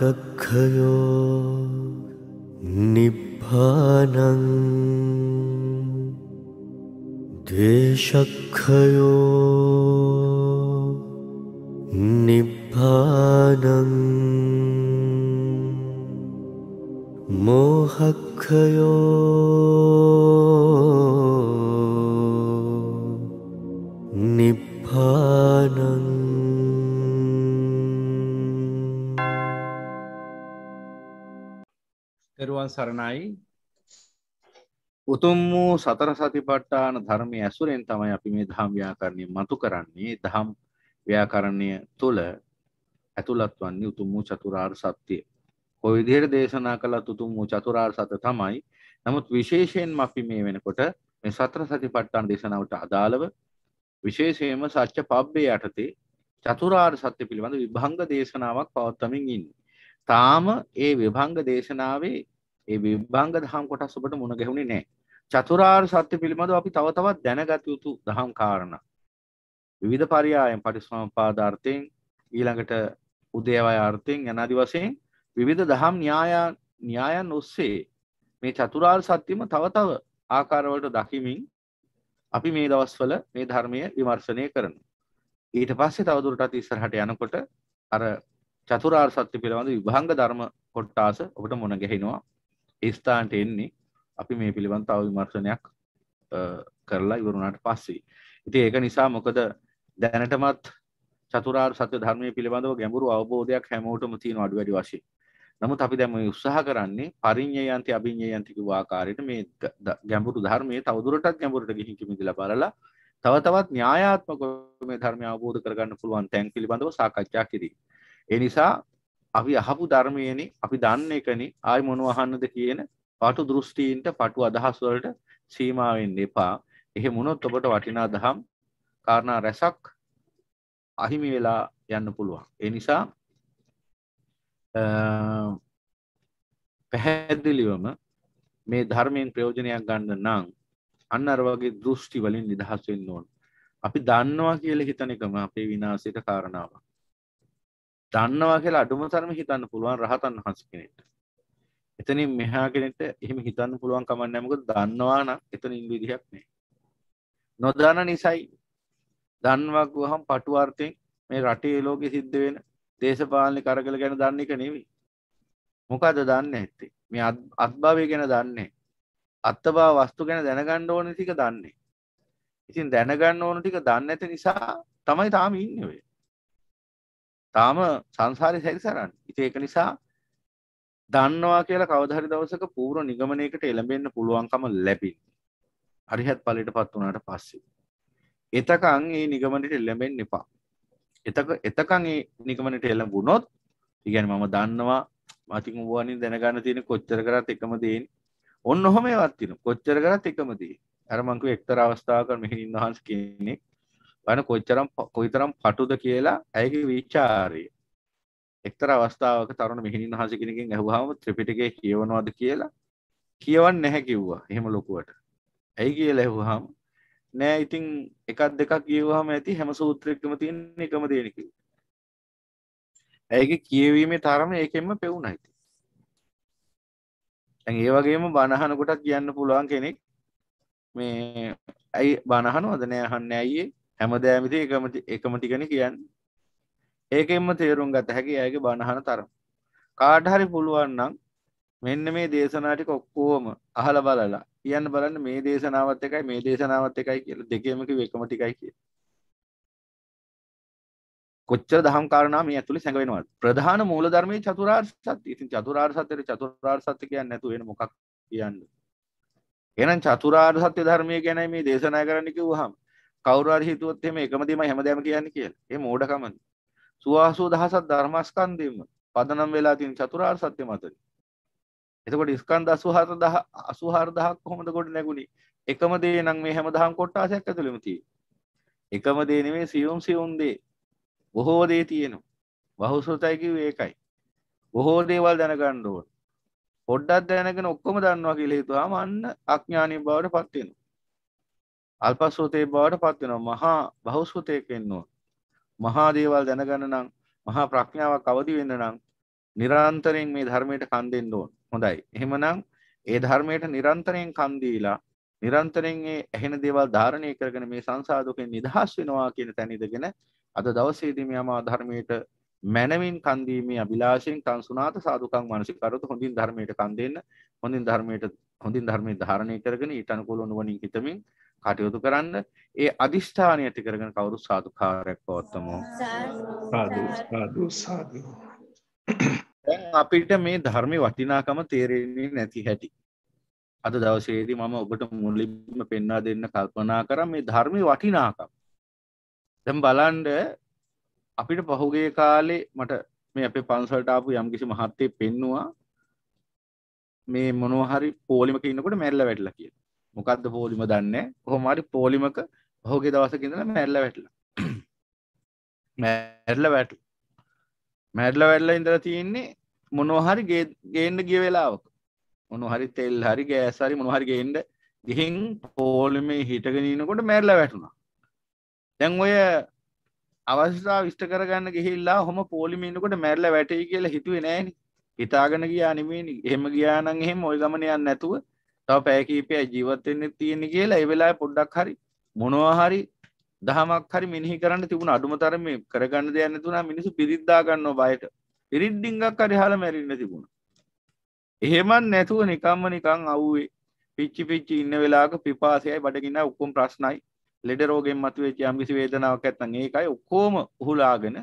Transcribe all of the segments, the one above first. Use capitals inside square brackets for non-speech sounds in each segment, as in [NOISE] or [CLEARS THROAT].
कक्षयो निभानम् द्वेषक्षयो निभानम् मोहक्षयो සරණයි. උතුම් වූ සතර සතිපට්ඨාන ධර්මය ඇසුරෙන් තමයි අපි මේ දහම් ව්‍යාකරණය මතු කරන්නේ. දහම් ව්‍යාකරණය තුළ ඇතුළත් වන්නේ උතුම් වූ චතුරාර් සත්‍යය. කොයි විදිහට දේශනා කළත් උතුම් වූ චතුරාර් සත්‍ය තමයි. නමුත් විශේෂයෙන්ම අපි මේ වෙනකොට මේ සතර සතිපට්ඨාන දේශනාවට අදාළව විශේෂයෙන්ම සත්‍ය පබ්බේ යටතේ චතුරාර් සත්‍ය පිළිබඳ විභංග දේශනාවක් පවත්වමින් ඉන්නේ. තාම ඒ විභංග දේශනාවේ ඒ විභංග දහම් කොටස් ඔබට මුණ ගැහුණේ නැහැ. චතුරාර්ය සත්‍ය පිළිබඳව අපි තව තවත් දැනගත යුතු දහම් කාරණා. විවිධ පරයයන් පටිච්චසමුප්පාදාර්ථයෙන් ඊළඟට උදේවය අර්ථයෙන් යනාදි වශයෙන් විවිධ දහම් න්‍යාය න්‍යායන් ඔස්සේ මේ චතුරාර්ය සත්‍යම තව තව ආකාරවලට දකිමින් අපි මේ දවස්වල මේ ධර්මය විමර්ශනය කරනවා. ඊට පස්සේ තවදුරටත් ඉස්සරහට යනකොට අර චතුරාර් සත්‍ය පිළිබඳ විභංග ධර්ම කොට්ටාස ඔබට මොන ගැහෙනවා ඒ ස්ථානට එන්නේ අපි මේ පිළිබඳ තව විමර්ශනයක් කරලා ඉවරුණාට පස්සේ ඉතින් ඒක නිසා මොකද දැනටමත් චතුරාර් සත්‍ය ධර්මයේ පිළිබඳව ගැඹුරු අවබෝධයක් හැමෝටම තියෙන අඩු වැඩි වශයෙන් නමුත් අපි දැන් මේ උත්සාහ කරන්නේ පරිඤ්ඤයන්ති අභිඤ්ඤයන්ති කිව්ව ආකාරයට මේ ගැඹුරු ධර්මයේ තවදුරටත් ගැඹුරට ගිහින් කිමිදලා බලලා තව තවත් න්‍යායාත්මක මේ ධර්මය අවබෝධ කරගන්න පුළුවන් තැන් පිළිබඳව සාකච්ඡා කිරීම. ඒ නිසා අපි අහපු ධර්මයනේ අපි දන්න එකනේ ආයි මොනව අහන්නද කියන පාටු දෘෂ්ටීන්ට පටු අදහස් වලට සීමා වෙන්න එපා. එහෙම වුණොත් ඔබට වටිනා දහම් කාරණා රැසක් අහිමි වෙලා යන්න පුළුවන්. ඒ නිසා පැහැදිලිවම මේ ධර්මයෙන් ප්‍රයෝජනයක් ගන්න නම් අන්න අර වගේ දෘෂ්ටි වලින් නිදහස් වෙන්න ඕන. අපි දන්නවා කියලා හිතන එකම අපේ විනාශයට කාරණාවක්. දන්නවා කියලා අඩුම තරම හිතන්න පුළුවන් රහතන් වහන්සේ කෙනෙක්ට. එතනින් මෙහා කෙනෙක්ට එහෙම හිතන්න පුළුවන් කමක් නැහැ මොකද දන්නවා නම් එතනින් විදිහක් නැහැ. නොදන්න නිසායි දන්නවා ගුවහම පටු අර්ථයෙන් මේ රටේ ලෝකෙ සිද්ධ වෙන දේශපාලන කරගල ගැන දන්න එක නෙවෙයි. මොකද දන්නේ නැත්තේ? මේ අත්භවය ගැන දන්නේ අත්බව වස්තු ගැන දැනගන්න ඕන ටික දන්නේ. ඉතින් දැනගන්න ඕන ටික දන්නේ නැති නිසා තමයි තාම ඉන්නේ ඔය. තාම සංසාරය සැරිසරන්න. ඉති ඒක නිසා දන්නවා කියලා කවදහරි දවසක පූර්ව නිගමනයකට එළඹෙන්න්න පුළුවන්කම ලැබින්. අරිහත් පලට පත් වනාට පස්සේ. එතකං ඒ නිගමනට එල්ලඹෙන් එපා. එතක එතකං ඒ නිගමනට එළඹුණොත් ඉගැන මම දන්නවා මතික මුවනින් දැනගන්න තියෙන කොච්චර කරත් එකම දේෙන්. ඔන්න හොම වත්තින කොච්චර කරත් එකමදී අරමංකු එක්තර අවස්ථාවක මෙහින් වහන්ස කෙනෙක් වන කොච්චරම් කොයිතරම් පටුද කියලා ඇයගේ විචාරය. එක්තර අවස්ථාවක තරුණ මෙහිණින් වහස කෙනකින් ඇහුවාම ත්‍රිපිටකය කියවනවාද කියලා කියවන් නැහැ කිව්වා. එහෙම ලොකුවට. ඇයි කියලා ඇහුවාම නෑ ඉතින් එකක් දෙකක් කියවහම ඇති හැම සූත්‍රයකම තියෙන එකම දෙන කිව්වා. ඇයගේ කියවීමේ තරම ඒකෙන්ම පෙවුණ ඇති ඒ වගේම බණහන කොටත් කියන්න පුළුවන් කෙනෙක් මේ ඇයි බණහනවද? නෑ අහන්න ඇයියේ හැමදෑමිති එකම එකම ටිකන කියන්න. ඒකෙන්ම තේරුම් ගත හැකි ඇගේ බණහන තරම්. කාඩ හරි පුළුවන් නම් මෙන්න මේ දේශනාටික ඔක්කෝම අහල බලලා කියන්න බලන්න මේ දේශනාවත් එකයි මේ දේශනාවත් එකයි කියල දෙකමක එකම ටිකයි කිය කොච්චර දහම් කාරණා මේ ඇතුළි සැඟවෙනවා ප්‍රධාන මූල ධර්මය චතුරාර් සත්‍ය. ඉතින් චතුරාර් සත්‍යයට චතුරාර් සත්‍ය කියන්න නැතු වෙන මොකක් කියන්න එනම් චතුරාර් සත්‍ය ධර්මය ගැනයි මේ දේශනා කරන්න කිව්වහම කවුරුහරි හිතුවොත් එහෙම එකම දෙයමයි හැමදේම කියන්නේ කියලා. ඒ මෝඩකමද. සුවාසෝ දහසක් ධර්මස්කන්ධෙම පදනම් වෙලා තියෙන චතුරාර්ය සත්‍ය මතයි. එතකොට ස්කන්ධ 84000 84000ක් කොහොමද කොට නැගුණේ? එකම දේ නම් මේ හැමදහම් කොටාසයක් ඇතුළෙම තියෙන්නේ. එකම දේ නෙමෙයි සියුම් සියුම් දේ. බොහෝ දේ තියෙනවා. බහුසෘතයි කිව්වේ ඒකයි. බොහෝ දේවල් දැනගන්න ඕන. පොඩ්ඩක් දැනගෙන ඔක්කොම දන්නවා කියලා හිතුවාම අන්න අඥානී බවට පත් වෙනවා. අල්පස්ෘතය බවට පත්වෙනවා මහා බහුස්ෘතයක එන්නවා මහා දේවල් දැනගන්න නම් මහා ප්‍රඥාවක් අවදි වෙන්න නම් නිරන්තරයෙන් මේ ධර්මයට කන් දෙන්න ඕන. හොඳයි. එහෙමනම් ඒ ධර්මයට නිරන්තරයෙන් කන් දීලා නිරන්තරයෙන් ඒ ඇහෙන දේවල් ධාරණය කරගෙන මේ සංසාර දුකෙන් නිදහස් වෙනවා කියන තැන ඉඳගෙන අද දවසේදී මේ අමා ධර්මයට මනමින් කන් දීමේ අභිලාෂයෙන් කන් සුණාත සාදුකම් මානසිකරත හොඳින් ධර්මයට කන් දෙන්න හොඳින් ධර්මයට හොඳින් ධර්මයේ ධාරණය කරගෙන ඊට අනුකූලව නුවණින් හිතමින් කටයුතු කරන්න. ඒ අදිෂ්ඨානය ඇති කරගෙන කවුරු සාදුකාරයක් පවත්තමු අපිට මේ ධර්මය වටිනාකම තේරෙන්නේ නැති හැටි. අද දවසේදී මම ඔබට මුලින්ම පෙන්වා දෙන්න කල්පනා කරා මේ ධර්මයේ වටිනාකම. දැන් බලන්න අපිට පහුගිය කාලේ මට මේ අපේ පන්සලට ආපු යම්කිසි මහත්තයෙක් පෙන්නවා. මේ මොනවා හරි පොලිමක ඉන්නකොට මැරිලා වැටලා කියලා. මොකද්ද පොලිම දන්නේ කොහොම හරි පොලිමක පහුගිය දවසක ඉඳලා මැරිලා වැටලා. [COUGHS] මැරිලා වැටලා. මැරිලා වැටලා ඉඳලා තියෙන්නේ මොනවා හරි ගේන්න ගිය වෙලාවක. මොනවා හරි තෙල් හරි ගෑස් හරි මොනවා හරි ගේන්න ගිහින් පොලිමේ හිටගෙන ඉනකොට මැරිලා වැටුණා. දැන් ඔය අවස්ථාව විස්ත කරගන්න ගිහිල්ලා හොම පොලිමේ ඉන්නකොට මැරිලා වැටෙයි කියලා හිතුවේ නෑනේ. හිතාගෙන ගියා නෙමෙයිනේ. එහෙම ගියා නම් එහෙම ওই ගමන යන්නේ නැතුව තව පැය කිහිපයක් ජීවත් වෙන්න තියෙන්නේ කියලා ඒ වෙලාවේ පොඩ්ඩක් හරි මොනවා හරි දහමක් හරි මිනිහි කරන්න තිබුණ. අඩුම තරමේ කරගන්න දෙයක් නැතුණා මිනිස්සු පිරිත් දා ගන්නවා බයට. පිරිත් ඩිංගක් හරි හාලා මැරෙන්න තිබුණා. එහෙමත් නැතුව නිකම්ම නිකන් අවුවේ. පිච්චි පිච්චි ඉන්න වෙලාවක පිපාසයයි බඩගින්න ඔක්කොම ප්‍රශ්නයි. ලෙඩ රෝගෙන් මතුවෙච්ච යම්කිසි වේදනාවක් නැත්නම් ඒකයි ඔක්කොම උහුලාගෙන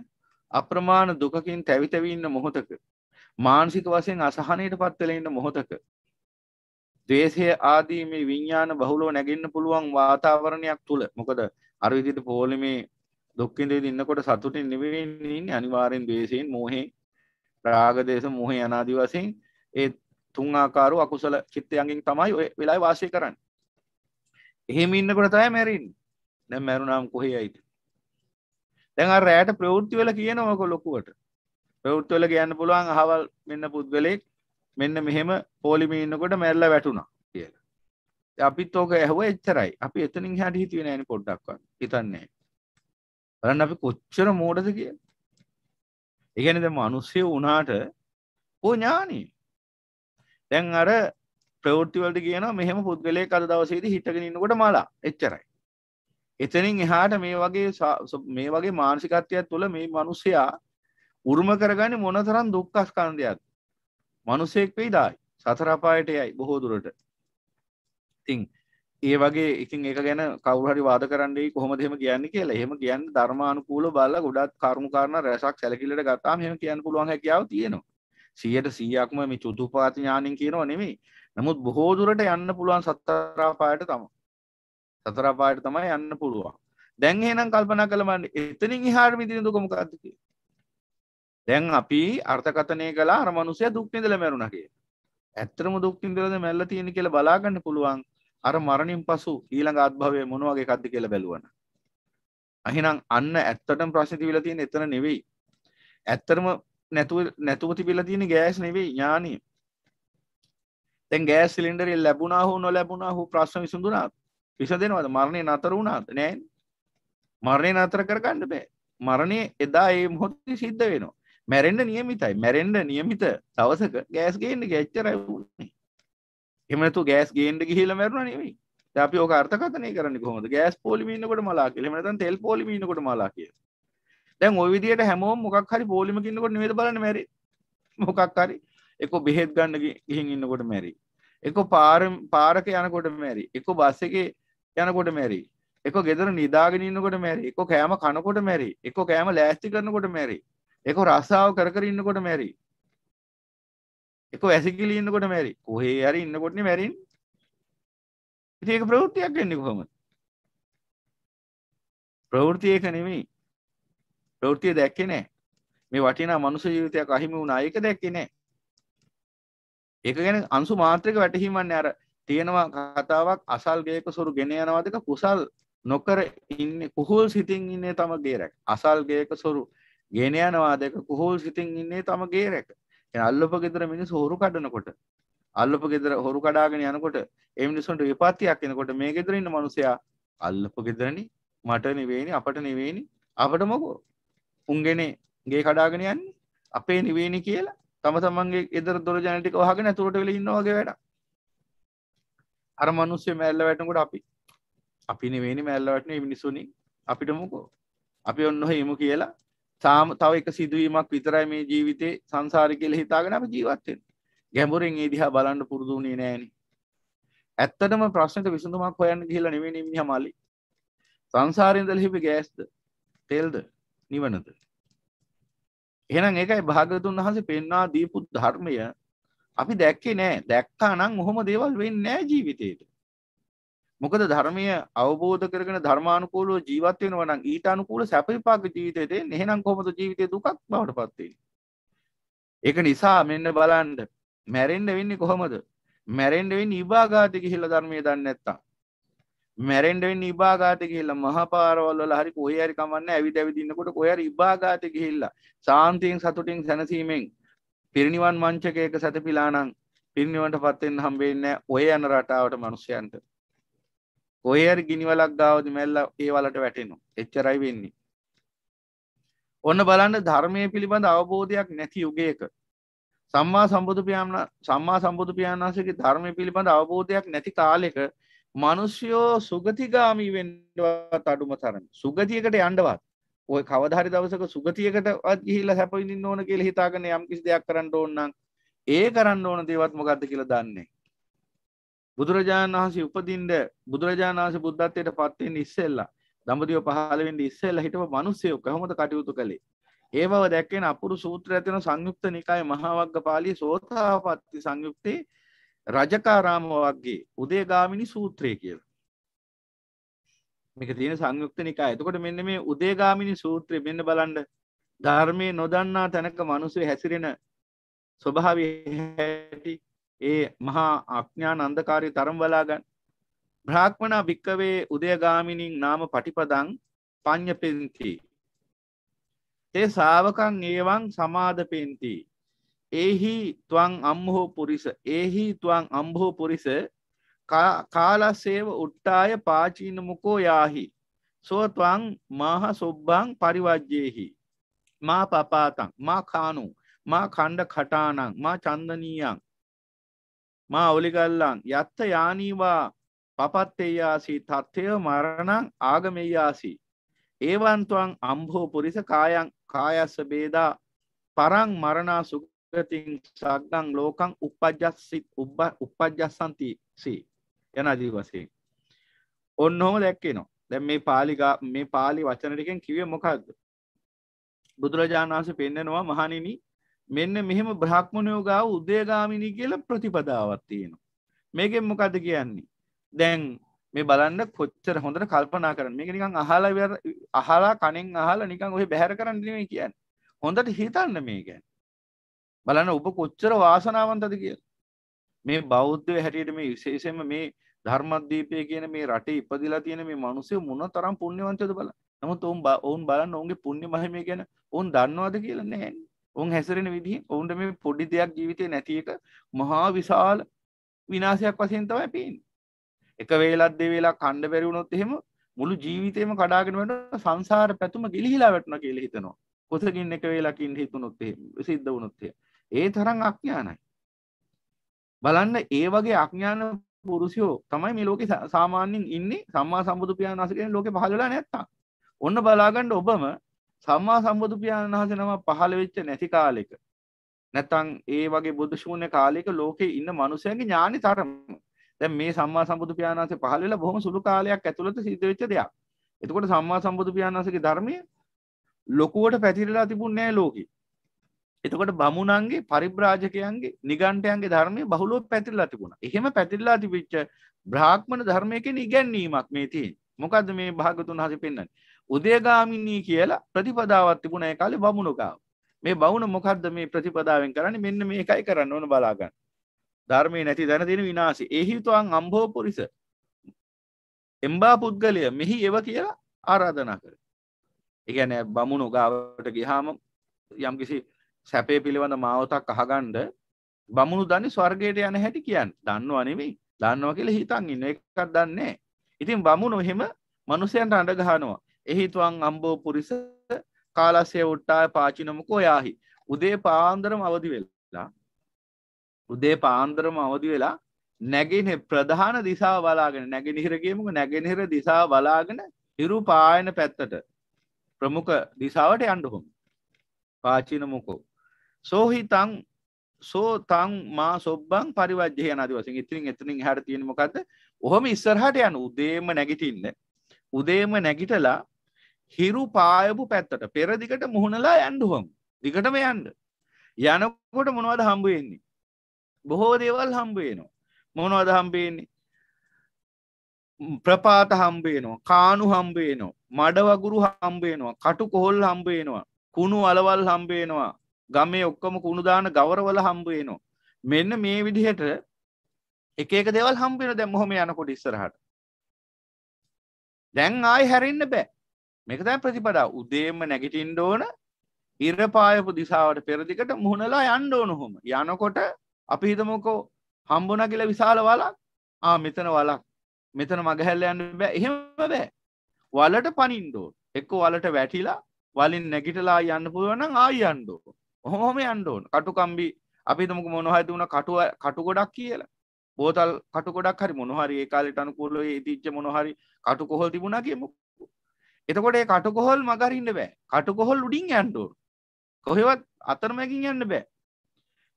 අප්‍රමාණ දුකකින් තැවි තැවි ඉන්න මොහොතක. මානසික වශයෙන් අසහනයට පත් වෙලා ඉන්න මොහොතක. ද්වේෂය ආදී මේ විඥාන බහුලව නැගෙන්න පුළුවන් වාතාවරණයක් තුල මොකද අර විදිහට පොලිමේ දුක් විඳින්න ඉන්නකොට සතුටින් නෙවෙයි ඉන්නේ අනිවාර්යෙන් ද්වේෂයෙන් මෝහයෙන් රාග දේශ මෝහය අනාදි වශයෙන් ඒ තුන් ආකාර අකුසල චිත්තයන්ගෙන් තමයි ඔය වෙලාවේ වාසය කරන්නේ. එහෙම ඉන්නකොට තමයි මැරෙන්නේ. දැන් මැරුණාම කොහේ යයිද? දැන් අර රැයට ප්‍රවෘත්ති වල කියනවා ඔක ලොකුවට. ප්‍රවෘත්ති වල කියන්න පුළුවන් අහවල් මෙන්න පුද්ගලෙක් මෙන්න මෙහෙම පොලිමේ ඉන්නකොට මැරිලා වැටුණා කියලා. අපිත් ඕක ඇහුව එච්චරයි. අපි එතනින් එහාට හිතුවේ නෑනේ පොඩ්ඩක්වත්. හිතන්නේ බලන්න අපි කොච්චර මෝඩද කියලා. ඒ කියන්නේ දැන් මිනිස්සු වුණාට ඕ ඥානෙ. දැන් අර ප්‍රවෘත්ති වලට කියනවා මෙහෙම පුද්ගලයෙක් අද දවසේදී හිටගෙන ඉන්නකොට මලා. එච්චරයි. එතනින් එහාට මේ වගේ මේ වගේ මානසිකත්වයක් තුළ මේ මිනිසයා උරුම කරගන්නේ මොනතරම් දුක්ඛ ස්කන්ධයක්ද? මිනිසෙක් වෙයි දායි. සතර අපායට යයි බොහෝ දුරට. ඉතින් ඒ වගේ ඉතින් ඒක ගැන කවුරු හරි වාද කරන්නයි කොහොමද එහෙම කියන්නේ කියලා. එහෙම කියන්නේ ධර්මානුකූලව බලලා ගොඩක් කරුණු කාරණා රැසක් සැලකිල්ලට ගත්තාම එහෙම කියන්න පුළුවන් හැකියාව තියෙනවා. 100ට 100ක්ම මේ චතුපාත ඥාණින් කියනව නෙමෙයි. නමුත් බොහෝ දුරට යන්න පුළුවන් සතර අපායට තමයි. සතර අපායට තමයි යන්න පුළුවන්. දැන් එහෙනම් කල්පනා කළා මම එතනින් එහාට මිදින දුක මොකක්ද කියලා. දැන් අපි අර්ථකථනය කළා අර මිනිස්සයා දුක් විඳලා මැරුණා කියලා. ඇත්තටම දුක් විඳලාද මැරලා තියෙන්නේ කියලා බලා ගන්න පුළුවන්. අර මරණින් පසු ඊළඟ ආත්භවය මොන වගේ එකක්ද කියලා බැලුවනම්. අහිනම් අන්න ඇත්තටම ප්‍රශ්නේ තිබිලා තියෙන්නේ එතන නෙවෙයි. ඇත්තටම නැතුව නැතුව තිබිලා තියෙන්නේ ගෑස් නෙවෙයි ඥානිය. දැන් ගෑස් සිලින්ඩරය ලැබුණා හෝ නොලැබුණා හෝ ප්‍රශ්න විසඳුණාද? විසඳෙනවද? මරණය නතර වුණාද? නෑ. මරණය නතර කරගන්න බෑ. මරණය එදා ඒ මොහොතේ සිද්ධ වෙනවා. මැරෙන්ඩ නියමිතයි. මැරෙන්ඩ නියමිත දවසක ගෑස් ගේන්න ගැච්චරයි වුණේ එමනතු ගෑස් ගේන්ඩ ගිහිල මැරුණ නෙවෙයි. අපි ඕක අර්ථකතනය කරන්න කොහොමද? ගෑස් පොලිමින්නකොට මලා කියල. මතන් තෙල් පොලිමිනකොට මලා කිය දැන් ඔය විදියට හැමෝම මොකක් හරි පොලිමකින්නකොට නිවද බලන්න මැරි. මොකක් හරි. එක බෙහෙත් ගන්න ගිහින් ඉන්නකොට මැරි. එක පාර පාරක යනකොට මැරි. එක බස්ස එක යනකොට මැරි. එක ගෙදර නිදාගෙන ඉන්නකොට මැරි. එක කෑම කනකොට මැරි. එක කෑම ලෑස්ති කරනකොට මැරි. එක රස්සාාව කර කර ඉන්නකොට මැරි. එක ඇසිකිලි ඉන්නකොට මැරි. කොහේ හරි ඉන්නකොටන මැරින් ඒක ප්‍රවෘතියක් එන්නේ කොහොම ප්‍රවෘතියක නෙමෙයි. ප්‍රවෘතිය දැක්කේ නෑ මේ වටිනා මනුස ජීවිතයක් අහිමි වුණ. අයක දැක්කේ නෑ ඒක ගැන අංසු මාත්‍රක වැටහිමන්න අර තියෙනවා කතාවක් අසල් ගේක සොරු ගෙන යනවාදක කුසල් නොකර ඉන්න කුහුල් සිතින් ඉන්නේ තම ගේරැක්. අසල් ගේක සොරු ගෙන යනවා දෙක කුහුල් සිතින් ඉන්නේ තම ගේරැක. අල්ලප ගෙදර මිනිස් හොරු කඩනකොට අල්ලප ගෙදර හොරු කඩාගෙන යනකොට ඒ මිනිසුන්ට විපත්තියක් එනකොට මේ ගෙදර ඉන්න මනුස්සයා අල්ලප ගෙදරනි මට නෙවෙයිනි අපට නෙවෙයිනි අපට මොකෝ? උන්ගෙන ගේ කඩාගෙන යන්නේ අපේ නෙවෙයිනි කියලා තම තමන්ගේ ගෙදර දොර ජනල ටික වහගෙන ඇතුළට වෙලා ඉන්නවා වගේ වැඩක්. අර මිනිස්සු මැල්ල වැටෙනකොට අපි අපි නෙවෙයිනේ මැල්ල වැටෙන මිනිස්සුනි. අපිට මොකෝ? අපි ඔන්න ඔහෙ ඉමු කියලා තාම තව එක සිදුවීමක් විතරයි මේ ජීවිතේ සංසාරේ කියලා හිතාගෙන අපි ජීවත් වෙන්නේ. ගැඹුරින් ඒ දිහා බලන්න පුරුදු වුණේ නෑනේ. ඇත්තටම ප්‍රශ්නෙට විසඳුමක් හොයන්න ගිහිල්ලා නෙවෙයි මිනිහා මලි. සංසාරේ ඉඳලා හිපි ගෑස්ද? තෙල්ද? නිවනද? එහෙනම් ඒකයි භාගතුන් වහන්සේ පෙන්වා දීපු ධර්මය අපි දැක්කේ නෑ. දැක්කා නම් ඔහොම දේවල් වෙන්නේ නෑ ජීවිතේට. මොකද ධර්මය අවබෝධ කරගෙන ධර්මානුකූලව ජීවත් වෙනවා නම් ඊට අනුකූල සැප විපාක ජීවිතේ දෙන්නේ. එහෙනම් කොහොමද ජීවිතේ දුකක් බවට පත් වෙන්නේ? ඒක නිසා මෙන්න බලන්න මැරෙන්න වෙන්නේ කොහොමද? මැරෙන්න වෙන්නේ ඉබාගාති ගිහිල්ලා ධර්මයේ දන්නේ නැත්තම්. මැරෙන්න වෙන්නේ ඉබාගාති ගිහිල්ලා මහා පාරවල් වල හරි කොහේ හරි කමන්නේ ඇවිද ඇවිද ඉන්නකොට කොහේ හරි ඉබාගාති ගිහිල්ලා සාන්තියෙන් සතුටින් සැනසීමෙන් පිරිනිවන් මංචකයක සැතපීලා නම් පිරිනිවන්ටපත් වෙන්න හම්බෙන්නේ ඔය යන රටාවට මිනිසයන්ට. කොහේ හරි ගිනිවලක් ගාවදී මැල්ල ඒ වලට වැටෙනවා. එච්චරයි වෙන්නේ. ඔන්න බලන්න ධර්මයේ පිළිබඳ අවබෝධයක් නැති යුගයක සම්මා සම්බුදු පියාණන් සම්මා සම්බුදු පියාණන් වහන්සේගේ ධර්මයේ පිළිබඳ අවබෝධයක් නැති කාලෙක මිනිස්යෝ සුගතිගාමි වෙන්නවත් අඩුම තරම සුගතියකට යන්නවත් ඔය කවදා හරි දවසක සුගතියකටවත් ගිහිල්ලා සැප විඳින්න ඕන කියලා හිතාගෙන යම් කිසි දෙයක් කරන්න ඕන නම් ඒ කරන්න ඕන දේවත් මොකද්ද කියලා දන්නේ බුදුරජාණන් වහන්සේ උපදින්න බුදුරජාණන් වහන්සේ බුද්ධත්වයට පත් වෙන්න ඉස්සෙල්ලා දඹදිව පහළ වෙන්න ඉස්සෙල්ලා හිටපු මිනිස්සු කොහොමද කටයුතු කළේ ඒ බව දැක්කෙන අපුරු සූත්‍රය තියෙන සංයුක්ත නිකාය මහාවග්ග පාළිය සෝතාපට්ටි සංයුක්තේ රජකාරාම වර්ගයේ උදේගාමිනී සූත්‍රය කියලා. මේක තියෙන සංයුක්ත නිකාය. එතකොට මෙන්න මේ උදේගාමිනී සූත්‍රය මෙන්න බලන්න ධර්මයේ නොදන්නා තැනක මිනිස්සු හැසිරෙන ස්වභාවය හැටි ඒ මහා අඥාන අන්ධකාරය තරම් බලා ගන්න. බ්‍රාහ්මණ භික්කවේ උදයගාමිනින් නාම පටිපදං පඤ්ඤපෙන්ති තේ සාවකං ඒවං සමාදපෙන්ති. ඒහි තුවං අම්හෝ පුරිස ඒහි තුවං අම්හෝ පුරිස කාලස්සේව උට්ටාය පාචීන මුකෝ යාහි. සෝත්වං මාහ සොබ්බං පරිවජ්ජයෙහි. මා පපාතං මා කානු මා කණ්ඩ කටානං මා චන්දනීයන් මා ඔලිගල්ලන් යත්ත යානීවා පපත්තෙයාසී තත්ත්වය මරණං ආගමෙයාසී ඒවන්තුවන් අම්හෝ පුරිස කායන් කායස්ස බේදා. පරං මරණා සුගතින් සක්දං ලෝකං උපජ්ජස්සි උබ්බ උපජ්ජස්සන්ති සී. යන අදී වශයෙන්. ඔන්න ඔහොම දැක්කේනවා. දැන් මේ පාලි මේ පාලි වචන ටිකෙන් කිව්වේ මොකද්ද? බුදුරජාණන් වහන්සේ පෙන්නනවා මහණෙනි මෙන්න මෙහෙම බ්‍රහ්මණයෝ ගාව උදේගාමිනී කියලා ප්‍රතිපදාවක් තියෙනවා. මේකෙන් මොකද්ද කියන්නේ? දැන් මේ බලන්න කොච්චර හොඳට කල්පනා කරන්න. මේක නිකන් අහලා අහලා කණෙන් අහලා නිකන් ඔය බැහැර කරන්න නෙමෙයි කියන්නේ. හොඳට හිතන්න මේ ගැන බලන්න ඔබ කොච්චර වාසනාවන්තද කියලා. මේ බෞද්ධය හැටියට මේ විශේෂයෙන්ම මේ ධර්මද්වීපය කියන මේ රටේ ඉපදිලා තියෙන මේ මිනිස්සු මොන තරම් පුණ්‍යවන්තද බලන්න. නමුත් ඔවුන් ඔවුන් බලන්න ඔවුන්ගේ පුණ්‍ය මහිමය ගැන ඔවුන් දන්නවද කියලා නැහැ ඔවුන් හැසිරෙන විදිහ ඔවුන්ට මේ පොඩි දෙයක් ජීවිතේ නැති එක මහා විශාල විනාශයක් වශයෙන් තමයි පේන්නේ එක වේලක් දෙවේලා කණ්ඩ බැරි වුණොත් එහෙම මුළු ජීවිතේම කඩාගෙන වෙන සංසාර පැතුම ගිලිහිලා වැටුණා කියලා හිතනවා. කොසකින් එක වේලක් ඉන්න හිතුනොත් එහෙම සිද්ධ වුණොත් එහෙම. ඒ තරම් අඥානයි. බලන්න ඒ වගේ අඥාන පුරුෂයෝ තමයි මේ ලෝකේ සාමාන්‍යයෙන් ඉන්නේ සම්මා සම්බුදු පියාණන් වහන්සේ කියන ලෝකේ පහළ වෙලා නැත්තම්. ඔන්න බලාගන්න ඔබම සම්මා සම්බුදු පියාණන් වහන්සේ නම පහළ වෙච්ච නැති කාලෙක නැත්තම් ඒ වගේ බුදු ශූන්‍ය කාලයක ලෝකේ ඉන්න මිනිසයන්ගේ ඥානි තරම දැන් මේ සම්මා සම්බුදු පියාණන් වහන්සේ පහළ වෙලා බොහොම සුළු කාලයක් ඇතුළත සිද්ධ වෙච්ච දෙයක්. එතකොට සම්මා සම්බුදු පියාණන් වහන්සේගේ ධර්මය ලොකුවට පැතිරලා තිබුණේ නැහැ ලෝකෙ. එතකොට බමුණන්ගේ පරිබ්‍රාජකයන්ගේ නිගණ්ඨයන්ගේ ධර්මය බහුලව පැතිරලා තිබුණා. එහෙම පැතිරලා තිබිච්ච බ්‍රාහ්මණ ධර්මයකින් ඉගැන්වීමක් මේ තියෙන්නේ. මොකද්ද මේ භාගතුන් වහන්සේ පෙන්වන්නේ? උදයගාමිනී කියලා ප්‍රතිපදාවක් තිබුණා ඒ කාලේ බමුණු ගාව. මේ බමුණ මොකද්ද මේ ප්‍රතිපදාවෙන් කරන්නේ? මෙන්න මේකයි කරන්න ඕන බලා ගන්න. ධර්මය නැති දැන තියෙන විනාශය. ඒ හිතුවන් අම්භෝ පුරිස එම්බා පුද්ගලය මෙහි එව කියලා ආරාධනා කර. ඒ කියන්නේ බමුණු ගාවට ගියාම යම්කිසි සැපේ පිළිබඳ මාවතක් අහගන්න බමුණු දන්නේ ස්වර්ගයට යන හැටි කියන්නේ. දන්නව නෙවෙයි. දන්නවා කියලා හිතන් ඉන්න එකක් දන්නේ නැහැ. ඉතින් බමුණු එහෙම මිනිසයන්ට අඬ ගහනවා. එහිතුවන් අම්බෝ පුරිස කාලස්සේ උට්ටාය පාචිනමකෝ යාහි. උදේ පාන්දරම අවදි වෙලා වෙලා උදේ පාන්දරම අවදි වෙලා නැගෙන ප්‍රධාන දිසාව බලාගෙන නැගෙනහිර කියමුක නැගෙනහිර දිසාව බලාගෙන හිරු පායන පැත්තට ප්‍රමුඛ දිසාවට යන්න හොම පාචින මොකෝ සෝහිතං සෝ තං මා සොබ්බං පරිවජ්‍ය යන ආදි වශයෙන් ඉතින් එතනින් එහාට තියෙන මොකද්ද? ඔහොම ඉස්සරහට යන උදේම නැගිටින්න. උදේම නැගිටලා හිරු පායපු පැත්තට පෙර දිගට මුහුණලා යන්න හොම. දිගටම යන්න. යනකොට මොනවද හම්බ වෙන්නේ? බොහෝ දේවල් හම්බ වෙනවා. මොනවද හම්බ වෙන්නේ? ප්‍රපාත හම්බ වෙනවා, කානු හම්බ වෙනවා, මඩ වගුරු හම්බ වෙනවා, කටු කොහොල් හම්බ වෙනවා, කුණු අලවල් හම්බ වෙනවා, ගමේ ඔක්කොම කුණු දාන ගවරවල හම්බ වෙනවා. මෙන්න මේ විදිහට එක එක දේවල් හම්බ වෙනවා දැන් මොහොම යනකොට ඉස්සරහට. දැන් ආයි හැරෙන්න බෑ. මේක තමයි ප්‍රතිපදාව. උදේම නැගිටින්න ඕන ඉර පායපු දිසාවට පෙර දිගට මුහුණලා යන්න ඕන ඔහොම. යනකොට අපි හිතමුකෝ හම්බුණා කියලා විශාල වලක්. ආ මෙතන වලක්. මෙතන මගහැල්ල යන්න බෑ. එහෙම බෑ. වලට පනින්න ඕන. එක්ක වලට වැටිලා වලින් නැගිටලා යන්න පුළුවන් නම් ආයි යන්න ඕන. ඔහොම යන්න ඕන. කටු කම්බි අපි හිතමුකෝ මොනවා හරි දුන කටු කටු ගොඩක් කියලා. බෝතල් කටු ගොඩක් හරි මොනවා හරි ඒ කාලේට අනුකූලව ඉතිච්ච මොනවා හරි කටු කොහොල් තිබුණා කියමුකෝ. එතකොට ඒ කටු කොහොල් මගහරින්න බෑ. කටු කොහොල් උඩින් යන්න ඕන. කොහෙවත් අතරමැකින් යන්න බෑ.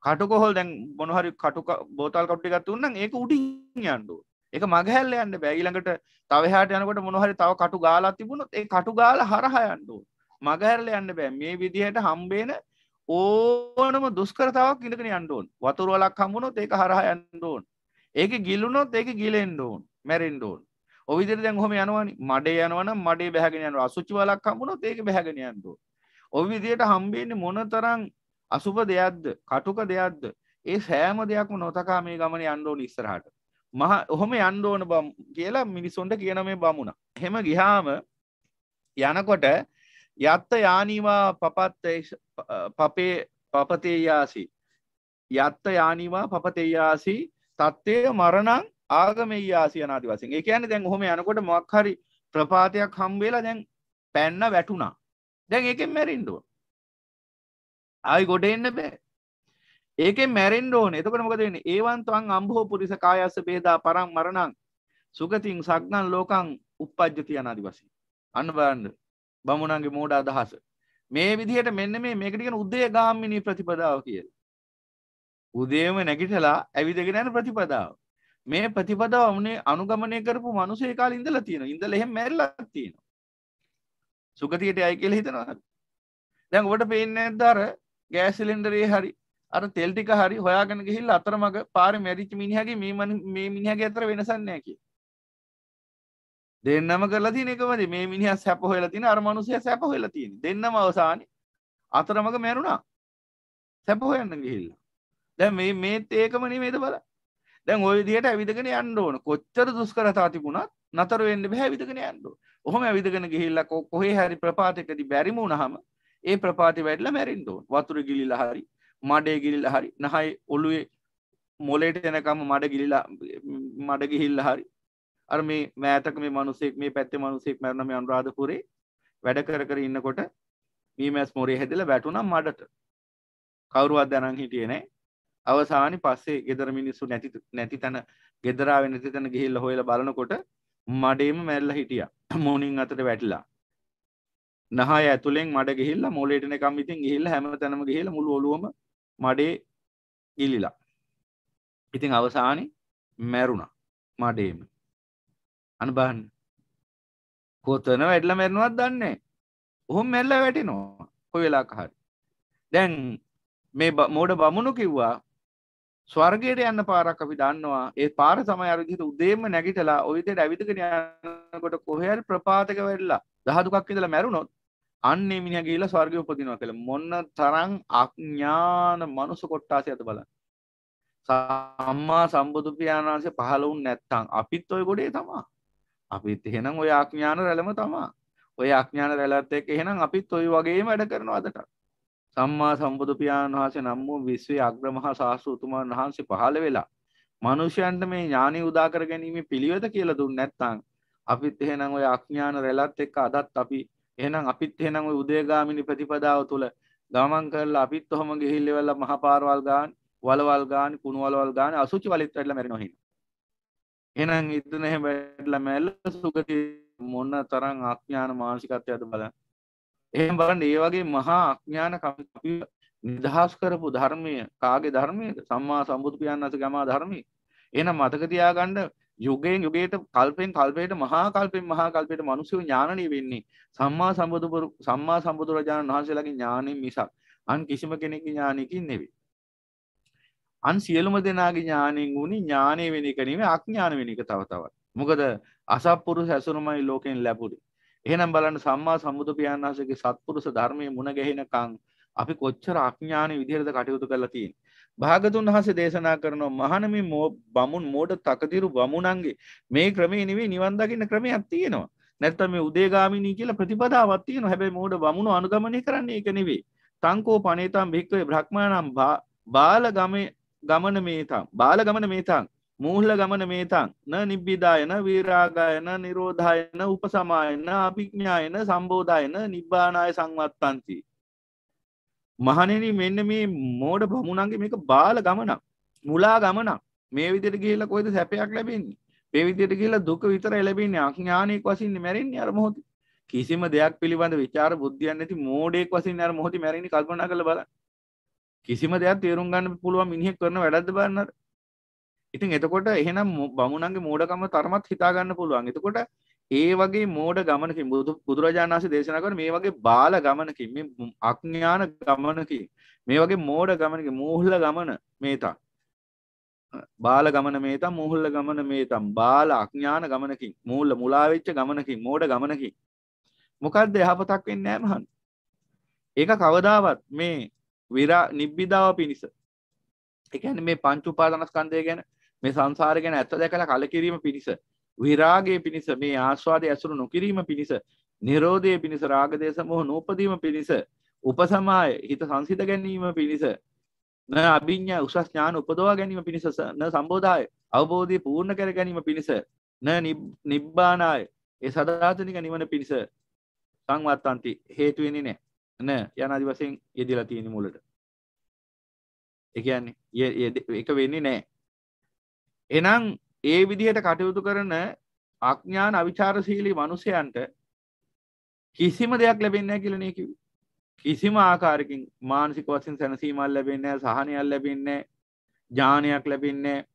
කටු කොහොල් දැන් මොනවා හරි කටු බෝතල් කටු ටිකක් තුන්නම් ඒක උඩින් යන්න ඕන. ඒක මගහැල්ල යන්න බෑ. ඊළඟට තව එහාට යනකොට මොනවා හරි තව කටු ගාලා තිබුණොත් ඒ කටු ගාලා හරහා යන්න ඕන. මගහැරලා යන්න බෑ. මේ විදිහට හම්බෙන ඕනම දුෂ්කරතාවක් ඉඳගෙන යන්න ඕන. වතුර වලක් හම්බුනොත් ඒක හරහා යන්න ඕන. ඒක ගිලුනොත් ඒක ගිලෙන්න ඕන. මැරෙන්න ඕන. ඔය විදිහට දැන් ඔහොම යනවනේ. මඩේ යනවනම් මඩේ බැහැගෙන යනවා. අසුචි වලක් හම්බුනොත් ඒක බැහැගෙන යන්න ඕන. ඔය විදිහට හම්බෙන්නේ මොනතරම් අසුබ දෙයක්ද, කටුක දෙයක්ද? ඒ සෑම දෙයක්ම නොතකා මේ ගමන යන්න ඕන ඉස්සරහට. මහ ඔහොම යන්න ඕන බම් කියලා මිනිසුන්ට කියන මේ බමුණ. එහෙම ගියාම යනකොට යත්ත යානීවා පපත් පපේ පපතේයාසි යත්ත යානීවා පපතේයාසි තත්ත්වය මරණං ආගමෙයාසි අනාදි වශයෙන්. ඒ කියන්නේ දැන් ඔහොම යනකොට මොකක් හරි ප්‍රපාතයක් හම්බ වෙලා දැන් පැන්න වැටුණා. දැන් ඒකෙන් මැරෙන්න ඕන. ආයි ගොඩ එන්න බෑ. ඒකෙන් මැරෙන්න ඕන. එතකොට මොකද වෙන්නේ? ඒවන් තං අම්භෝ පුරිස කායස්ස බේදා පරං මරණං සුගතින් සග්නං ලෝකං uppajjati අනාදි වශයෙන්. අන්න බලන්න. බමුණන්ගේ මෝඩ අදහස. මේ විදිහට මෙන්න මේ මේකට කියන උදේ ගාමිනී ප්‍රතිපදාව කියලා. උදේම නැගිටලා ඇවිදගෙන යන ප්‍රතිපදාව. මේ ප්‍රතිපදාව වුණේ අනුගමනය කරපු මිනිස්සු ඒ කාලේ ඉඳලා තියෙනවා. ඉඳලා එහෙම මැරිලා තියෙනවා. සුගතියට යයි කියලා හිතනවා. දැන් ඔබට පේන්නේ නැද්ද අර ගෑස් සිලින්ඩරේ හරි අර තෙල් ටික හරි හොයාගෙන ගිහිල්ලා අතරමඟ පාරේ මැරිච්ච මිනිහාගේ මේ මේ මිනිහාගේ අතර වෙනසක් නැහැ කියලා. දෙන්නම කරලා තියෙන එකමද මේ මිනිහා සැප හොයලා තියෙන අර මිනිහා සැප හොයලා තියෙන්නේ. දෙන්නම අවසානයේ අතරමඟ මැරුණා. සැප හොයන්න ගිහිල්ලා. දැන් මේ මේත් ඒකම නෙමෙයිද බලන්න. දැන් ওই විදිහට ඇවිදගෙන යන්න ඕන. කොච්චර දුෂ්කරතා තිබුණත් නතර වෙන්න බෑ ඇවිදගෙන යන්න ඕන. ඔහොම ඇවිදගෙන ගිහිල්ලා කොහේ හරි ප්‍රපාතයකදී බැරිම වුණාම ඒ ප්‍රපාතේ වැටිලා මැරෙන්න ඕන. වතුර ගිලිලා හරි, මඩේ ගිලිලා හරි, නහයි ඔළුවේ මොලේට එනකම් මඩ ගිලිලා මඩ ගිහිල්ලා හරි. අර මේ මෑතක මේ මිනිසෙක් මේ පැත්තේ මිනිසෙක් මැරුණා මේ අනුරාධපුරේ වැඩ කර කර ඉන්නකොට මීමැස් මොරේ හැදලා වැටුණා මඩට. කවුරුවත් දැනන් හිටියේ නැහැ. අවසානි පස්සේ ගෙදර මිනිස්සු නැති නැති තැන ගෙදරාව නැති තැන ගිහිල්ලා හොයලා බලනකොට මඩේම මැරලා හිටියා. [CLEARS THROAT] මොනින් අතට වැටිලා. නහය ඇතුලෙන් මඩ ගිහිල්ලා මොලේට නිකම් ඉතින් ගිහිල්ලා හැම තැනම ගිහිල්ලා මුළු ඔළුවම මඩේ ගිලිලා. ඉතින් අවසානි මැරුණා මඩේම. අන්න බලන්න. කොතන වැටලා මැරෙනවද දන්නේ නැහැ. ඔහොම මැරලා වැටෙනවා. කොයි වෙලාවක හරි. දැන් මේ මෝඩ බමුණු කිව්වා ස්වර්ගයට යන්න පාරක් අපි දන්නවා ඒ පාර තමයි අර විදිහට උදේම නැගිටලා ওই විදිහට ඇවිදගෙන යනකොට කොහේ හරි ප්‍රපාතක වෙලා දහදුකක් ඉඳලා මැරුණොත් අන්නේ මිනිහා ගිහිල්ලා ස්වර්ගෙ උපදිනවා කියලා මොන තරම් අඥාන මනුස්ස කොට්ටාසියද බලන්න සම්මා සම්බුදු පියාණන් වහන්සේ පහළ වුණ නැත්නම් අපිත් ওই ගොඩේ තමයි අපිත් එහෙනම් ওই අඥාන රැළම තමයි ඔය අඥාන රැළත් එක්ක එහෙනම් අපිත් ওই වගේම වැඩ කරනවා අදට සම්මා සම්බුදු පියාණන් වහන්සේ නම් වූ විශ්වයේ අග්‍රමහා ශාස්ත්‍ර උතුමන් වහන්සේ පහළ වෙලා මිනිසයන්ට මේ ඥානෙ උදා කර ගැනීම පිළිවෙත කියලා දුන්නේ නැත්නම් අපිත් එහෙනම් ওই අඥාන රැළත් එක්ක අදත් අපි එහෙනම් අපිත් එහෙනම් ওই උදේගාමිනී ප්‍රතිපදාව තුළ ගමන් කරලා අපිත් ඔහම ගිහිල්ලා ඉවරලා මහා පාරවල් ගාන වලවල් ගාන කුණු වලවල් ගාන අසුචි වලිත් වැටලා මැරෙනවා හින්න. එහෙනම් ඉදන එහෙම වැටලා මැරෙලා සුගති මොන තරම් අඥාන මානසිකත්වයක්ද බලන්න. එහෙම බලන්න ඒ වගේ මහා අඥාන අපි නිදහස් කරපු ධර්මය කාගේ ධර්මයේද? සම්මා සම්බුදු පියාණන් ගමා ධර්මයේ. එහෙනම් මතක තියාගන්න යුගයෙන් යුගයට කල්පෙන් කල්පයට මහා කල්පෙන් මහා කල්පයට මිනිස්සු ඥානණී වෙන්නේ සම්මා සම්බුදු සම්මා සම්බුදුරජාණන් වහන්සේලාගේ ඥානෙන් මිසක් අන් කිසිම කෙනෙක්ගේ ඥානයකින් නෙවෙයි. අන් සියලුම දෙනාගේ ඥාණයෙන් උනි ඥානෙ වෙන එක නෙවෙයි අඥාන වෙන එක තව තවත්. මොකද අසත්පුරුෂ ඇසුරුමයි ලෝකෙන් ලැබුණේ. එහෙනම් බලන්න සම්මා සම්බුදු පියාණන් වහන්සේගේ සත්පුරුෂ ධර්මයේ මුණ ගැහෙනකන් අපි කොච්චර අඥාන විදිහටද කටයුතු කරලා තියෙන්නේ. භාගතුන් වහන්සේ දේශනා කරනවා මහණමි බමුන් මෝඩ තකදිරු බමුණන්ගේ මේ ක්‍රමේ නෙවෙයි නිවන් දකින්න ක්‍රමයක් තියෙනවා. නැත්තම් මේ උදේගාමිනී කියලා ප්‍රතිපදාවක් තියෙනවා. හැබැයි මෝඩ බමුණු අනුගමනය කරන්නේ ඒක නෙවෙයි. තංකෝ පණේතම් භික්කවේ බ්‍රහ්මණම් බාල ගමේ ගමන මේතම් බාල ගමන මේතම් මූහල ගමන මේතං. න නිබ්බිදායන වීරාගායන නිරෝධායන උපසමායන අභිඥායන සම්බෝධායන නිබ්බානාය සංවත්තන්ති. මහනෙන මෙන්න මේ මෝඩ බමුණන්ගේ මේක බාල ගමනක්. මුලා ගමනක්. මේ විදියට ගිහිල්ලා කොයිද සැපයක් ලැබෙන්නේ? මේ විදියට ගිහිල්ලා දුක විතරයි ලැබෙන්නේ. අඥානික වශයෙන් මැරෙන්නේ අර මොහොතේ. කිසිම දෙයක් පිළිබඳ විචාර බුද්ධියක් නැති මෝඩයෙක් වශයෙන් අර මොහොතේ මැරෙන්නේ කල්පනා කරලා බලන්න. කිසිම දෙයක් තේරුම් ගන්න පුළුවන් මිනිහෙක් කරන වැඩක්ද බලන්න අර. ඉතින් එතකොට එහෙනම් බමුණන්ගේ මෝඩකම තරමත් හිතා ගන්න පුළුවන්. එතකොට ඒ වගේ මෝඩ ගමනකින් බුදුරජාණන් වහන්සේ දේශනා කරන මේ වගේ බාල ගමනකින් මේ අඥාන ගමනකින් මේ වගේ මෝඩ ගමනකින් මූහල ගමන මේතා. බාල ගමන මේතම් මූහල ගමන මේතම් බාල අඥාන ගමනකින් මූල මුලා වෙච්ච ගමනකින් මෝඩ ගමනකින්. මොකද්ද යහපතක් වෙන්නේ නැහැ මහන්. ඒක කවදාවත් මේ විරා නිබ්බිදාව පිණිස. ඒ කියන්නේ මේ පංච උපාදානස්කන්ධය ගැන මේ සංසාරය ගැන ඇත්ත දැකලා කලකිරීම පිණිස විරාගය පිණිස මේ ආස්වාදය ඇසුරු නොකිරීම පිණිස නිරෝධය පිණිස රාගදේශ මොහ නූපදීම පිණිස උපසමාය හිත සංසිත ගැනීම පිණිස න අභිඥා උසස් ඥාන උපදවා ගැනීම පිණිස න සම්බෝධාය අවබෝධය පූර්ණ කර ගැනීම පිණිස න නිබ්බානාය ඒ සදාතනික නිවන පිණිස සංවත්තන්ති. හේතු වෙන්නේ නැහැ. න යනාදි වශයෙන් යෙදලා තියෙන මුලට. ඒ කියන්නේ ඒක වෙන්නේ නැහැ. එහෙනම් ඒ විදිහට කටයුතු කරන අඥාන අවිචාරශීලී මිනිසයන්ට කිසිම දෙයක් ලැබෙන්නේ නැහැ කියලා නේ කිව්වේ. කිසිම ආකාරයකින් මානසික වශයෙන් සැනසීමක් ලැබෙන්නේ නැහැ, සහනයක් ලැබෙන්නේ නැහැ, ඥානයක් ලැබෙන්නේ නැහැ,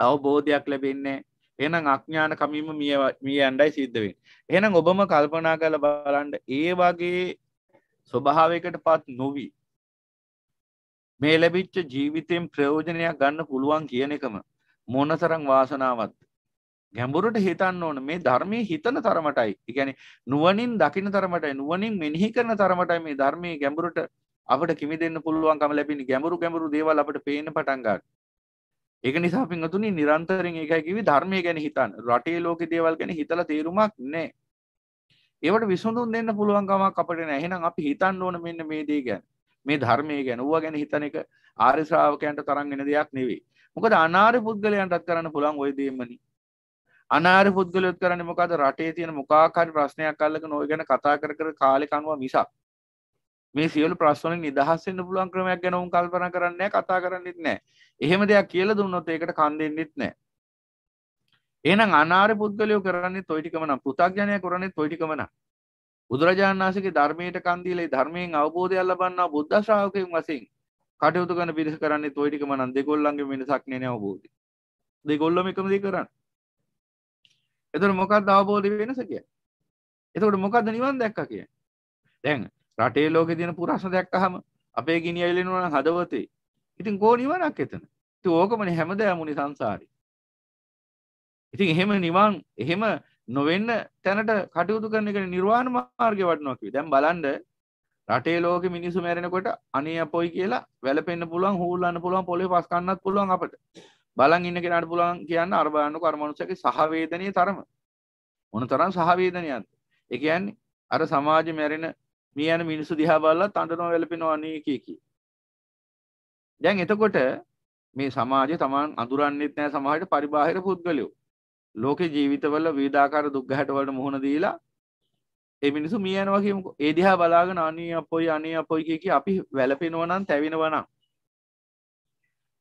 අවබෝධයක් ලැබෙන්නේ නැහැ. එහෙනම් අඥාන කමීම මිය මිය යණ්ඩයි සිද්ධ වෙන්නේ. එහෙනම් ඔබම කල්පනා කරලා බලන්න ඒ වගේ ස්වභාවයකටපත් නොවි මේ ලැබිච්ච ජීවිතයෙන් ප්‍රයෝජනයක් ගන්න පුළුවන් කියන එකම මොනතරම් වාසනාවත් ගැඹුරට හිතන්න ඕන මේ ධර්මයේ හිතන තරමටයි. ඒ කියන්නේ නුවණින් දකින තරමටයි නුවණින් මෙනෙහි කරන තරමටයි මේ ධර්මයේ ගැඹුරට අපිට කිමි දෙන්න පුළුවන්කම ලැබෙන්නේ ගැඹුරු ගැඹුරු දේවල් අපිට පේන්න පටන් ගන්නවා. ඒක නිසා පින්වතුනි නිරන්තරයෙන් ඒකයි කිව්වේ ධර්මයේ ගැන හිතන්න. රටේ ලෝකේ දේවල් ගැන හිතලා තේරුමක් නැහැ. ඒවට විසඳුම් දෙන්න පුළුවන් කමක් අපිට නැහැ. එහෙනම් අපි හිතන්න ඕන මෙන්න මේ දේ ගැන. මේ ධර්මයේ ගැන. ඌවා ගැන හිතන එක ආර්ය ශ්‍රාවකයන්ට තරම් වෙන දෙයක් නෙවෙයි. මොකද අනාර පුද්ගලයන්ටත් කරන්න පුළන් ඔය දේමනි. අනාර පුද්ගලයොත් කරන්න මොකද? රටේ තියෙන මොකාකාරි ප්‍රශ්නයක් අල්ලක නොය ගැන කතා කර කර කාලෙකනුව මිසක් මේ සියලු ප්‍රශ්වලින් නිදහස්සෙන්න්න පුළුවන් ක්‍රමයක් ගැන උන් කල්පන කරන්නේ කතා කරන්නෙත් නෑ එහෙම දෙයක් කියල දුන්නොත් ඒකට කන් දෙන්නෙත් නෑ එහෙනම් අනාර පුද්ගලයෝ කරන්නේ තොයිටිකම නම් පෘථග්ජනය කරන්නේ තොයිටිකම නම්. බුදුරජාණන් වහන්සේගේ ධර්මයට කන් දීලා ධර්මයෙන් අවබෝධය ලබන්නා බුද්ධ ශ්‍රාවකයන් වශයෙන් කටයුතු කරන පිරිස කරන්නේ toy ටිකම නම් දෙගොල්ලන්ගේ වෙනසක් නේ අවබෝධය. දෙගොල්ලම එකම දේ කරන්නේ. එතකොට මොකක්ද අවබෝධ වෙනස කියන්නේ? එතකොට මොකද්ද නිවන් දැක්කා කියන්නේ? දැන් රටේ ලෝකේ තියෙන පුරස්න දැක්කහම අපේ ගිනි ඇවිලෙනවා නම් හදවතේ. ඉතින් කෝ නිවනක් එතන? ඉතින් ඕකමනේ හැමදාම උනි සංසාරේ. ඉතින් එහෙම නිවන් එහෙම නොවෙන්න තැනට කටයුතු කරන එක නිර්වාණ මාර්ගය වඩනවා කිව්වේ. දැන් බලන්න රටේ ලෝකෙ මිනිස්සු මැරෙනකොට අනේ අපොයි කියලා වැළපෙන්න පුළුවන් හූල්ලන්න පුළුවන් පොළවේ පස් කන්නත් පුළුවන් අපට. බලන් ඉන්න කෙනාට පුළුවන් කියන්න අර බලන්නකො අර මනුස්සයාගේ සහවේදනීය තරම. මොන තරම් සහවේදනයක්ද? ඒ කියන්නේ අර සමාජෙ මැරෙන මේ යන මිනිස්සු දිහා බලලා තඬනවා වැළපෙනවා අනේ කී කී. දැන් එතකොට මේ සමාජය තමන් අඳුරන්නෙත් නැහැ සමාජයට පරිබාහිර පුද්ගලයෝ. ලෝකේ ජීවිතවල විවිධාකාර දුක් ගැහැට වලට මුහුණ දීලා ඒ මිනිසු මිය යනවා කියමුකෝ. ඒ දිහා බලාගෙන අනේ අපොයි අනේ අපොයි කිය කිය අපි වැළපෙනවා නම් තැවෙනවා නම්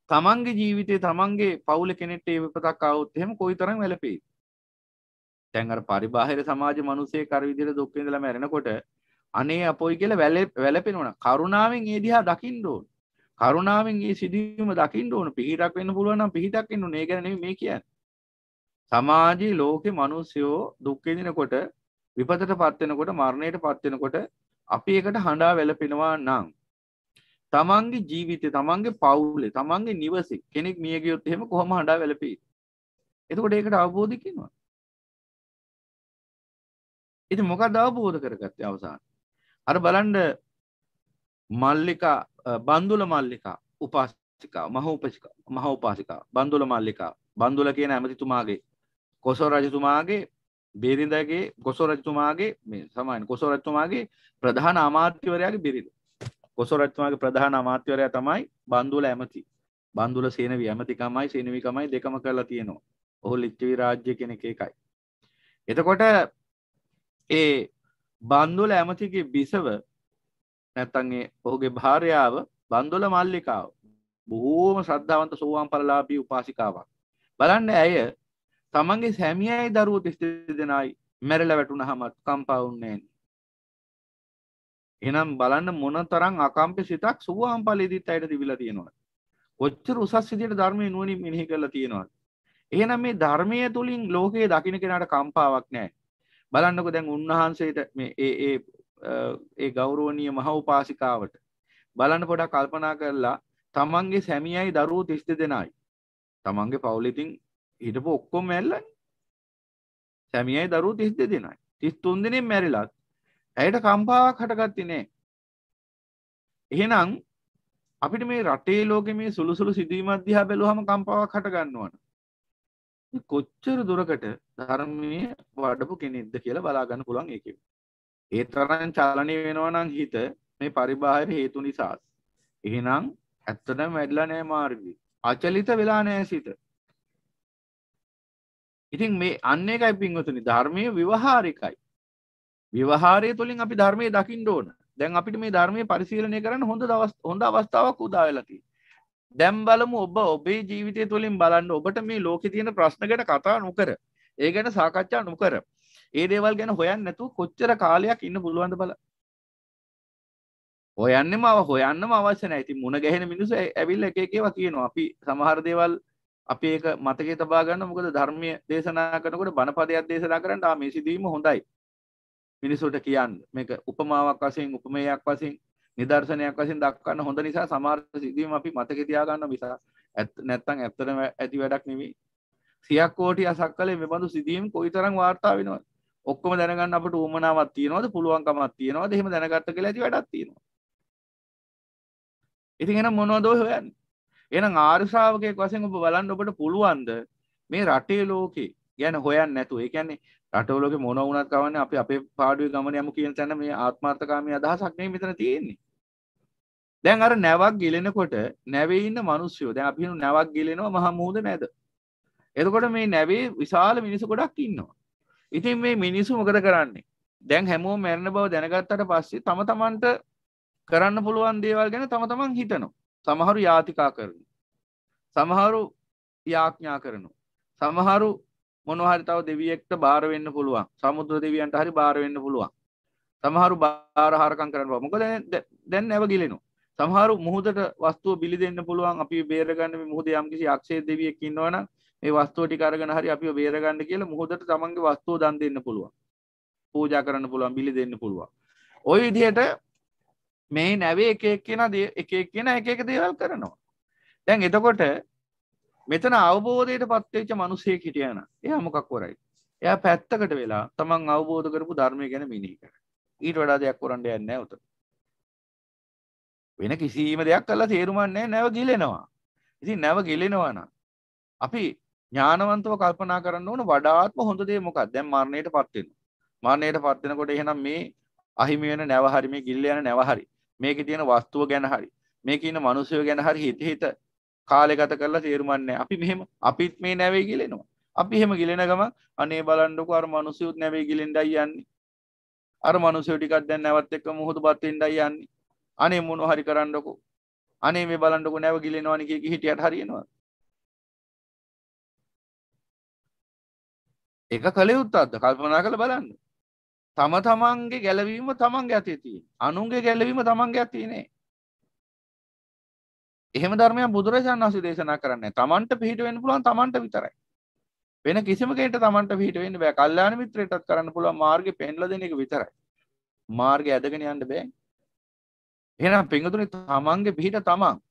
තමන්ගේ ජීවිතේ තමන්ගේ පවුල කෙනෙක්ට ඒ විපතක් ආවොත් එහෙම කොයිතරම් වැළපෙයිද? දැන් අර පරිබාහිර සමාජ මිනිස්සේ කර විදිහට දුක් විඳලා මැරෙනකොට අනේ අපොයි කියලා වැළපෙනවා. කරුණාවෙන් ඒ දිහා දකින්න ඕන. කරුණාවෙන් මේ සිදුවීම දකින්න ඕන. පිහිටක් වෙන්න පුළුවන් නම් පිහිටක් වෙන්න ඕන. ඒ ගැන නෙමෙයි මේ කියන්නේ. සමාජයේ ලෝකේ මිනිස්සුયો දුක් විඳිනකොට විපතට පත් වෙනකොට මරණයට පත් වෙනකොට අපි එකට හඬා වැළපෙනවා නම් තමන්ගේ ජීවිතේ තමන්ගේ පවුලේ තමන්ගේ නිවසේ කෙනෙක් මිය ගියොත් එහෙම කොහොම හඬා වැළපෙයිද? එතකොට ඒකට අවබෝධය කියනවා. ඉතින් මොකක්ද අවබෝධ කරගත්තේ අවසාන? අර බලන්න මල්ලිකා බන්දුල මල්ලිකා උපාසිකා මහෝපසිකා මහෝපාසිකා බන්දුල මල්ලිකා බන්දුල කියන ඇමතිතුමාගේ කොසෝ රජතුමාගේ බිරිඳගේ කොසෝ රජතුමාගේ මේ සමාන කොසෝ රජතුමාගේ ප්‍රධාන අමාත්‍යවරයාගේ බිරිඳ. කොසෝ රජතුමාගේ ප්‍රධාන අමාත්‍යවරයා තමයි බන්දුල ඇමති. බන්දුල සේනවි ඇමතිකමයි සේනවිකමයි දෙකම කරලා තියෙනවා. ඔහු ලිච්ඡවි රාජ්‍ය කෙනෙක් එකයි එතකොට ඒ බන්දුල ඇමතිගේ බිසව නැත්තන් ඒ ඔහුගේ භාර්යාව බන්දුල මල්ලිකාව බොහෝම ශ්‍රද්ධාවන්ත සෝවාන් ඵලලාභී උපාසිකාවක්. බලන්න ඇය තමන්ගේ සැමියයි දරුවෝ 32 දෙනයි මැරිලා වැටුණාමත් කම්පා වුන්නේ එහෙනම් බලන්න මොන තරම් අකම්පිත සිතක් සෝවාන් ඵලෙදිත් ඇයට තිබිලා තියෙනවද? කොච්චර උසස් විදියට ධර්මයේ නුවණින් මෙනෙහි කරලා තියෙනවද? එහෙනම් මේ ධර්මයේ තුලින් ලෝකයේ දකින්න කෙනාට කම්පාවක් නැහැ. බලන්නකො දැන් උන්වහන්සේට මේ ඒ ඒ ඒ ගෞරවනීය මහ උපාසිකාවට බලන්න පොඩක් කල්පනා කරලා තමන්ගේ සැමියයි දරුවෝ 32 දෙනයි. තමන්ගේ පවුල ඉතින් හිටපු ඔක්කොම මැරිලානේ. සැමියයි දරුවෝ 32 දෙනයි. 33 දෙනෙක් මැරිලත් ඇයට කම්පාවක් හටගත්තේ නෑ. එහෙනම් අපිට මේ රටේ ලෝකෙ මේ සුළු සුළු සිදුවීමක් දිහා බැලුවම කම්පාවක් හට ගන්නවනේ. කොච්චර දුරකට ධර්මයේ වඩපු කෙනෙක්ද කියලා බලා ගන්න පුළුවන් ඒකෙන්. ඒ තරම් චලනය වෙනවා නම් හිත මේ පරිබාහිර හේතු නිසා. එහෙනම් ඇත්තටම වැඩිලා නැහැ මාර්ගය. අචලිත වෙලා නැහැ සිත. ඉතින් මේ අන්න එකයි පින්වතුනි ධර්මයේ විවහාරිකයි. විවහාරය තුළින් අපි ධර්මයේ දකින්න ඕන. දැන් අපිට මේ ධර්මයේ පරිශීලනය කරන්න හොඳ හොඳ අවස්ථාවක් උදා වෙලා තියෙනවා. දැම් බලමු ඔබ ඔබේ ජීවිතය තුළින් බලන්න ඔබට මේ ලෝකෙ තියෙන ප්‍රශ්න ගැන කතා නොකර ඒ ගැන සාකච්ඡා නොකර ඒ දේවල් ගැන හොයන්න නැතුව කොච්චර කාලයක් ඉන්න පුළුවන්ද බල හොයන්නෙම අව හොයන්නම අවශ්‍ය නැහැ ඉතින් මුණ ගැහෙන මිනිස්සු ඇවිල්ලා එක එක ඒවා කියනවා අපි සමහර දේවල් අපි ඒක මතකයේ තබා ගන්න මොකද ධර්මයේ දේශනා කරනකොට බණපදයක් දේශනා කරන්න ආ මේ සිදුවීම හොඳයි මිනිසුන්ට කියන්න මේක උපමාවක් වශයෙන් උපමේයක් වශයෙන් නිදර්ශනයක් වශයෙන් දක්වන්න හොඳ නිසා සමහර සිදුවීම් අපි මතකේ තියාගන්න නිසා නැත්තම් ඇත්තටම ඇති වැඩක් නෙවෙයි. සියක් කෝටි අසක් කලේ මේ බඳු සිදුවීම් කොයිතරම් වාර්තා වෙනවද? ඔක්කොම දැනගන්න අපට උවමනාවක් තියෙනවද? පුළුවන්කමක් තියෙනවද? එහෙම දැනගත්ත කියලා ඇති වැඩක් තියෙනවා. ඉතින් එහෙනම් මොනවද ඔය හොයන්නේ? එනම් ආර්ශාවකයක් වසෙන් ඔබ බලන්න ඔබට පුළුවන්ද මේ රටේ ලෝකේ ගැන හොයන් නැතු ඒකැන්නේ රටවලෝක මොනවුනත් කවන්න අප අපේ පාඩුව ගමන යම කියන තැන මේ ආත්මාර්ථකාමී අදහසක්නේ මෙතන තියෙන්නේ. දැන් අර නැවක් ගිලෙනකොට නැවේ ඉන්න මිනිස්සුයෝ දැන් අපි නැවක් ගිලෙනවා මහා මූද නැද. එතකොට මේ නැවේ විශාල මිනිස්සු ගොඩක් ඉන්නවා. ඉතින් මේ මිනිස්සු මොකද කරන්නේ? දැන් හැමෝම මැරෙන බව දැනගත්තට පස්සේ තම තමන්ට කරන්න පුළුවන් දේවල් ගැන තම තමන් හිතනවා. සමහරු යාතිකා කරනවා. සමහරු යාඥා කරනවා. සමහරු මොනවා හරි තව දෙවියෙක්ට බාර වෙන්න පුළුවන්. සමුද්‍ර දෙවියන්ට හරි බාර වෙන්න පුළුවන්. සමහරු බාර හරකම් කරනවා. මොකද දැන් නැව ගිලෙනවා. සමහරු මුහුදට වස්තුව බිලි දෙන්න පුළුවන් අපි බේරගන්න මේ මුහුදේ යම්කිසි අක්ෂය දෙවියෙක් ඉන්නවනම් මේ වස්තුව ටික අරගෙන හරි අපිව බේරගන්න කියලා මුහුදට තමන්ගේ වස්තුව දන් දෙන්න පුළුවන්. පූජා කරන්න පුළුවන්, බිලි දෙන්න පුළුවන්. ওই විදිහට මේ නැවේ එක එක්කෙනා එක එක්කෙනා එක එක දේවල් කරනවා. දැන් එතකොට මෙතන අවබෝධයට පත්වෙච්ච මිනිසෙක් හිටියන එයා මොකක් කරයි? එයා පැත්තකට වෙලා තමන් අවබෝධ කරපු ධර්මය ගැන මෙනෙහි කරයි. ඊට වඩා දෙයක් කරන්න යන්නේ නැහැ උතන. වෙන කිසිම දෙයක් කළා තේරුමක් නැහැ නැව ගිලෙනවා. ඉතින් නැව ගිලෙනවා නම් අපි ඥානවන්තව කල්පනා කරන්න ඕන වඩාත්ම හොඳ දේ මොකක්ද? දැන් මරණයටපත් වෙනවා. මරණයටපත් වෙනකොට එහෙනම් මේ අහිමි වෙන නැව හරි මේ ගිල්ල යන නැව හරි මේකේ තියෙන වස්තුව ගැන හරි මේකේ ඉන්න මිනිස්සුયો ගැන හරි හිත හිත කාලය ගත කරලා තේරුම් නැහැ. අපි මෙහෙම අපිත් මේ නැවේ ගිලෙනවා. අපි එහෙම ගිලෙන ගම අනේ බලන්නකෝ අර මිනිස්සුත් නැවේ ගිලෙන්නයි යන්නේ. අර මිනිස්සු ටිකක් දැන් නැවත් එක්ක මුහුදුපත් වෙන්නයි යන්නේ අනේ මොන හරි කරන්නකෝ අනේ මේ බලන්නකෝ නැව ගිලෙනවනේ කිය කි හිටියට හරියනවා ඒක කළ යුත්තක්ද කල්පනා කරලා බලන්න තම තමන්ගේ ගැලවීම තමන්ගේ අතේ තියෙන අනුන්ගේ ගැලවීම තමන්ගේ අතේ නෑ. එහෙම ධර්මයක් බුදුරජාණන් වහන්සේ දේශනා කරන්නේ තමන්ට පිහිට වෙන්න පුළුවන් තමන්ට විතරයි. වෙන කිසිම කෙනෙක්ට තමන්ට පිහිට වෙන්න බෑ. කල්යාණ මිත්‍රයටත් කරන්න පුළුවන් මාර්ගේ පෙන්ලා දෙන එක විතරයි. මාර්ගය ඇදගෙන යන්න බෑ. එහෙනම් පිංගුතුනි තමන්ගේ පිහිට තමන්.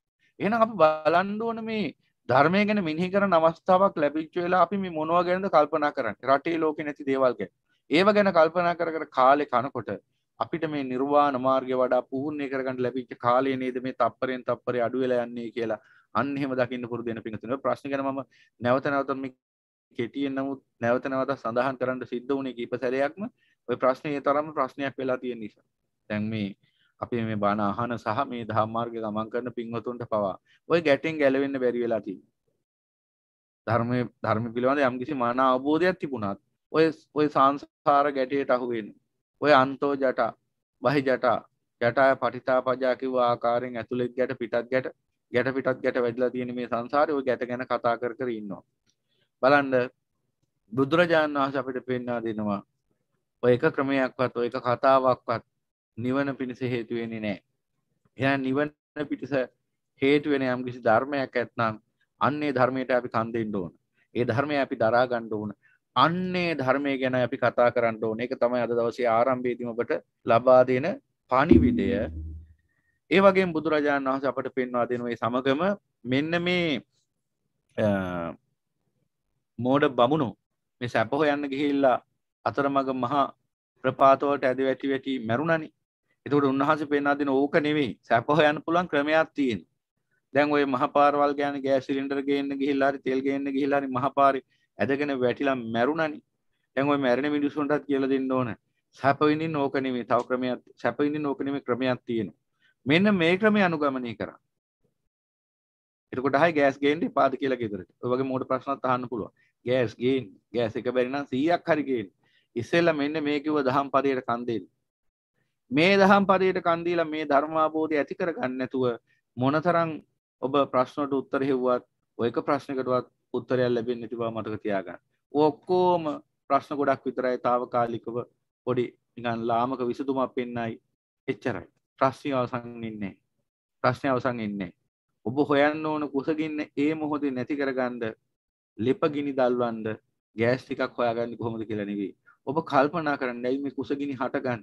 එහෙනම් අපි බලන්න ඕන මේ ධර්මය ගැන මිනිහි කරන අවස්ථාවක් ලැබිච්ච වෙලා අපි මේ මොනවා ගැනද කල්පනා කරන්නේ? රටේ ලෝකේ නැති දේවල් ගැන. ඒව ගැන කල්පනා කර කර කාලේ කනකොට අපිට මේ නිර්වාණ මාර්ගය වඩා පුහුණු කරගන්න ලැබිච්ච කාලය නේද මේ තප්පරෙන් තප්පරේ අඩු වෙලා යන්නේ කියලා. අන්න එහෙම දකින්න පුරුදු වෙන පිඟුතුනේ ප්‍රශ්න ගැන මම නැවත නැවත මේ කෙටියෙන් නමුත් නැවත නැවත සඳහන් කරන්න සිද්ධ වුණේ කීප සැරයක්ම ඔය ප්‍රශ්නේ ඒ තරම්ම ප්‍රශ්නයක් වෙලා තියෙන නිසා. දැන් මේ අපි මේ බණ අහන සහ මේ ධර්ම මාර්ගේ ගමන් කරන පින්වතුන්ට පවා ওই ගැටෙන් ගැලවෙන්න බැරි වෙලා තියෙනවා. ධර්මයේ ධර්ම පිළිබඳ යම්කිසි මාන අවබෝධයක් තිබුණත් ඔය ඔය සංසාර ගැටේට අහු වෙන්නේ. ඔය අන්තෝ ජට, බහි ජට, ජටය පටිතාපජා කිව්ව ආකාරයෙන් ඇතුළෙත් ගැට පිටත් ගැට, ගැට පිටත් ගැට වැදිලා තියෙන මේ සංසාරේ ඔය ගැට ගැන කතා කර කර ඉන්නවා. බලන්න බුදුරජාණන් වහන්සේ අපිට පෙන්වා දෙනවා ඔය එක ක්‍රමයක්වත් ඔය එක කතාවක්වත් නිවන පිණිස හේතු වෙන්නේ නැහැ. එහෙනම් නිවන පිණිස හේතු වෙන යම් කිසි ධර්මයක් ඇත්නම් අන්නේ ධර්මයට අපි කන් දෙන්න ඕන. ඒ ධර්මය අපි දරා ගන්න ඕන. අන්නේ ධර්මය ගැන අපි කතා කරන්න ඕන. ඒක තමයි අද දවසේ ආරම්භයේදීම ඔබට ලබා දෙන පණිවිඩය. ඒ වගේම බුදුරජාණන් වහන්සේ අපට පෙන්වා දෙන මේ සමගම මෙන්න මේ මෝඩ බමුණු මේ සැප හොයන්න ගිහිල්ලා අතරමඟ මහා ප්‍රපාතවලට ඇද වැටි වැටි මැරුණනි. එතකොට උන්වහන්සේ පෙන්වා දෙන ඕක නෙවෙයි සැප හොයන්න පුළුවන් ක්‍රමයක් තියෙන. දැන් ওই මහපාරවල් ගෑන ගෑස් සිලින්ඩර් ගේන්න ගිහිල්ලා හරි තෙල් ගේන්න ගිහිල්ලා හරි මහපාරේ ඇදගෙන වැටිලා මැරුණනි. දැන් ওই මැරෙන මිනිස්සුන්ටත් කියලා දෙන්න ඕන. සැප විඳින්න ඕක නෙවෙයි තව ක්‍රමයක් සැප විඳින්න ඕක නෙවෙයි ක්‍රමයක් තියෙනවා. මෙන්න මේ ක්‍රමය අනුගමනය කරා. එතකොට හයි ගෑස් ගේන්න එපාද කියලා ගෙදරට. ඔය වගේ මෝඩ ප්‍රශ්නත් අහන්න පුළුවන්. ගෑස් ගේන්න. ගෑස් එක බැරි නම් 100ක් හරි ගේන්න. ඉස්සෙල්ලා මෙන්න මේ කිව්ව දහම් පදයට කන් දෙන්න. මේ දහම් පදයට කන් දීලා මේ ධර්මාබෝධය ඇති කරගන්න නැතුව මොනතරම් ඔබ ප්‍රශ්නට උත්තර හෙව්වත් ඔය එක ප්‍රශ්නකටවත් උත්තරයක් ලැබෙන්නේ නැති බව මතක තියාගන්න. ඔක්කොම ප්‍රශ්න ගොඩක් විතරයි తాවකාලිකව පොඩි නිකන් ලාමක විසඳුමක් පෙන්නයි එච්චරයි. ප්‍රශ්නේ අවසන් ඉන්නේ ප්‍රශ්නේ අවසන් ඉන්නේ ඔබ හොයන්න ඕන කුසගින්න ඒ මොහොතේ නැති කරගන්න ලිප ගිනි දල්වන්න ගෑස් ටිකක් හොයාගන්න කොහොමද කියලා නෙවෙයි. ඔබ කල්පනා කරන්න ඇයි මේ කුසගිනි හටගන්න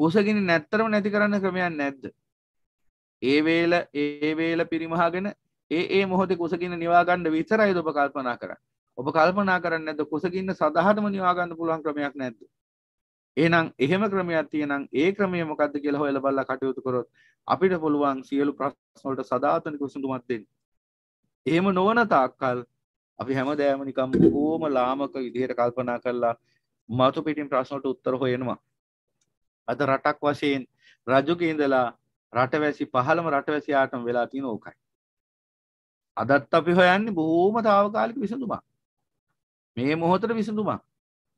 කුසගිනි නැත්තරම නැති කරන්න ක්‍රමයක් නැද්ද ඒ වේල ඒ වේල පිරිමහගෙන ඒ ඒ මොහොතේ කුසගින්න නිවා ගන්න විතරයි ඔබ කල්පනා කරන්නේ ඔබ කල්පනා කරන්නේ නැද්ද කුසගින්න සදහටම නිවා ගන්න පුළුවන් ක්‍රමයක් නැද්ද එහෙනම් එහෙම ක්‍රමයක් තියෙනම් ඒ ක්‍රමය මොකද්ද කියලා හොයලා බලලා කටයුතු කරොත් අපිට පුළුවන් සියලු ප්‍රශ්න වලට සදාතනික විසඳුමක් දෙන්න. එහෙම නොවන තාක්කල් අපි හැමදෑම නිකම් බොහෝම ලාමක විදිහට කල්පනා කරලා මතු පිටින් ප්‍රශ්නට උත්තර හොයනවා. අද රටක් වශයෙන් රජුගේ ඉඳලා රටවැසි පහළම රටවැසියාටම වෙලා තියෙන ඕකයි. අදත් අපි හොයන්නේ බොහෝම తాවකාලික විසඳුමක්. මේ මොහොතේ විසඳුමක්.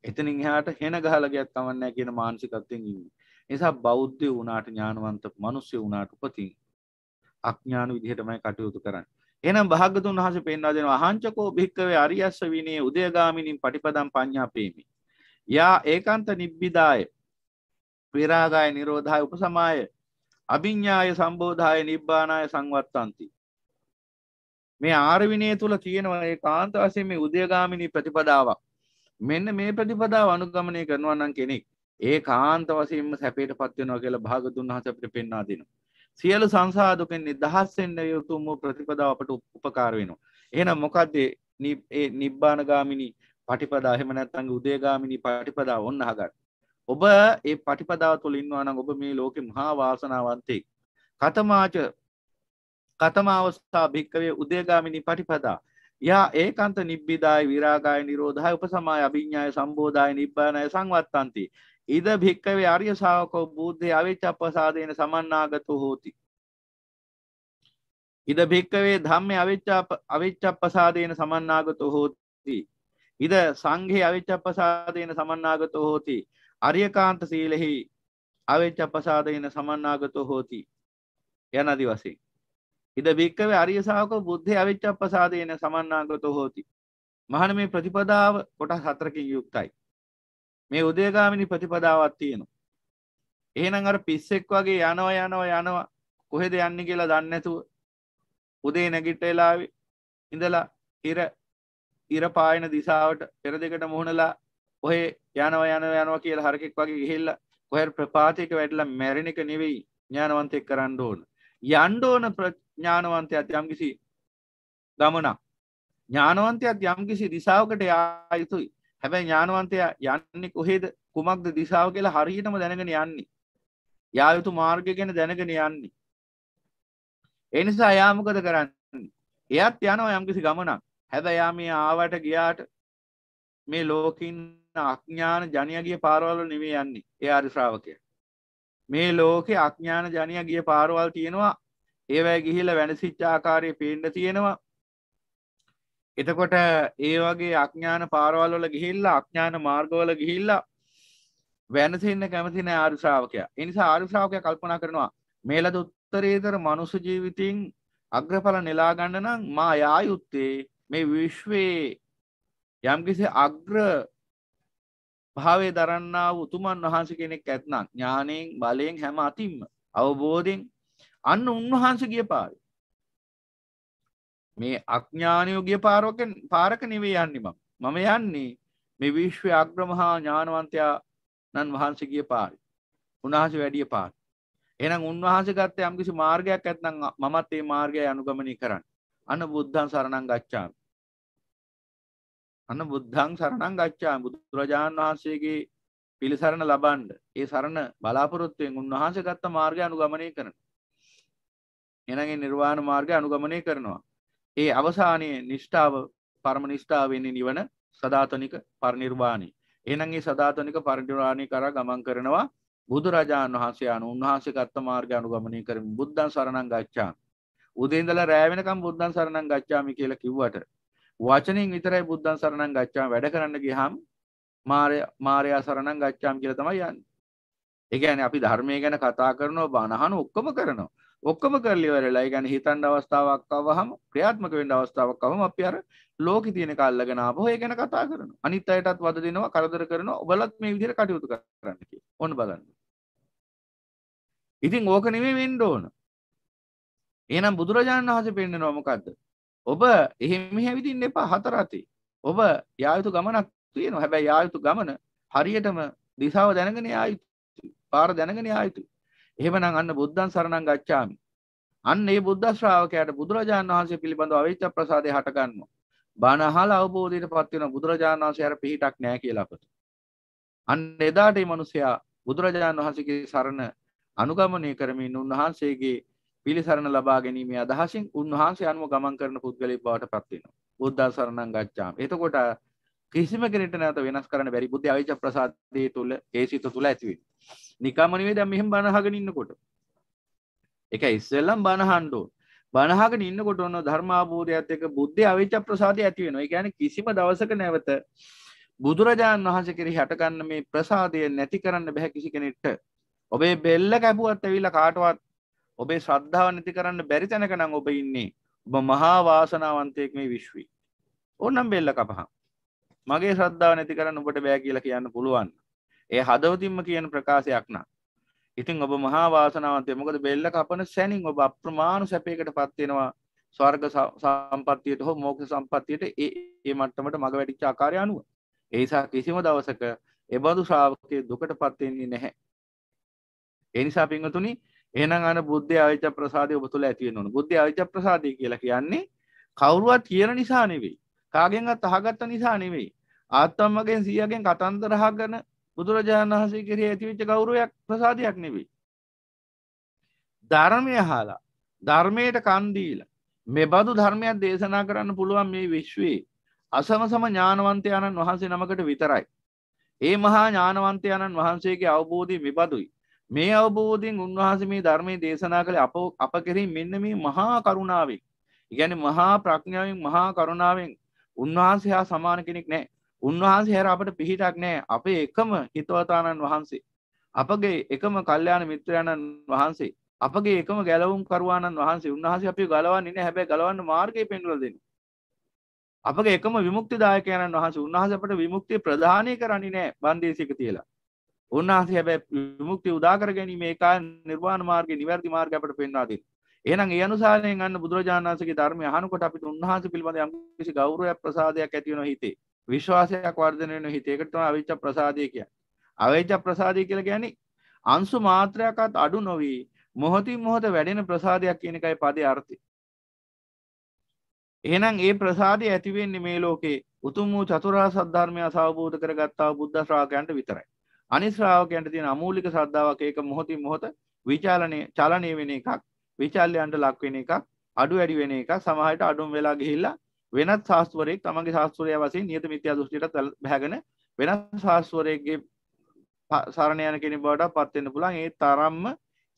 එතනින් එහාට හෙන ගහලා ගියත් කමක් නැහැ කියන මානසිකත්වයෙන් ඉන්නේ. නිසා බෞද්ධ වුණාට ඥානවන්ත මිනිස්සු වුණාට උපතින් අඥාන විදිහටමයි කටයුතු කරන්නේ. එහෙනම් භාග්‍යතුන් වහන්සේ පෙන්වා දෙනවා අහංචකෝ භික්කවේ අරියස්ස විනේ උදයගාමිනින් පටිපදම් පඤ්ඤාපේමි. යා ඒකාන්ත නිබ්බිදාය විරාගාය නිරෝධාය උපසමාය අභිඤ්ඤාය සම්බෝධාය නිබ්බානාය සංවත්තಂತಿ මේ ආරවිනය තුල තියෙනවා ඒකාන්ත වශයෙන් මේ උදයගාමිනී ප්‍රතිපදාවක් මෙන්න මේ ප්‍රතිපදාව අනුගමනය කරනවා නම් කෙනෙක් ඒකාන්ත වශයෙන්ම සැපයටපත් වෙනවා කියලා භාගතුන් වහන්සේ අපිට පෙන්වා දෙනවා සියලු සංසාදුකෙන් නිදහස් වෙන්න යුතුම ප්‍රතිපදාව අපට උපකාර වෙනවා එහෙනම් මොකද්ද මේ නිබ්බානගාමිනී පටිපදා එහෙම නැත්නම් උදේගාමිනී පටිපදා ඔන්න අහගන්න. ඔබ ඒ පටිපදාව තුළ ඉන්නවා නම් ඔබ මේ ලෝකේ මහා වාසනාවන්තයෙක්. කතමාච කතමාවස්ථා භික්කවේ උදේගාමිනී පටිපදා. යා ඒකාන්ත නිබ්බිදාය විරාගාය නිරෝධාය උපසමාය අභිඤ්ඤාය සම්බෝධාය නිබ්බානාය සංවත්තಂತಿ. ඉද භික්කවේ ආර්ය ශාවකෝ බුද්ධේ අවිච්ඡප්පසාදේන සමන්නාගතෝ හෝති. ඉද භික්කවේ ධම්මේ අවිච්ඡප්පසාදේන සමන්නාගතෝ හෝති. ඉද සංඝේ අවිච්ඡප්පසාදේන සමන්නාගතෝ හෝති අරියකාන්ත සීලෙහි අවෙච්චප්පසාදයන සමන්නාගතෝ හෝති යනදි වසේ. ඉද භික්කවේ අරිය ශාවකෝ බුද්ධය අවිච්ඡප්පසාදේන සමන්නාගතෝ හෝති. මහණ මේ ප්‍රතිපදාව කොටස් හතරකින් යුක්තයි. මේ උදේගාමිනී ප්‍රතිපදාවක් තියෙනවා. එහෙනම් අර පිස්සෙක් වගේ යනවා යනවා යනවා කොහෙද යන්නේ කියලා දන්නේ නැතුව උදේ නැගිට වෙලාවේ ඉඳලා ඉර ඉර පායන දිසාවට පෙර දෙකට මුහුණලා ඔහේ යනවා යනවා යනවා කියලා හරකෙක් වගේ ගිහිල්ලා කොහෙර ප්‍රපාතයක වැඩිලා මැරෙන එක නෙවෙයි ඥානවන්තයෙක් කරන්න ඕන. යන්න ඕන ඥානවන්තයත් යම්කිසි ගමනක්. ඥානවන්තයත් යම්කිසි දිසාවකට යා යුතුයි. හැබැයි ඥානවන්තයා යන්නේ කොහෙද කුමක්ද දිසාව කියලා හරියටම දැනගෙන යන්නේ. යා යුතු මාර්ගය ගැන දැනගෙන යන්නේ. ඒ නිසා එයා මොකද කරන්නේ? එයත් යනවා යම්කිසි ගමනක්. හැබැයි යා මේ ආවට ගියාට මේ ලෝකින් අඥාන ජනයාගේ පාරවල් නෙවෙයි යන්නේ. ඒ ආරි ශ්‍රාවකයා. මේ ලෝකේ අඥාන ජනයා ගිය පාරවල් තියෙනවා. ඒවැය ගිහිල්ලා වෙනසිච්ච ආකාරයේ පේන්න තියෙනවා. එතකොට ඒ වගේ අඥාන පාරවල් වල ගිහිල්ලා අඥාන මාර්ගවල ගිහිල්ලා වෙනසෙන්න කැමති නෑ ආර්ය ශ්‍රාවකයා. ඒ නිසා ආර්ය ශ්‍රාවකයා කල්පනා කරනවා මේලද උත්තරීතර මනුෂ්‍ය ජීවිතින් අග්‍රඵල නෙලා ගන්න නම් මා යා යුත්තේ මේ විශ්වයේ යම්කිසි අග්‍ර භාවය දරන්නා වූ උතුමන් වහන්සේ කෙනෙක් ඇත්නම් ඥාණයෙන් බලයෙන් හැම අතින්ම අවබෝධයෙන් අන්න උන්වහන්සේ ගිය පාරේ. මේ අඥානයෝ ගිය පාරක පාරක නෙවෙයි යන්නේ මම. මම යන්නේ මේ විශ්වයේ අග්‍ර මහා ඥානවන්තයා නන් වහන්සේ ගිය පාරේ. උන්වහන්සේ වැඩිය පාරේ. එහෙනම් උන්වහන්සේ ගත්ත යම්කිසි මාර්ගයක් ඇත්නම් මමත් ඒ මාර්ගය අනුගමනය කරන්න. අන්න බුද්ධං සරණං ගච්ඡාමි. අන්න බුද්ධං සරණං ගච්ඡාමි බුදුරජාණන් වහන්සේගේ පිළිසරණ ලබන්න ඒ සරණ බලාපොරොත්තුවෙන් උන්වහන්සේ ගත්ත මාර්ගය අනුගමනය කරන. එනගේ නිර්වාණ මාර්ගය අනුගමනය කරනවා. ඒ අවසානයේ නිෂ්ඨාව පරම නිෂ්ඨාව වෙන්නේ නිවන සදාතනික පරිනිර්වාණය. එහෙනම් ඒ සදාතනික පරිනිර්වාණය කරා ගමන් කරනවා බුදුරජාණන් වහන්සේ අනු උන්වහන්සේ ගත්ත මාර්ගය අනුගමනය කරමින් බුද්ධං සරණං ගච්ඡාමි. උදේ ඉඳලා රෑ වෙනකම් බුද්ධං සරණං ගච්ඡාමි කියලා කිව්වට වචනින් විතරයි බුද්ධන් සරණං ගච්ඡාම වැඩ කරන්න ගියහම මාරය මාරයා සරණං ගච්ඡාම කියලා තමයි යන්නේ. ඒ කියන්නේ අපි ධර්මයේ ගැන කතා කරනවා බණ අහන ඔක්කොම කරනවා. ඔක්කොම කරලි ඉවරලා ඒ කියන්නේ හිතන්න අවස්ථාවක් ආවහම ක්‍රියාත්මක වෙන්න අවස්ථාවක් ආවම අපි අර ලෝකේ තියෙන කල්ලාගෙන ආපහු ඒ ගැන කතා කරනවා. අනිත් අයටත් වද දෙනවා, කරදර කරනවා. ඔබලත් මේ විදිහට කටයුතු කරන්න කියලා. ඔන්න බලන්න. ඉතින් ඕක නෙමෙයි වෙන්න ඕන. එහෙනම් බුදුරජාණන් වහන්සේ පෙන්නනවා මොකද්ද? ඔබ එහෙම හැවිදින්න එපා හතර අතේ. ඔබ යා යුතු ගමනක් තියෙනවා. හැබැයි යා යුතු ගමන හරියටම දිශාව දැනගෙන යා යුතුයි. පාර දැනගෙන යා යුතුයි. එහෙමනම් අන්න බුද්ධං සරණං ගච්ඡාමි. අන්න ඒ බුද්ධ ශ්‍රාවකයාට බුදුරජාණන් වහන්සේ පිළිබඳව අවිච්ඡ ප්‍රසාදය හට ගන්නවා. බණ අහලා අවබෝධයට පත් වෙන බුදුරජාණන් වහන්සේ අර පිහිටක් නැහැ කියලා අපට. අන්න එදාට මේ මිනිසයා බුදුරජාණන් වහන්සේගේ සරණ අනුගමනය කරමින් උන්වහන්සේගේ පිළිසරණ ලබා ගැනීමේ අදහසින් උන්වහන්සේ අනුව ගමන් කරන පුද්ගලයෙක් බවට පත් වෙනවා. බුද්ධ සරණං ගච්ඡාම. එතකොට කිසිම කෙනෙක්ට නැවත වෙනස් කරන්න බැරි බුද්ධ අවිච ප්‍රසාදයේ තුල ඒ සිත තුල ඇති වෙනවා. නිකම්ම නෙවෙයි දැන් මෙහෙම බණ අහගෙන ඉන්නකොට. ඒක ඉස්සෙල්ලම් බණ අහන්න ඕන. බණ අහගෙන ඉන්නකොට ඔන්න ධර්මාභෝධයත් එක්ක බුද්ධ අවිච ප්‍රසාදය ඇති වෙනවා. ඒ කියන්නේ කිසිම දවසක නැවත බුදුරජාණන් වහන්සේ කෙරෙහි හටගන්න මේ ප්‍රසාදය නැති කරන්න බෑ කිසි කෙනෙක්ට. ඔබේ බෙල්ල කැපුවත් ඇවිල්ලා කාටවත් ඔබේ ශ්‍රද්ධාව නැති කරන්න බැරි තැනක නම් ඔබ ඉන්නේ ඔබ මහා වාසනාවන්තයෙක් මේ විශ්වී ඕනම් බෙල්ල කපහම් මගේ ශ්‍රද්ධාව නැති කරන්න ඔබට බෑ කියලා කියන්න පුළුවන්. ඒ හදවතින්ම කියන ප්‍රකාශයක් නම්. ඉතින් ඔබ මහා වාසනාවන්තය මොකද බෙල්ල කපන සැනින් ඔබ අප්‍රමාණු සැපයකට පත්වෙනවා ස්වර්ග සම්පත්තියට හෝ මෝක්ෂ සම්පත්තියට ඒ ඒ මට්ටමට මග වැඩිච්ච ආකාරය අනුව. ඒසා කිසිම දවසක එබඳු ශ්‍රාවකයේ දුකට පත්වෙන්නේ නැහැ. ඒ නිසා පින්වතුනි එහෙනම් අන බුද්ධ අවිච්ඡ ප්‍රසාදය ඔබ තුළ ඇති වෙන්න ඕන. බුද්ධ අවිච්ඡ ප්‍රසාදය කියලා කියන්නේ කවුරුවත් කියන නිසා නෙවෙයි. කාගෙන්වත් අහගත්ත නිසා නෙවෙයි. ආත්තම්මගෙන් සියගෙන් කතන්දර අහගෙන බුදුරජාණන් වහන්සේ කෙරෙහි ඇතිවෙච්ච ගෞරවයක් ප්‍රසාදයක් නෙවෙයි. ධර්මය අහලා ධර්මයට කන් දීලා මේ බඳු ධර්මයක් දේශනා කරන්න පුළුවන් මේ විශ්වයේ අසමසම ඥානවන්තයන්න් වහන්සේ නමකට විතරයි. ඒ මහා ඥානවන්තයන්න් වහන්සේගේ අවබෝධය මෙබඳුයි. මේ අවබෝධයෙන් උන්වහන්සේ මේ ධර්මයේ දේශනා කළේ අප අප කෙරෙහි මෙන්න මේ මහා කරුණාවෙන්. ඉගැන මහා ප්‍රඥාවෙන් මහා කරුණාවෙන් උන්වහන්සේ හා සමාන කෙනෙක් නෑ. උන්වහන්සේ හැර අපට පිහිටක් නෑ අපේ එකම හිතවතානන් වහන්සේ. අපගේ එකම කල්්‍යයාන මිත්‍රයණන් වහන්සේ අපගේ එකම ගැලවුම් කරුවාණන් වහන්සේ උන්වහසේ අපි ගලවන්න ඉන්න හැබැ ගලවන්න මාර්ගය පෙන්වල දෙන්න. අපගේ එකම විමුක්ති දායකයණන් වහස උන්හසපට විමුක්තිය ප්‍රධානය කරන්නේ නෑ බන්දේසික තියලා. උන්වහන්සේ හැබැ විමුක්ති උදාකර ගැනීම ඒකා නිර්වාණ මාර්ග නිවැරදි මාර්ගකට පෙන්වාදී. එනම් ඒ අනුසාරයෙන් ගන්න බුදුරජාණන්සේගේ ධර්මය අහනකොට අපිට උන්වහන්සේ පිළිබඳ යම්කිසි ගෞරවයක් ප්‍රසාදයක් ඇති වෙනවා හිතේ. විශ්වාසයක් වර්ධනය වෙන හිතේ. ඒකට තමයි අවිච්ඡ ප්‍රසාදය කියන්නේ. අවිච්ඡ ප්‍රසාදය කියලා කියන්නේ අංශු මාත්‍රයක්වත් අඩු නොවි මොහොතින් මොහොත වැඩෙන ප්‍රසාදයක් කියන එකයි පදේ අර්ථය. එහෙනම් ඒ ප්‍රසාදය ඇති වෙන්නේ මේ ලෝකේ උතුම් වූ චතුරාර්ය සත්‍ය අවබෝධ කරගත්තා බුද්ධ ශ්‍රාවකයන්ට විතරයි. අනිත් ශ්‍රාවකයන්ට තියෙන අමූලික ශ්‍රද්ධාවක් ඒක මොහොතින් මොහොත විචාලනය චලනය වෙන එකක්. විචල්යන්ට ලක් වෙන එකක් අඩු වැඩි වෙන එකක්. සමහරට අඩුම් වෙලා ගිහිල්ලා වෙනත් ශාස්ත්‍රවරයෙක් තමන්ගේ ශාස්ත්‍රය වශයෙන් නියත මිත්‍යා දෘෂ්ටියට බැහැගෙන වෙනත් ශාස්ත්‍රවරයෙක්ගේ සරණ යන කෙනෙක් බවට පත් වෙන්න පුළුවන්. ඒ තරම්ම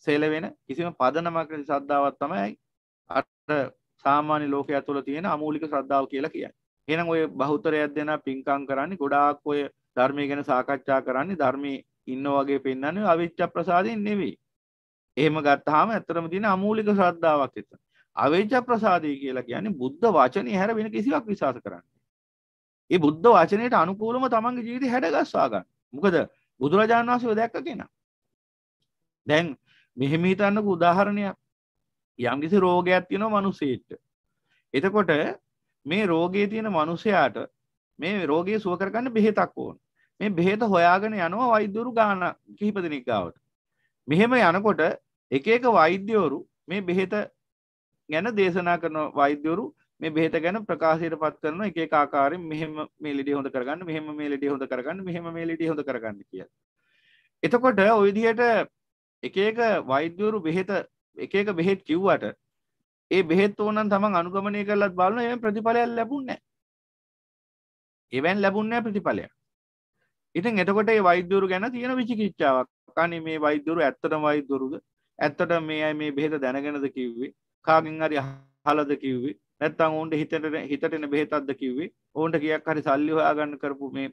සෙලවෙන කිසිම පදනමක් නැති ශ්‍රද්ධාවක් තමයි අර සාමාන්‍ය ලෝකයා තුළ තියෙන අමූලික ශ්‍රද්ධාව කියලා කියන්නේ. එහෙනම් ඔය බහුතරයක් දෙන පින්කම් කරන්නේ ගොඩාක් ඔය ධර්මය ගැන සාකච්ඡා කරන්නේ ධර්මයේ ඉන්න වගේ පෙන්වන්නේ අවිච්ඡ ප්‍රසාදයෙන් නෙවෙයි. එහෙම ගත්තාම ඇත්තටම තියෙන අමූලික ශ්‍රද්ධාවක් එතන. අවිච්ඡ ප්‍රසාදය කියලා කියන්නේ බුද්ධ වචනේ හැර වෙන කිසිවක් විශ්වාස කරන්නේ. ඒ බුද්ධ වචනයට අනුකූලව තමන්ගේ ජීවිතය හැඩගස්වා ගන්න. මොකද බුදුරජාණන් වහන්සේ දැක්ක කෙනා. දැන් මෙහෙම හිතන්නකෝ උදාහරණයක්. යම්කිසි රෝගයක් තියෙනවා මිනිසෙට. එතකොට මේ රෝගයේ තියෙන මිනිසයාට මේ රෝගය සුව කරගන්න බෙහෙතක් ඕන. මේ බෙහෙත හොයාගෙන යනවා වෛද්‍යවරු ගාන කිහිප දෙනෙක් ගාවට. මෙහෙම යනකොට එක එක වෛද්‍යවරු මේ බෙහෙත ගැන දේශනා කරන වෛද්‍යවරු මේ බෙහෙත ගැන ප්‍රකාශයට පත් කරන එක එක ආකාරයෙන් මෙහෙම මේ ලෙඩේ හොඳ කරගන්න මෙහෙම මේ ලෙඩේ හොඳ කරගන්න මෙහෙම මේ ලෙඩේ හොඳ කරගන්න කියලා. එතකොට ওই විදිහට එක එක වෛද්‍යවරු බෙහෙත එක එක බෙහෙත් කිව්වට ඒ බෙහෙත් ඕනනම් තමන් අනුගමනය කරලත් බලන ඒ ප්‍රතිඵලයක් ලැබුණේ නැහැ. එවන් ලැබුණේ නැහැ ප්‍රතිඵලයක්. ඉතින් එතකොට මේ වෛද්‍යවරු ගැන තියෙන විචිකිච්ඡාවක්. අනේ මේ වෛද්‍යවරු ඇත්තටම වෛද්‍යවරුද? ඇත්තටම මේ අය මේ බෙහෙත දැනගෙනද කිව්වේ? කාගෙන් හරි අහලාද කිව්වේ? නැත්තම් ඔවුන්ට හිතට හිතට එන බෙහෙතක්ද කිව්වේ? ඔවුන්ට කීයක් හරි සල්ලි හොයාගන්න කරපු මේ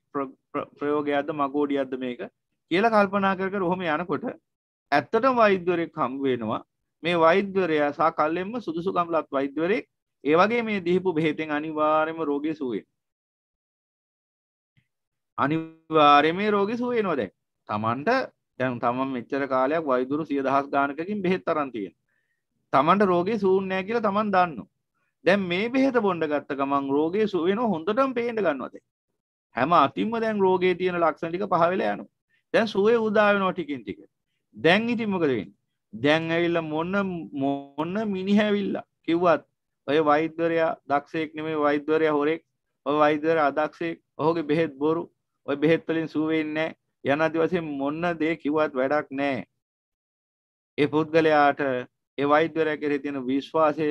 ප්‍රයෝගයක්ද මගෝඩියක්ද මේක කියලා කල්පනා කර කර ඔහොම යනකොට ඇත්තටම වෛද්‍යවරයෙක් හම්බ වෙනවා. මේ වෛද්‍යවරයා සා කල්ලෙම්ම සුදුසුකම්ලත් වෛද්‍යවරයෙක් ඒ වගේ මේ දීපු බෙහෙතෙන් අනිවාර්යයෙන්ම රෝගී සුව වෙනවා. අනිවාර්යයෙන්ම මේ රෝගී සුව වෙනවා දැන්. Tamanට දැන් තමන් මෙච්චර කාලයක් වෛදුරු සිය දහස් ගානකකින් බෙහෙත් අරන් තියෙන. තමන්ට රෝගේ සූන් නැහැ කියලා තමන් දන්නවා. දැන් මේ බෙහෙත බොන්න ගත්ත ගමන් රෝගේ සුව වෙනවා හොඳටම පේන්න ගන්නවා දැන්. හැම අතින්ම දැන් රෝගේ තියෙන ලක්ෂණ ටික පහ වෙලා යනවා. දැන් සුවේ උදා වෙනවා ටිකින් ටික. දැන් ඉතින් මොකද වෙන්නේ? දැන් ඇවිල්ලා මොන මොන මිනිහ ඇවිල්ලා කිව්වත් ඔය වෛද්‍යවරයා දක්ෂයෙක් නෙමෙයි වෛද්‍යවරයා හොරෙක්. ඔය වෛද්‍යවරයා අදක්ෂයෙක්. ඔහුගේ බෙහෙත් බොරු. ඔය බෙහෙත් වලින් සුව වෙන්නේ නැහැ. යනාදි වශයෙන් මොන්න දේ කිව්වත් වැඩක් නැහැ. ඒ පුද්ගලයාට ඒ වෛද්‍යවරයා කෙරෙහි තියෙන විශ්වාසය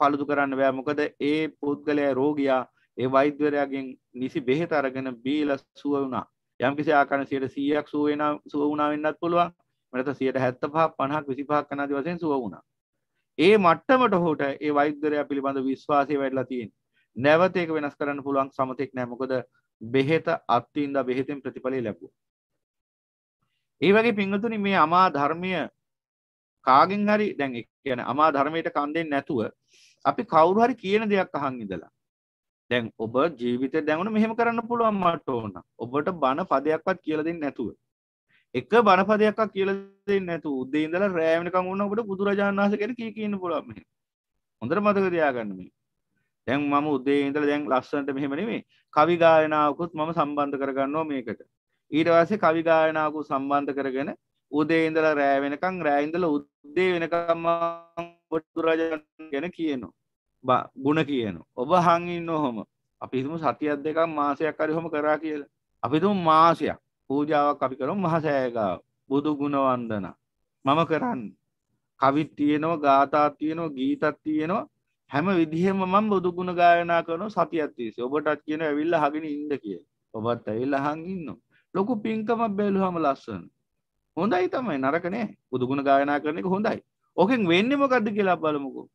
පළුදු කරන්න බෑ. මොකද ඒ පුද්ගලයා රෝගියා ඒ වෛද්‍යවරයාගෙන් නිසි බෙහෙත අරගෙන බීලා සුව වුණා. යම්කිසි ආකාරයෙන් 100ක් සුව වෙනා සුව වුණා වෙන්නත් පුළුවන්. නැත්නම් 175ක් 50ක් 25ක් යනාදි වශයෙන් සුව වුණා. ඒ මට්ටමට ඔහුට ඒ වෛද්‍යවරයා පිළිබඳ විශ්වාසය වැඩිලා තියෙනවා. නැවත ඒක වෙනස් කරන්න පුළුවන් සමතෙක් නැහැ. මොකද බෙහෙත අත්විඳ බෙහෙතෙන් ප්‍රතිඵලය ලැබුවා. ඒ වගේ පින්වතුනි මේ අමා ධර්මය කාගෙන් හරි දැන් ඒ කියන්නේ අමා ධර්මයට කන් දෙන්නේ නැතුව අපි කවුරු හරි කියන දෙයක් අහන් ඉඳලා දැන් ඔබ ජීවිතේ දැන් උන මෙහෙම කරන්න පුළුවන් මට ඕන. ඔබට බණ පදයක්වත් කියලා දෙන්නේ නැතුව. එක බණ පදයක්වත් කියලා දෙන්නේ නැතුව උදේ ඉඳලා රෑ වෙනකන් වුණා ඔබට බුදුරජාණන් වහන්සේ ගැන කී කියන්න පුළුවන් මෙහෙම. හොඳට මතක තියාගන්න මේ. දැන් මම උදේ ඉඳලා දැන් ලස්සනට මෙහෙම නෙමෙයි. කවි ගායනාවකුත් මම සම්බන්ධ කරගන්නවා මේකට. ඊට පස්සේ කවි ගායනාවකුත් සම්බන්ධ කරගෙන උදේ ඉඳලා රෑ වෙනකන් රෑ ඉඳලා උදේ වෙනකම් මම බුදුරජාණන් ගැන කියනවා. ගුණ කියනවා. ඔබ අහන් ඉන්න ඔහොම. අපි හිතමු සතියක් දෙකක් මාසයක් හරි ඔහොම කරා කියලා. අපි හිතමු මාසයක්. පූජාවක් අපි කරමු මහසෑය ගාව බුදු ගුණ වන්දනා. මම කරන්නේ. කවිත් තියෙනවා ගාථාත් තියෙනවා ගීතත් තියෙනවා. හැම විදිහෙම මම බුදු ගුණ ගායනා කරන සතියක් තිස්සේ ඔබටත් කියන ඇවිල්ලා අහගෙන ඉන්න කියලා. ඔබත් ඇවිල්ලා අහන් ඉන්නවා. ලොකු පින්කමක් බැලුවම ලස්සන. හොඳයි තමයි නරක නෑ. බුදු ගුණ ගායනා කරන එක හොඳයි. ඕකෙන් වෙන්නේ මොකද්ද කියලා බලමුකෝ.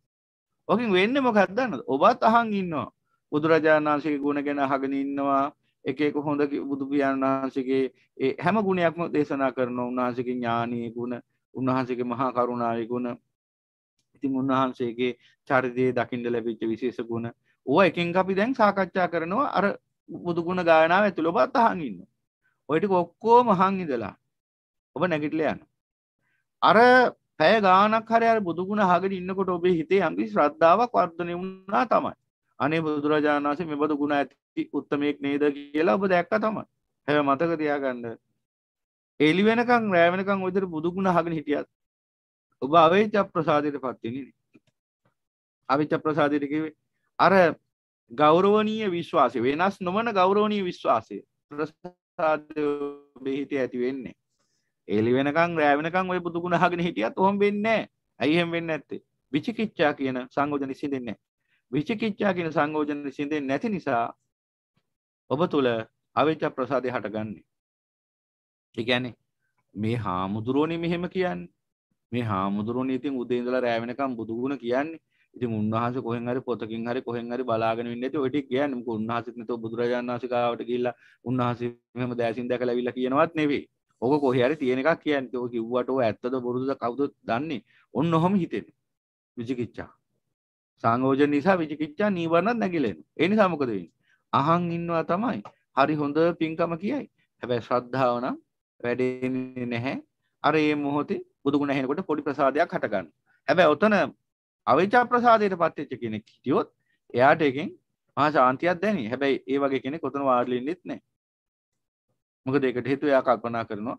ඕකෙන් වෙන්නේ මොකක්ද දන්නවද? ඔබත් අහන් ඉන්නවා. බුදුරජාණන් වහන්සේගේ ගුණ ගැන අහගෙන ඉන්නවා. එක එක හොඳ බුදු පියාණන් වහන්සේගේ ඒ හැම ගුණයක්ම දේශනා කරන උන්වහන්සේගේ ඥානීය ගුණ උන්වහන්සේගේ මහා කරුණාවේ ගුණ ඉතින් උන්වහන්සේගේ චරිතයේ දකින්න ලැබිච්ච විශේෂ ගුණ ඕවා එකින් අපි දැන් සාකච්ඡා කරනවා අර බුදු ගුණ ගායනාව ඇතුළේ ඔබත් අහන් ඉන්නවා. ඔය ටික ඔක්කොම අහන් ඉඳලා ඔබ නැගිටලා යනවා. අර පැය ගානක් හරි අර බුදු ගුණ අහගෙන ඉන්නකොට ඔබේ හිතේ යම්කිසි ශ්‍රද්ධාවක් වර්ධනය වුණා තමයි. අනේ බුදුරජාණන් වහන්සේ මෙබඳු ගුණ ඇති උත්තමයෙක් නේද කියලා ඔබ දැක්ක තමයි. හැබැයි මතක තියාගන්න එළි වෙනකන් රෑ වෙනකන් ඔය විදිහට බුදු ගුණ අහගෙන හිටියත් ඔබ අවේච ප්‍රසාදයට පත් වෙන්නේ නේ. අවේච ප්‍රසාදයට කිව්වේ අර ගෞරවනීය විශ්වාසය වෙනස් නොවන ගෞරවනීය විශ්වාසය ප්‍රසාදය ඔබේ හිතේ ඇති වෙන්නේ. එළි වෙනකන් රෑ වෙනකන් ඔය බුදු ගුණ අහගෙන හිටියත් ඔහොම වෙන්නේ නැහැ. ඇයි එහෙම වෙන්නේ නැත්තේ? විචිකිච්ඡා කියන සංයෝජන සිඳෙන්නේ නැහැ. විචිකිච්ඡා කියන සංයෝජන සිඳෙන්නේ නැති නිසා ඔබ තුල අවිච ප්‍රසාදය හටගන්නේ. ඒ කියන්නේ මේ හාමුදුරුවනේ මෙහෙම කියන්නේ. මේ හාමුදුරුවනේ ඉතින් උදේ ඉඳලා රෑ වෙනකම් බුදු ගුණ කියන්නේ. ඉතින් උන්වහන්සේ කොහෙන් හරි පොතකින් හරි කොහෙන් හරි බලාගෙන ඉන්නේ නැති ඔය ටික කියන්නේ මොකද උන්වහන්සේත් නැතෝ බුදුරජාණන් වහන්සේ ගාවට ගිහිල්ලා උන්වහන්සේ මෙහෙම දැසින් දැකලා ඇවිල්ලා කියනවත් නෙවෙයි. ඕක කොහේ හරි තියෙන එකක් කියන්නේ. ඔය කිව්වට ඔය ඇත්තද බොරුද කවුද දන්නේ? ඔන්න ඔහම හිතෙන්නේ. විචිකිච්ඡා. සංයෝජන නිසා විචිකිච්ඡා නීවරණත් නැగిලෙනවා. ඒ නිසා මොකද වෙන්නේ? අහන් ඉන්නවා තමයි. හරි හොඳ පින්කම කියයි. හැබැයි ශ්‍රද්ධාව නම් වැඩෙන්නේ නැහැ. අර මේ මොහොතේ බුදුගුණ ඇහෙනකොට පොඩි ප්‍රසාදයක් හටගන්නවා. හැබැයි ඔතන අවිචා ප්‍රසාදයට පත් වෙච්ච කෙනෙක් හිටියොත් එයාට එකෙන් මහා ශාන්තියක් දැනේ. හැබැයි ඒ වගේ කෙනෙක් ඔතන වාඩිලා ඉන්නෙත් නැහැ. මොකද ඒකට හේතුව එයා කල්පනා කරනවා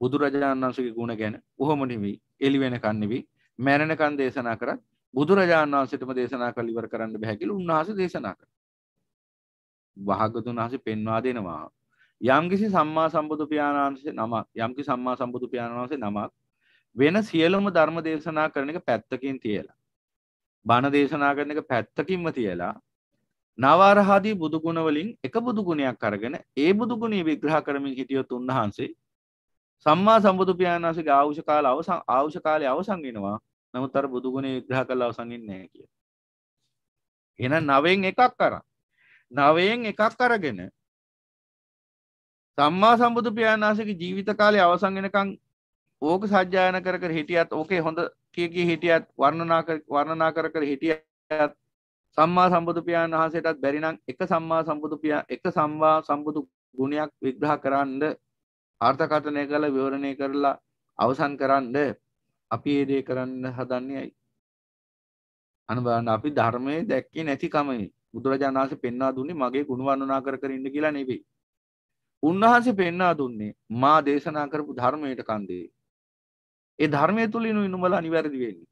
බුදුරජාණන් වහන්සේගේ ගුණ ගැන කොහොම නෙවෙයි එළි වෙනකන් නෙවෙයි මැරෙනකන් දේශනා කරත් බුදුරජාණන් වහන්සේටම දේශනා කළ ඉවර කරන්න බෑ කියලා උන්වහන්සේ දේශනා කළා. භාගතුන් වහන්සේ පෙන්වා දෙනවා. යම්කිසි සම්මා සම්බුදු පියාණන් වහන්සේ නමක් යම්කිසි සම්මා සම්බුදු පියාණන් වහන්සේ නමක් වෙන සියලුම ධර්ම දේශනා කරන එක පැත්තකින් තියලා බණ දේශනා කරන එක පැත්තකින්ම තියලා නවරහදී බුදුගුණ වලින් එක බුදුගුණයක් අරගෙන ඒ බුදුගුණය විග්‍රහ කරමින් හිටියොත් උන්වහන්සේ සම්මා සම්බුදු පියාණන් වහන්සේගේ ආයුෂ කාල අවසන් ආයුෂ කාලය අවසන් වෙනවා. නමුත් අර බුදුගුණය විග්‍රහ කරලා අවසන් වෙන්නේ නැහැ කියලා. එහෙනම් නවයෙන් එකක් අරන් නවයෙන් එකක් අරගෙන සම්මා සම්බුදු පියාණන් වහන්සේගේ ජීවිත කාලය අවසන් වෙනකන් ඕක සජ්ජායන කර කර හිටියත් ඕකේ හොඳ කිය කිය හිටියත් වර්ණනා කර වර්ණනා කර කර හිටියත් සම්මා සම්බුදු පියාණන් වහන්සේටත් බැරි නම් එක සම්මා සම්බුදු පියා එක සම්මා සම්බුදු ගුණයක් විග්‍රහ කරන්න අර්ථකථනය කරලා විවරණය කරලා අවසන් කරන්න අපි ඒ දේ කරන්න හදන්නේ ඇයි? අන බලන්න අපි ධර්මයේ දැක්කේ නැති කමයි. බුදුරජාණන් වහන්සේ පෙන්වා දුන්නේ මගේ ගුණ වර්ණනා කර කර ඉන්න කියලා නෙවෙයි. උන්වහන්සේ පෙන්වා දුන්නේ මා දේශනා කරපු ධර්මයට කන්දේ. ඒ ධර්මය තුලිනුයි නුඹලා නිවැරදි වෙන්නේ.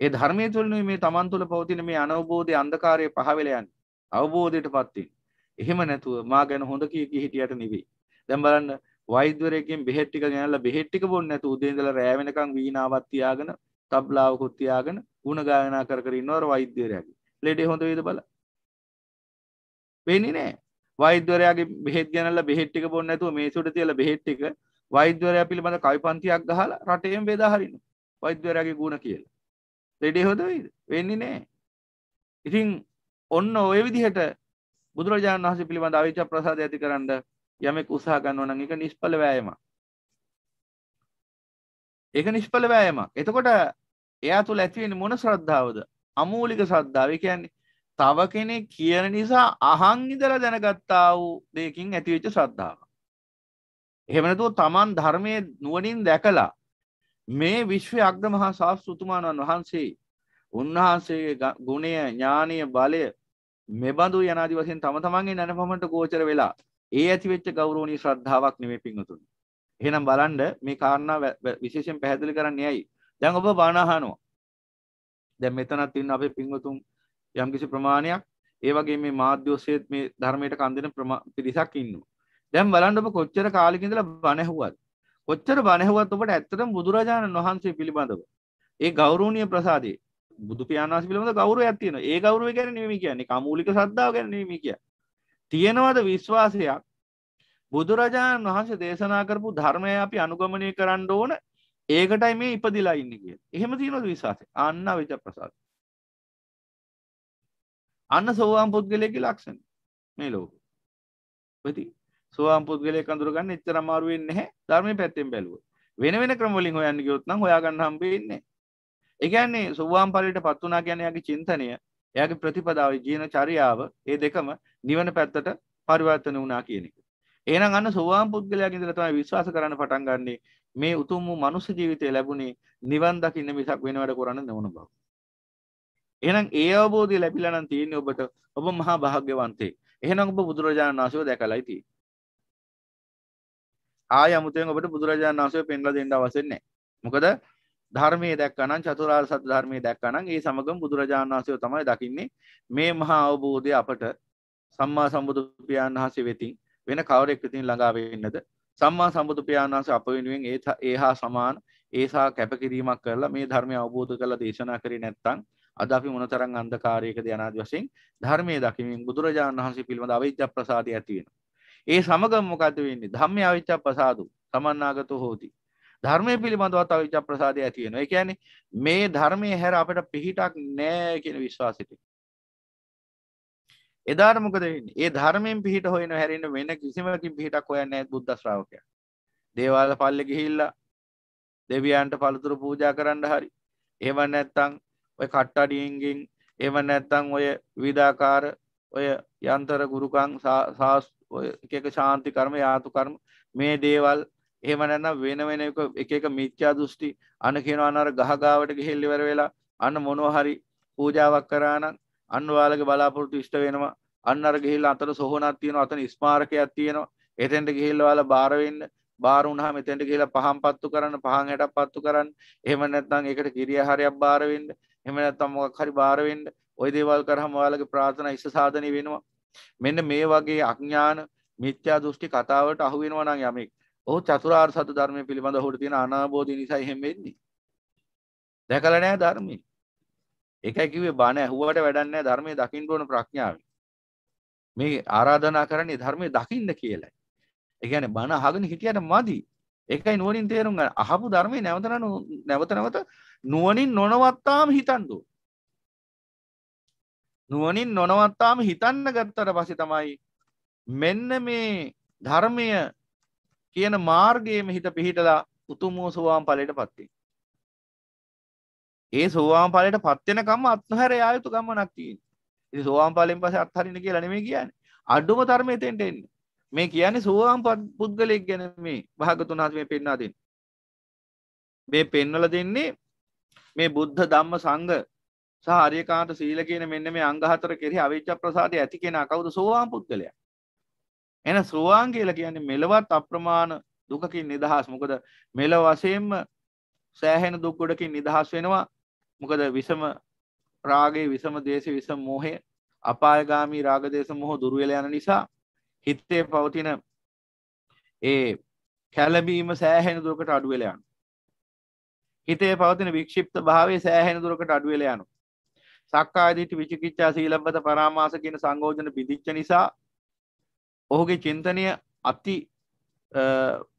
ඒ ධර්මය තුළිනුයි මේ තමන් තුළ පවතින මේ අනවබෝධය අන්ධකාරය පහවෙලා යන්නේ. අවබෝධයටපත් වෙන්නේ. එහෙම නැතුව මා ගැන හොඳ කී කී හිටියට නෙවෙයි. දැන් බලන්න වෛද්‍යවරයෙක්ගෙන් බෙහෙත් ටික ගෙනල්ලා බෙහෙත් ටික බොන්නේ නැතුව උදේ ඉඳලා රෑ වෙනකන් වීණාවක් තියාගෙන තබ්ලාවකුත් තියාගෙන ಗುಣ ගායනා කර කර ඉන්නවර වෛද්‍යවරයාගේ. ලෙඩේ හොඳ වේද බල. වෙන්නේ නැහැ. වෛද්‍යවරයාගේ බෙහෙත් ගෙනල්ලා බෙහෙත් ටික බොන්නේ නැතුව මේසෙට තියලා බෙහෙත් ටික වෛද්‍යවරයා පිළිබඳ කවි පන්තියක් ගහලා රටේම බෙදා හරිනවා. වෛද්‍යවරයාගේ ගුණ කියලා. ලෙඩේ හොඳ වෙයිද? වෙන්නේ නැහැ. ඉතින් ඔන්න ඔය විදිහට බුදුරජාණන් වහන්සේ පිළිබඳ අවිච ප්‍රසාදය ඇති කරන්න යමෙක් උත්සාහ කරනවා නම් ඒක නිෂ්ඵල වෑයමක්. ඒක නිෂ්ඵල වෑයමක්. එතකොට එයා තුල ඇති වෙන්නේ මොන ශ්‍රද්ධාවද? අමූලික ශ්‍රද්ධාව. ඒ කියන්නේ තව කෙනෙක් කියන නිසා අහන් ඉඳලා දැනගත්තා වූ දෙයකින් ඇතිවෙච්ච ශ්‍රද්ධාව. එහෙම නැතුව තමන් ධර්මයේ නුවණින් දැකලා මේ විශ්ව අග්‍ර මහා ශාස්තෘතුමාණන් වහන්සේ උන්වහන්සේගේ ගුණය ඥානය බලය මෙබඳු යනාදි වශයෙන් තම තමන්ගේ නැනපමට ගෝචර වෙලා ඒ ඇති වෙච්ච ගෞරවනීය ශ්‍රද්ධාවක් නෙමෙයි පිංගුතුනි. එහෙනම් බලන්න මේ කාරණා විශේෂයෙන් පැහැදිලි කරන්නේ ඇයි? දැන් ඔබ බණ අහනවා. දැන් මෙතනත් ඉන්න අපේ පිංගුතුන් යම්කිසි ප්‍රමාණයක් ඒ වගේ මේ මාධ්‍ය ඔස්සේ මේ ධර්මයට කන්දෙන පිරිසක් ඉන්නවා. දැන් බලන්න ඔබ කොච්චර කාලෙක ඉඳලා බණ ඇහුවද? කොච්චර බණහුවත් ඔබට ඇත්තටම බුදුරජාණන් වහන්සේ පිළිබඳව ඒ ගෞරවනීය ප්‍රසාදේ බුදු පියාණන් වහන්සේ පිළිබඳව ගෞරවයක් තියෙනවා. ඒ ගෞරවය ගැන නෙමෙයි කියන්නේ. කමූලික ශ්‍රද්ධාව ගැන නෙමෙයි කියන්නේ. තියෙනවද විශ්වාසයක් බුදුරජාණන් වහන්සේ දේශනා කරපු ධර්මය අපි අනුගමනය කරන්න ඕන ඒකටයි මේ ඉපදිලා ඉන්නේ කියලා. එහෙම තියෙනවද විශ්වාසය? අන්න අවිජ ප්‍රසාද. අන්න සෝවාන් පුද්ගලයාගේ ලක්ෂණ මේ ලෝකෙ. වෙති සෝවාන් පුද්ගලයෙක් අඳුරගන්න එච්චර අමාරු වෙන්නේ නැහැ ධර්මයේ පැත්තෙන් බැලුවොත් වෙන වෙන ක්‍රම වලින් හොයන්න ගියොත් නම් හොයාගන්න හම්බෙන්නේ නැහැ ඒ කියන්නේ සෝවාන් ඵලයට පත් වුණා කියන්නේ යාගේ චින්තනය එයාගේ ප්‍රතිපදාව ජීවන චර්යාව ඒ දෙකම නිවන පැත්තට පරිවර්තන වුණා කියන එක. එහෙනම් අන්න සෝවාන් පුද්ගලයාගේ ඉඳලා තමයි විශ්වාස කරන්න පටන් ගන්නෙ මේ උතුම් වූ මනුස්ස ජීවිතය ලැබුණේ නිවන් දකින්න මිසක් වෙන වැඩ කරන්න නොවන බව. එහෙනම් ඒ අවබෝධය ලැබිලා නම් තියෙන්නේ ඔබට ඔබ මහා භාග්‍යවන්තයෙක්. එහෙනම් ඔබ බුදුරජාණන් වහන්සේව දැකලායි තියෙන්නේ. ආය අමුතෙන් ඔබට බුදුරජාණන් වහන්සේව පෙන්ලා දෙන්න අවශ්‍ය නැහැ. මොකද ධර්මයේ දැක්කනම් චතුරාර්ය සත්‍ය ධර්මයේ දැක්කනම් ඒ සමගම බුදුරජාණන් වහන්සේව තමයි දකින්නේ මේ මහා අවබෝධය අපට සම්මා සම්බුදු පියාණන් වහන්සේ වෙතින් වෙන කවරෙක් වෙතින් ළඟා වෙන්නද සම්මා සම්බුදු පියාණන් වහන්සේ අප වෙනුවෙන් ඒ ඒ හා සමාන ඒසා කැපකිරීමක් කරලා මේ ධර්මය අවබෝධ කරලා දේශනා කරේ නැත්නම් අද අපි මොනතරම් අන්ධකාරයකද යනාදි වශයෙන් ධර්මයේ දකිමින් බුදුරජාණන් වහන්සේ පිළිබඳ අවිජ්ජා ප්‍රසාදය ඇති වෙනවා. ඒ සමගම මොකද වෙන්නේ? ධම්මේ අවිජ්ජා ප්‍රසාදු සමන්නාගතෝ හෝති. ධර්මයේ පිළිබඳවත් අවිජ්ජා ප්‍රසාදය ඇති වෙනවා. ඒ කියන්නේ මේ ධර්මයේ හැර අපිට පිහිටක් නැහැ කියන විශ්වාසෙට. එදාට මොකද වෙන්නේ? ඒ ධර්මයෙන් පිහිට හොයන හැරෙන්න වෙන කිසිමකින් පිහිටක් හොයන්නේ නැහැ බුද්ධ ශ්‍රාවකයා. දේවාල පල්ලේ ගිහිල්ලා දෙවියන්ට පළතුරු පූජා කරන්න හරි. එහෙම නැත්නම් ඔය කට්ටඩියෙන්ගෙන් එහෙම නැත්නම් ඔය විවිධාකාර ඔය යන්තර ගුරුකම් සාස් ඔය එක එක ශාන්ති කර්ම යාතු කර්ම මේ දේවල් එහෙම නැත්නම් වෙන වෙන එක එක මිත්‍යා දෘෂ්ටි අන කියනවා අර ගහ ගාවට ගිහිල්ලා ඉවර වෙලා අන්න මොනවා හරි පූජාවක් කරා නම් අන්න ඔයාලගේ බලාපොරොත්තු ඉෂ්ට වෙනවා. අන්න අර ගිහිල්ලා අතන සොහොනක් තියෙනවා අතන ස්මාරකයක් තියෙනවා. එතෙන්ට ගිහිල්ලා ඔයාලා බාර වෙන්න. බාර වුණාම එතෙන්ට ගිහිල්ලා පහන් පත්තු කරන්න පහන් හැටක් පත්තු කරන්න. එහෙම නැත්නම් ඒකට කිරිය හරියක් බාර වෙන්න. එහෙම නැත්නම් මොකක් හරි බාර වෙන්න. ওই දේවල් කරාම ඔයාලගේ ප්‍රාර්ථනා ඉෂ්ට සාධනෙ වෙනවා. මෙන්න මේ වගේ අඥාන මිත්‍යා දෘෂ්ටි කතාවට අහු වෙනවා නම් යමෙක්. ඔහු චතුරාර්ය සත්‍ය ධර්මය පිළිබඳව ඔහුට තියෙන අනාබෝධය නිසා එහෙම වෙන්නේ. දැකලා නැහැ ධර්මයේ. ඒකයි කිව්වේ බණ ඇහුවට වැඩක් නැහැ ධර්මයේ දකින්න ඕන ප්‍රඥාවෙන්. මේ ආරාධනා කරන්නේ ධර්මයේ දකින්න කියලායි. ඒ කියන්නේ බණ අහගෙන හිටියට මදි. ඒකයි නුවණින් තේරුම් ගන්න. අහපු ධර්මයේ නැවත නැවත නැවත නුවණින් නොනවත්තාම හිතන්න ඕන. නුවණින් නොනවත්තාම හිතන්න ගත්තට පස්සේ තමයි මෙන්න මේ ධර්මය කියන මාර්ගයේම හිත පිහිටලා උතුම් වූ සෝවාන් ඵලයට පත් වෙනවා. ඒ සෝවාන් ඵලයට පත් වෙනකම්ම අත්හැර යා යුතු ගමනක් තියෙනවා. ඉතින් සෝවාන් ඵලෙන් පස්සේ අත්හරින්න කියලා නෙමෙයි කියන්නේ. අඩුම ධර්මයේ තෙන්ට එන්නේ. මේ කියන්නේ සෝවාන් පුද්ගලයෙක් ගැන මේ භාගතුන් වහන්සේ මේ පෙන්වා දෙන්නේ. මේ පෙන්වලා දෙන්නේ මේ බුද්ධ ධම්ම සංඝ සහ ආර්යකාන්ත සීල කියන මෙන්න මේ අංග හතර කෙරෙහි අවිච්ඡ ප්‍රසාදය ඇති කෙනා කවුද සෝවාන් පුද්ගලයා. එන සෝවාන් කියලා කියන්නේ මෙලවත් අප්‍රමාණ දුකකින් නිදහස්. මොකද මෙලව වශයෙන්ම සෑහෙන දුක් ගොඩකින් නිදහස් වෙනවා. මොකද විසම රාගේ විසම දේශේ විසම මෝහය අපායගාමී රාග දේශ මොහ දුර වෙලා යන නිසා හිතේ පවතින ඒ කැළඹීම සෑහෙන දුරකට අඩු වෙලා යනවා. හිතේ පවතින වික්ෂිප්ත භාවයේ සෑහෙන දුරකට අඩු වෙලා යනවා. සක්කාය දිට්ඨි විචිකිච්ඡා සීලබ්බත පරාමාස කියන සංයෝජන පිදිච්ච නිසා ඔහුගේ චින්තනය අති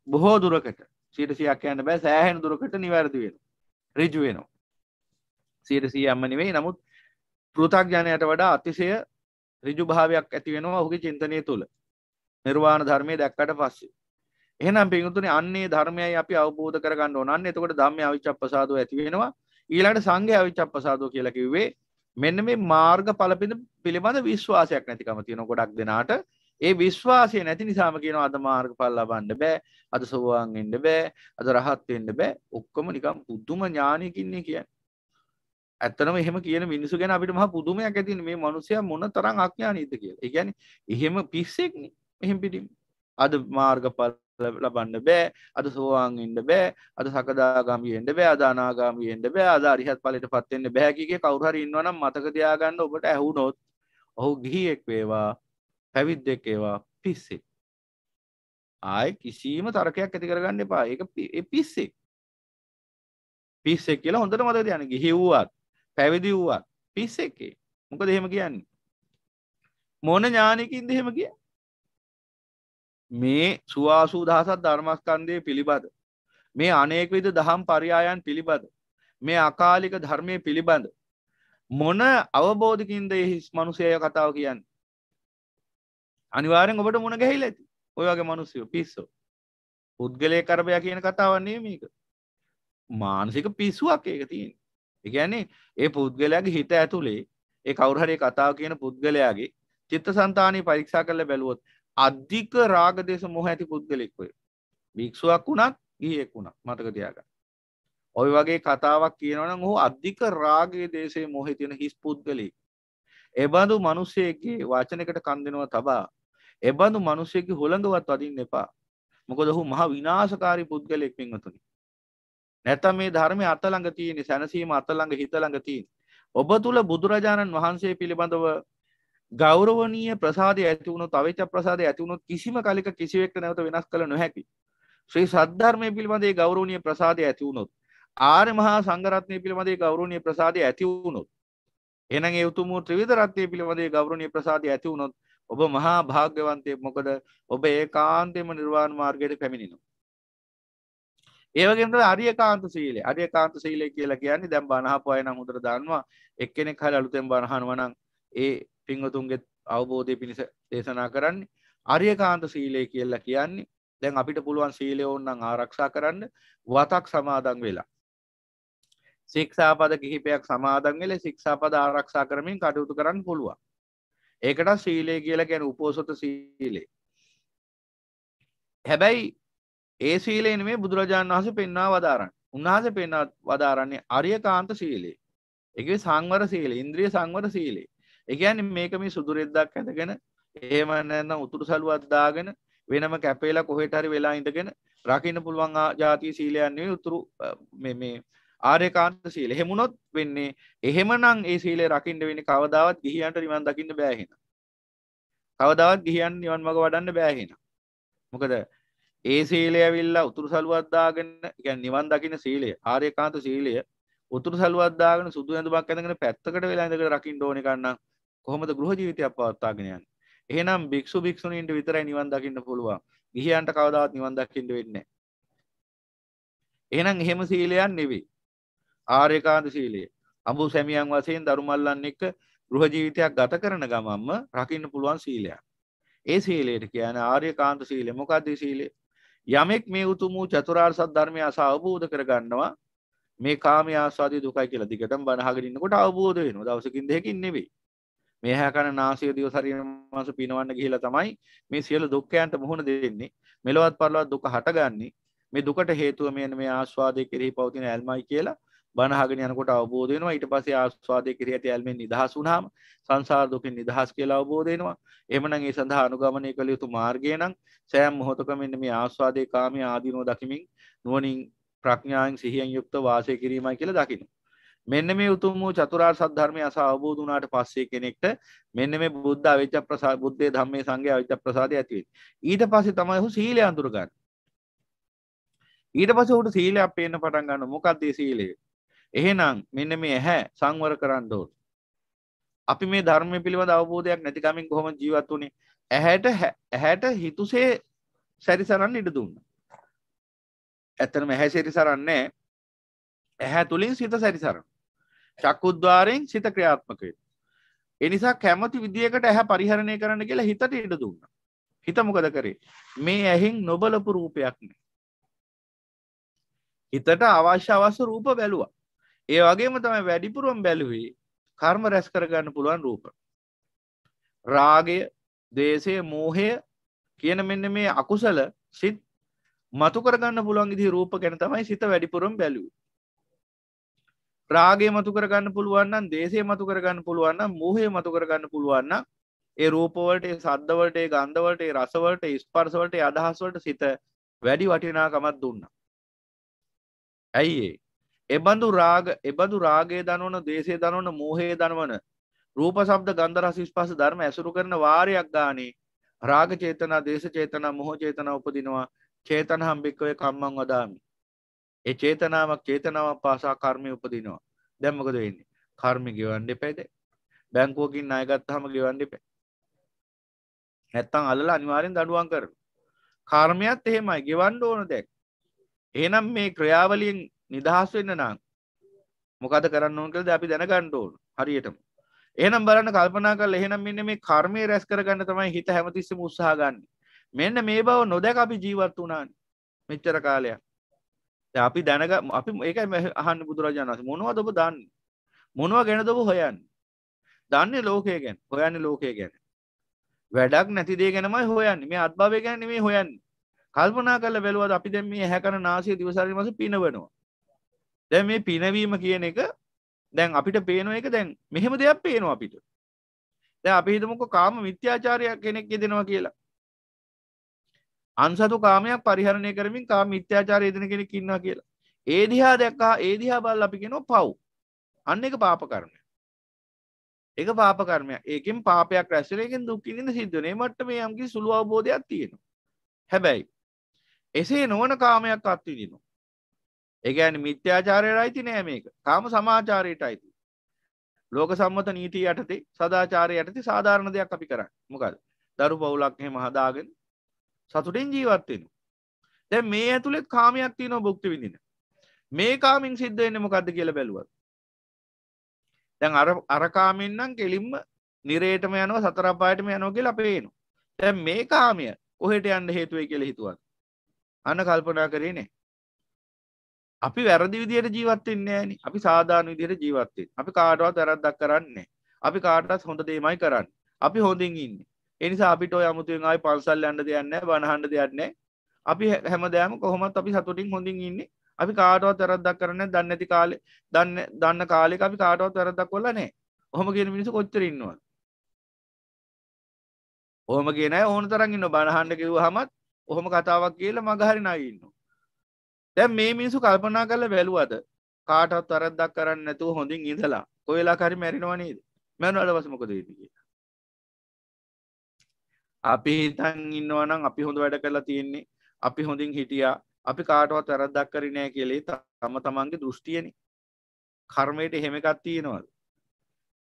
බොහෝ දුරකට සීටසියක් යන්න බෑ. සෑහෙන දුරකට නිවැරදි වෙන රිජු වෙනවා. සීටසිය අම්ම නෙවෙයි. නමුත් පෘථග්ජනයට වඩා අතිශය රිජු භාවයක් ඇති වෙනවා ඔහුගේ චින්තනය තුළ. නිර්වාණ ධර්මය දැක්කට පස්සේ. එහෙනම් පිටුතුනේ අන්නේ ධර්මයයි අපි අවබෝධ කරගන්න ඕන. අන්න එතකොට ධම්මය අවිච්ඡප්පසාදෝ ඇති වෙනවා. ඊළඟට සංඝය අවිච්ඡප්පසාදෝ කියලා කිව්වේ මෙන්න මේ මාර්ගඵල පිළිබඳ විශ්වාසයක් නැතිකම තියෙන ගොඩක් දෙනාට ඒ විශ්වාසය නැති නිසාම කියනවා අද මාර්ගඵල ලබන්න බෑ අද සෝවාන් වෙන්න බෑ අද රහත් වෙන්න බෑ ඔක්කොම නිකන් පුදුම ඥානයකින්නේ කියන්නේ ඇත්තනම එහෙම කියන මිනිස්සු ගැන අපිට මහා පුදුමයක් ඇති මේ මිනිසයා මොන තරම් අඥානීද කියලා. ඒ කියන්නේ එහෙම පිස්සෙක්නේ. එහෙම පිටින් අද මාර්ගඵල ලබන්න බෑ අද සෝවාන් වෙන්න බෑ අද සකදාගාමී වෙන්න බෑ අද අනාගාමී වෙන්න බෑ අද අරිහත් ඵලයටපත් වෙන්න බෑ කියේ කවුරු හරි ඉන්නවනම් මතක තියාගන්න ඔබට ඇහුනොත් ඔහු ගිහියෙක් වේවා පැවිද්දෙක් ඒවා පිස්සෙක්. ආය කිසිීම තරකයක් ඇති කරගන්න එපා. ඒක පිස්සෙක්. පිස්සෙක් කියලා හොඳට මතක තියාගන්න. ගිහි වුවත් පැවිදි වුවත් පිස්සෙක්කේ මොකද එහෙම කියන්නේ? මොන ඥානයකින්ද එහෙම කිය මේ සුවාසූ දහසත් ධර්මස්කන්ධය පිළිබඳ මේ අනේක විද දහම් පරියායන් පිළිබඳ මේ අකාලික ධර්මය පිළිබඳ මොන අවබෝධකින්ද හිස් මනුසය කතාව කියන්න අනිවාර්යෙන් ඔබට මුණ ගැහිලා ඇති. ඔය වගේ මිනිස්සු පිස්සෝ. පුද්ගලයේ කරබය කියන කතාවන්නේ මේක. මානසික පිස්සුවක් ඒක තියෙන්නේ. ඒ කියන්නේ ඒ පුද්ගලයාගේ හිත ඇතුලේ ඒ කවුරු හරි කතාව කියන පුද්ගලයාගේ චිත්තසංතානය පරීක්ෂා කරලා බැලුවොත් අධික රාග දේශ මොහ ඇති පුද්ගලෙක් ඔය. භික්ෂුවක් වුණත් ගිහියෙක් වුණත් මතක තියාගන්න. ඔය වගේ කතාවක් කියනවනම් ඔහු අධික රාගයේ දේශයේ මොහේ තියෙන හිස් පුද්ගලෙක්. එබඳු මිනිසෙක්ගේ වචනයකට කන් දෙනවා තබා එබඳු මිනිසෙක්ගේ හොළඟවත් වදින්න එපා. මොකද ඔහු මහ විනාශකාරී පුද්ගලෙක් පින්වතුනි. නැත්තම් මේ ධර්මයේ අත ළඟ තියෙන සැනසීම අත ළඟ හිත ළඟ තියෙන. ඔබ තුල බුදුරජාණන් වහන්සේ පිළිබඳව ගෞරවනීය ප්‍රසාදය ඇති වුණොත් අවිච්ඡ ප්‍රසාදය ඇති වුණොත් කිසිම කලක කිසිවෙක්ට නැවත වෙනස් කළ නොහැකි. ශ්‍රී සද්ධර්මයේ පිළිබඳේ ගෞරවනීය ප්‍රසාදය ඇති වුණොත් ආර්ය මහා සංඝරත්නය පිළිබඳේ ගෞරවනීය ප්‍රසාදය ඇති වුණොත් එහෙනම් ඒ උතුම් වූ ත්‍රිවිධ රත්නය පිළිබඳේ ගෞරවනීය ප්‍රසාදය ඇති වුණොත් ඔබ මහා භාග්‍යවන්තයෙක් මොකද ඔබ ඒකාන්තයෙන්ම නිර්වාණ මාර්ගයට පැමිණෙනවා. ඒ වගේම තමයි අරියකාන්ත සීලය. අරියකාන්ත සීලය කියලා කියන්නේ දැන් බණ අහපු අය නම් හොඳට දන්නවා. එක්කෙනෙක් හරි අලුතෙන් බණ අහනවා නම් ඒ පින්වතුන්ගේ අවබෝධය පිණිස දේශනා කරන්නේ අරියකාන්ත සීලය කියලා කියන්නේ දැන් අපිට පුළුවන් සීලය ඕනනම් ආරක්ෂා කරන්න වතක් සමාදන් වෙලා ශික්ෂාපද කිහිපයක් සමාදන් වෙලා ශික්ෂාපද ආරක්ෂා කරමින් කටයුතු කරන්න පුළුවන්. ඒකට සීලය කියලා කියන උපෝසත සීලේ. හැබැයි ඒ සීලේ නෙමෙයි බුදුරජාණන් වහන්සේ පෙන්වා වදාරන්නේ. උන්වහන්සේ පෙන්වා වදාරන්නේ අරියකාන්ත සීලේ. ඒකේ සංවර සීලේ, ඉන්ද්‍රිය සංවර සීලේ. ඒ කියන්නේ මේක මේ සුදු රෙද්දක් ඇඳගෙන එහෙම නැත්නම් උතුරු සලුවක් දාගෙන වෙනම කැපේලා කොහෙට හරි වෙලා ඉඳගෙන රකින්න පුළුවන් ජාතිය සීලයක් නෙවෙයි උතුරු මේ මේ ආර්යකාන්ත සීල. එහෙමුණොත් වෙන්නේ එහෙමනම් ඒ සීලය රකින්න වෙන්නේ කවදාවත් ගිහියන්ට නිවන් දකින්න බෑ එහෙනම්. කවදාවත් ගිහියන් නිවන් මඟ වඩන්න බෑ එහෙනම්. මොකද ඒ සීලය ඇවිල්ලා උතුරු සලුවක් දාගෙන කියන්නේ නිවන් දකින්න සීලය ආර්යකාන්ත සීලය උතුරු සලුවක් දාගෙන සුදු ඇඳුමක් ඇඳගෙන පැත්තකට වෙලා ඉඳගෙන රකින්න ඕනේ කන්නම් කොහොමද ගෘහ ජීවිතයක් පවත්වාගෙන යන්නේ? එහෙනම් භික්ෂු භික්ෂුණීන්ට විතරයි නිවන් දකින්න පුළුවන්. ගිහියන්ට කවදාවත් නිවන් දකින්න වෙන්නේ නැහැ. එහෙනම් එහෙම සීලයක් නෙවෙයි. ආර්යකාන්ත සීලය. අඹු සැමියන් වශයෙන් දරුමල්ලන් එක්ක ගෘහ ජීවිතයක් ගත කරන ගමන්ම රකින්න පුළුවන් සීලයක්. ඒ සීලයට කියන්නේ ආර්යකාන්ත සීලය. මොකක්ද සීලය? යමෙක් මේ උතුම් වූ චතුරාර්ය සත්‍ය ධර්මය අසා අවබෝධ කරගන්නවා මේ කාම ආස්වාදී දුකයි කියලා දිගටම බනහගෙන ඉන්නකොට අවබෝධ වෙනවා. දවසකින් දෙකකින් නෙවෙයි. මේ හැකන නාසය දිව ශරීර මාස පිනවන්න ගිහිලා තමයි මේ සියලු දුක්ඛයන්ට මුහුණ දෙන්නේ. මෙලොවත් පරලොවත් දුක හටගන්නේ. මේ දුකට හේතුව මෙන්න මේ ආස්වාදයේ කෙරෙහි පවතින ඇල්මයි කියලා බනහගෙන යනකොට අවබෝධ වෙනවා. ඊට පස්සේ ආස්වාදයේ කෙරෙහි ඇති ඇල්මෙන් නිදහස් වුණාම සංසාර දුකෙන් නිදහස් කියලා අවබෝධ වෙනවා. එහෙමනම් ඒ සඳහා අනුගමනය කළ යුතු මාර්ගය නම් සෑම මොහොතකම මෙන්න මේ ආස්වාදයේ කාමයේ ආදීනෝ දකිමින් නුවණින් ප්‍රඥාවෙන් සිහියෙන් යුක්ත වාසය කිරීමයි කියලා දකින්න. මෙන්න මේ උතුම් වූ චතුරාර්ය සත්‍ය ධර්මය අස අවබෝධ වුණාට පස්සේ කෙනෙක්ට මෙන්න මේ බුද්ධ අවිච්ඡ ප්‍රසාද බුද්ධේ ධම්මේ සංඝේ අවිච්ඡ ප්‍රසාදය ඇති වෙන්නේ. ඊට පස්සේ තමයි ඔහු සීලය අඳුරගන්නේ. ඊට පස්සේ ඔහුට සීලයක් පේන්න පටන් ගන්නවා. මොකක්ද මේ සීලය? එහෙනම් මෙන්න මේ ඇහැ සංවර කරන්න ඕන. අපි මේ ධර්මය පිළිබඳ අවබෝධයක් නැති කමින් කොහොමද ජීවත් වුනේ? ඇහැට ඇහැට හිතුසේ සැරිසරන්න ඉඩ දුන්නා. ඇත්තටම ඇහැ සැරිසරන්නේ ඇහැ තුලින් සිත සැරිසරන. චක්කුද්්වාරයෙන් සිත ක්‍රියාත්මක වෙනවා. ඒ නිසා කැමති විදියකට ඇහැ පරිහරණය කරන්න කියලා හිතට ඉඩ දුන්නා. හිත මොකද කරේ? මේ ඇහෙන් නොබලපු රූපයක් නේ. හිතට අවශ්‍ය අවශ්‍ය රූප බැලුවා. ඒ වගේම තමයි වැඩිපුරම බැලුවේ කර්ම රැස් කරගන්න පුළුවන් රූප. රාගය, දේශය, මෝහය කියන මෙන්න මේ අකුසල සිත් මතු කරගන්න පුළුවන් විදිහේ රූප ගැන තමයි සිත වැඩිපුරම බැලුවේ. රාගය මතු කරගන්න පුළුවන් නම්, දේශය මතු කරගන්න පුළුවන් නම්, මෝහය මතු කරගන්න පුළුවන් නම් ඒ රූප වලට, ඒ ශබ්ද වලට, ඒ ගන්ධ වලට, ඒ රස වලට, ඒ ස්පර්ශ වලට, ඒ අදහස් වලට සිත වැඩි වටිනාකමක් දුන්නා. ඇයි ඒ? එබඳු රාග එබඳු රාගයේ දනවන දේශයේ දනවන මෝහයේ දනවන රූප ශබ්ද ගන්ධ රස ස්පර්ශ ධර්ම ඇසුරු කරන වාරයක් ගානේ රාග චේතනා දේශ චේතනා මොහ චේතනා උපදිනවා චේතනහම් බික්කවේ කම්මං වදාමි ඒ චේතනාවක් චේතනාවක් පාසා කර්මය උපදිනවා. දැන් මොකද වෙන්නේ? කර්ම ගෙවන්න එපැයිද බැංකුවකින් ණය ගත්තාම ගෙවන්න එපැයි නැත්තම් අල්ලලා අනිවාර්යෙන් දඩුවම් කරනවා. කර්මයක් එහෙමයි. ගෙවන්න ඕන දැන්. එහෙනම් මේ ක්‍රියාවලියෙන් නිදහස් වෙන්න නම් මොකද කරන්න ඕන කියලාද අපි දැනගන්න ඕන. හරියටම. එහෙනම් බලන්න කල්පනා කරලා එහෙනම් මෙන්න මේ කර්මය රැස් කරගන්න තමයි හිත හැමතිස්සෙම උත්සාහ ගන්න. මෙන්න මේ බව නොදැක අපි ජීවත් වුණානේ. මෙච්චර කාලයක්. දැන් අපි දැනග අපි ඒකයි අහන්න බුදුරජාණන් වහන්සේ මොනවද ඔබ දන්නේ? මොනවා ගැනද ඔබ හොයන්නේ? දන්නේ ලෝකය ගැන. හොයන්නේ ලෝකය ගැන. වැඩක් නැති දේ ගැනමයි හොයන්නේ. මේ අත්භවය ගැන නෙමෙයි හොයන්නේ. කල්පනා කරලා බැලුවද අපි දැන් මේ ඇහැ කන නාසය දිව ශරීර මස පිනවනවා. දැන් මේ පිනවීම කියන එක දැන් අපිට පේන එක දැන් මෙහෙම දෙයක් පේනවා අපිට. දැන් අපි හිතමුකෝ කාම මිත්‍යාචාරය කෙනෙක් යෙදෙනවා කියලා. අන්සතු කාමයක් පරිහරණය කරමින් කාම මිත්‍යාචාරය යෙදෙන කෙනෙක් ඉන්නවා කියලා. ඒ දිහා දැක්කා ඒ දිහා බලලා අපි කියනවා පව්. අන්න එක පාප කර්මයක්. ඒක පාප කර්මයක්. ඒකෙන් පාපයක් රැස් වෙන එකෙන් දුක් විඳින්න සිද්ධ වෙනවා. මේ මට්ටමේ යම්කිසි සුළු අවබෝධයක් තියෙනවා. හැබැයි එසේ නොවන කාමයක් අත්විඳිනවා. ඒ කියන්නේ මිත්‍යාචාරයට අයිති නෑ මේක. කාම සමාචාරයට අයිති. ලෝක සම්මත නීතිය යටතේ සදාචාරය යටතේ සාධාරණ දෙයක් අපි කරන්නේ. මොකද? දරු පවුලක් එහෙම හදාගෙන සතුටින් ජීවත් වෙනවා. දැන් මේ ඇතුළේ කාමයක් තියෙනවා භුක්ති විඳින. මේ කාමෙන් සිද්ධ වෙන්නේ මොකද්ද කියලා බැලුවත්. දැන් අර අර කාමෙන් නම් කෙලින්ම නිරේටම යනවා සතර අපායටම යනවා කියලා පේනවා. දැන් මේ කාමය කොහෙට යන්න හේතු වෙයි කියලා හිතුවත්. අන්න කල්පනා කරේ නෑ. අපි වැරදි විදියට ජීවත් වෙන්නේ නෑනේ. අපි සාධාරණ විදියට ජීවත් වෙන්නේ. අපි කාටවත් වැරද්දක් කරන්නේ අපි කාටවත් හොඳ දෙයමයි කරන්නේ. අපි හොඳින් ඉන්නේ. ඒ නිසා අපිට ඔය අමුතුවෙන් ආයි පන්සල් යන්න දෙයක් නැහැ, බණ අහන්න දෙයක් නැහැ. අපි හැමදාම කොහොමත් අපි සතුටින් හොඳින් ඉන්නේ. අපි කාටවත් වැරද්දක් කරන්නේ නැහැ. දන්නේ නැති කාලේ, දන්නේ දන්න කාලෙක අපි කාටවත් වැරද්දක් කරලා නැහැ. ඔහොම කියන මිනිස්සු කොච්චර ඉන්නවද? ඔහොම කියන අය ඕන තරම් ඉන්නවා. බණ අහන්න කිව්වහමත් ඔහොම කතාවක් කියලා මග හරින අය ඉන්නවා. දැන් මේ මිනිස්සු කල්පනා කරලා බැලුවද කාටවත් වැරද්දක් කරන්නේ නැතුව හොඳින් ඉඳලා කොයි වෙලාවක හරි මැරෙනව නේද? මැරුණාට අපි හිතන් ඉන්නවා නම් අපි හොඳ වැඩ කරලා තියෙන්නේ අපි හොඳින් හිටියා අපි කාටවත් වැරද්දක් කරේ නැහැ කියලා තම තමන්ගේ දෘෂ්ටියනේ. කර්මයට එහෙම එකක් තියෙනවද?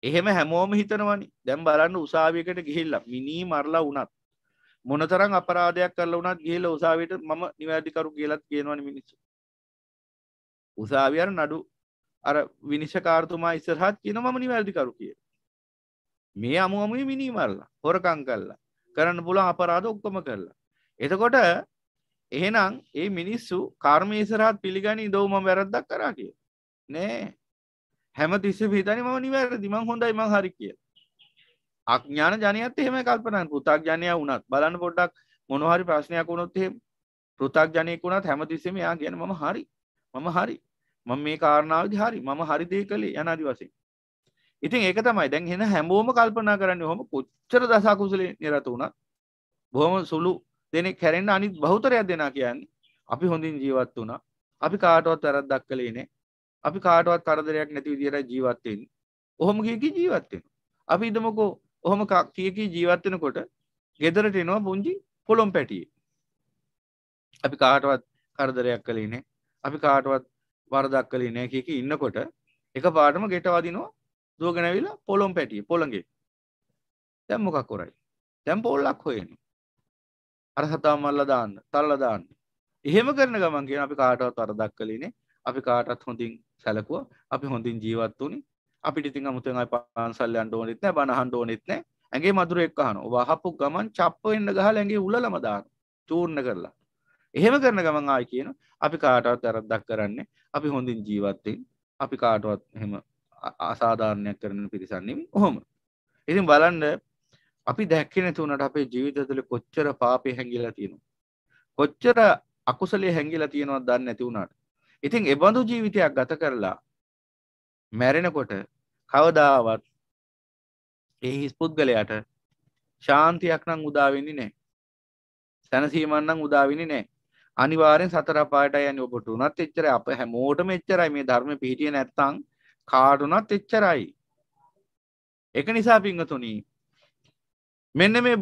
එහෙම හැමෝම හිතනවනේ. දැන් බලන්න උසාවියකට ගිහිල්ලා මිනී මරලා වුණත් මොනතරම් අපරාධයක් කරලා වුණත් ගිහිල්ලා උසාවියට මම නිවැරදි කරු කියලාත් කියනවනේ මිනිස්සු. උසාවිය අර නඩු අර විනිශ්චයකාරතුමා ඉස්සරහත් කියනවා මම නිවැරදි කරු කියලා. මේ අමු අමුයි මිනී මරලා හොරකම් කළා. කරන්න පුළුවන් අපරාධ ඔක්කොම කරලා. එතකොට එහෙනම් ඒ මිනිස්සු කර්ම ඉස්සරහත් පිළිගනි දෝ මම වැරද්දක් කරා කියලා. නෑ. හැම තිස්සෙම හිතන්නේ මම නිවැරදි මං හොඳයි මං හරි කියලා. අඥාන ජනයත් එහෙම කල්පනා පෘථග්ජනයා වුණත් බලන්න පොඩ්ඩක් මොනවා හරි ප්‍රශ්නයක් වුණොත් එහෙම පෘථග්ජනයෙක් වුණත් හැමතිස්සෙම එයා කියන මම හරි මම හරි මම මේ කාරණාවේදී හරි මම හරි දේ කළේ යන ආදි වශයෙන් ඉතින් ඒක තමයි. දැන් එන හැමෝම කල්පනා කරන්නේ ඔහොම කොච්චර දස අකුසලේ නිරත වුණත් බොහොම සුළු දෙනෙක් හැරෙන්න අනිත් බහුතරයක් දෙනා කියන්නේ අපි හොඳින් ජීවත් වුණා. අපි කාටවත් වැරද්දක් කළේ නෑ අපි කාටවත් කරදරයක් නැති විදියට ජීවත් වෙන්නේ. ඔහොම කිය කී ජීවත් වෙනවා. අපි හිතමුකෝ ඔහොම කිය කී ජීවත් වෙනකොට ගෙදරට එනවා පුංචි පොළොම් පැටියෙක්. අපි කාටවත් කරදරයක් කළේ නෑ අපි කාටවත් වරදක් කළේ නෑ කිය කී ඉන්නකොට එක පාටම ගෙට වදිනවා දුවගෙන ඇවිල්ලා පොළොම් පැටිය පොළඟේ දැන් මොකක් කරයි? දැන් පොල්ලක් හොයන්නේ අර සතා මල්ලා දාන්න තල්ලා දාන්න. එහෙම කරන ගමන් කියන අපි කාටවත් වරදක් කළේ නේ. අපි කාටවත් හොඳින් සැලකුවා. අපි හොඳින් ජීවත් වුණේ. අපිට ඉතින් අමුතුවෙන් ආයි පාන්සල් යන්න ඕනෙත් නැහැ බණ අහන්න ඕනෙත් නැහැ ඇඟේ මధుරෙක් අහනවා. වහපු ගමන් චප්ප වෙන්න ගහලා ඇඟේ උලලම දාන චූර්ණ කරලා. එහෙම කරන ගමන් ආයි කියන අපි කාටවත් වැරද්දක් කරන්නේ. අපි හොඳින් ජීවත් අපි කාටවත් එහෙම අසාධාරණයක් කරන පිරිසක් නෙමෙයි ඔහොම ඉතින් බලන්න අපි දැක්කේ නැති වුණාට අපේ ජීවිත තුළ කොච්චර පාපේ හැංගිලා තියෙනවද කොච්චර අකුසලයේ හැංගිලා තියෙනවද දන්නේ නැති වුණාට ඉතින් ඒ බඳු ජීවිතයක් ගත කරලා මැරෙනකොට කවදාවත් ඒ හිස් පුද්ගලයාට ශාන්තියක් නම් උදා වෙන්නේ නැහැ. සැනසීමක් නම් උදා වෙන්නේ නැහැ. අනිවාර්යෙන් සතර අපායට යන්නේ ඔබට උනත් එච්චරයි අප හැමෝටම එච්චරයි මේ ධර්ම පිළිහිටියේ නැත්තම් කාටුනත් එච්චරයි. ඒක නිසා පින්වතුනි මෙන්න මේ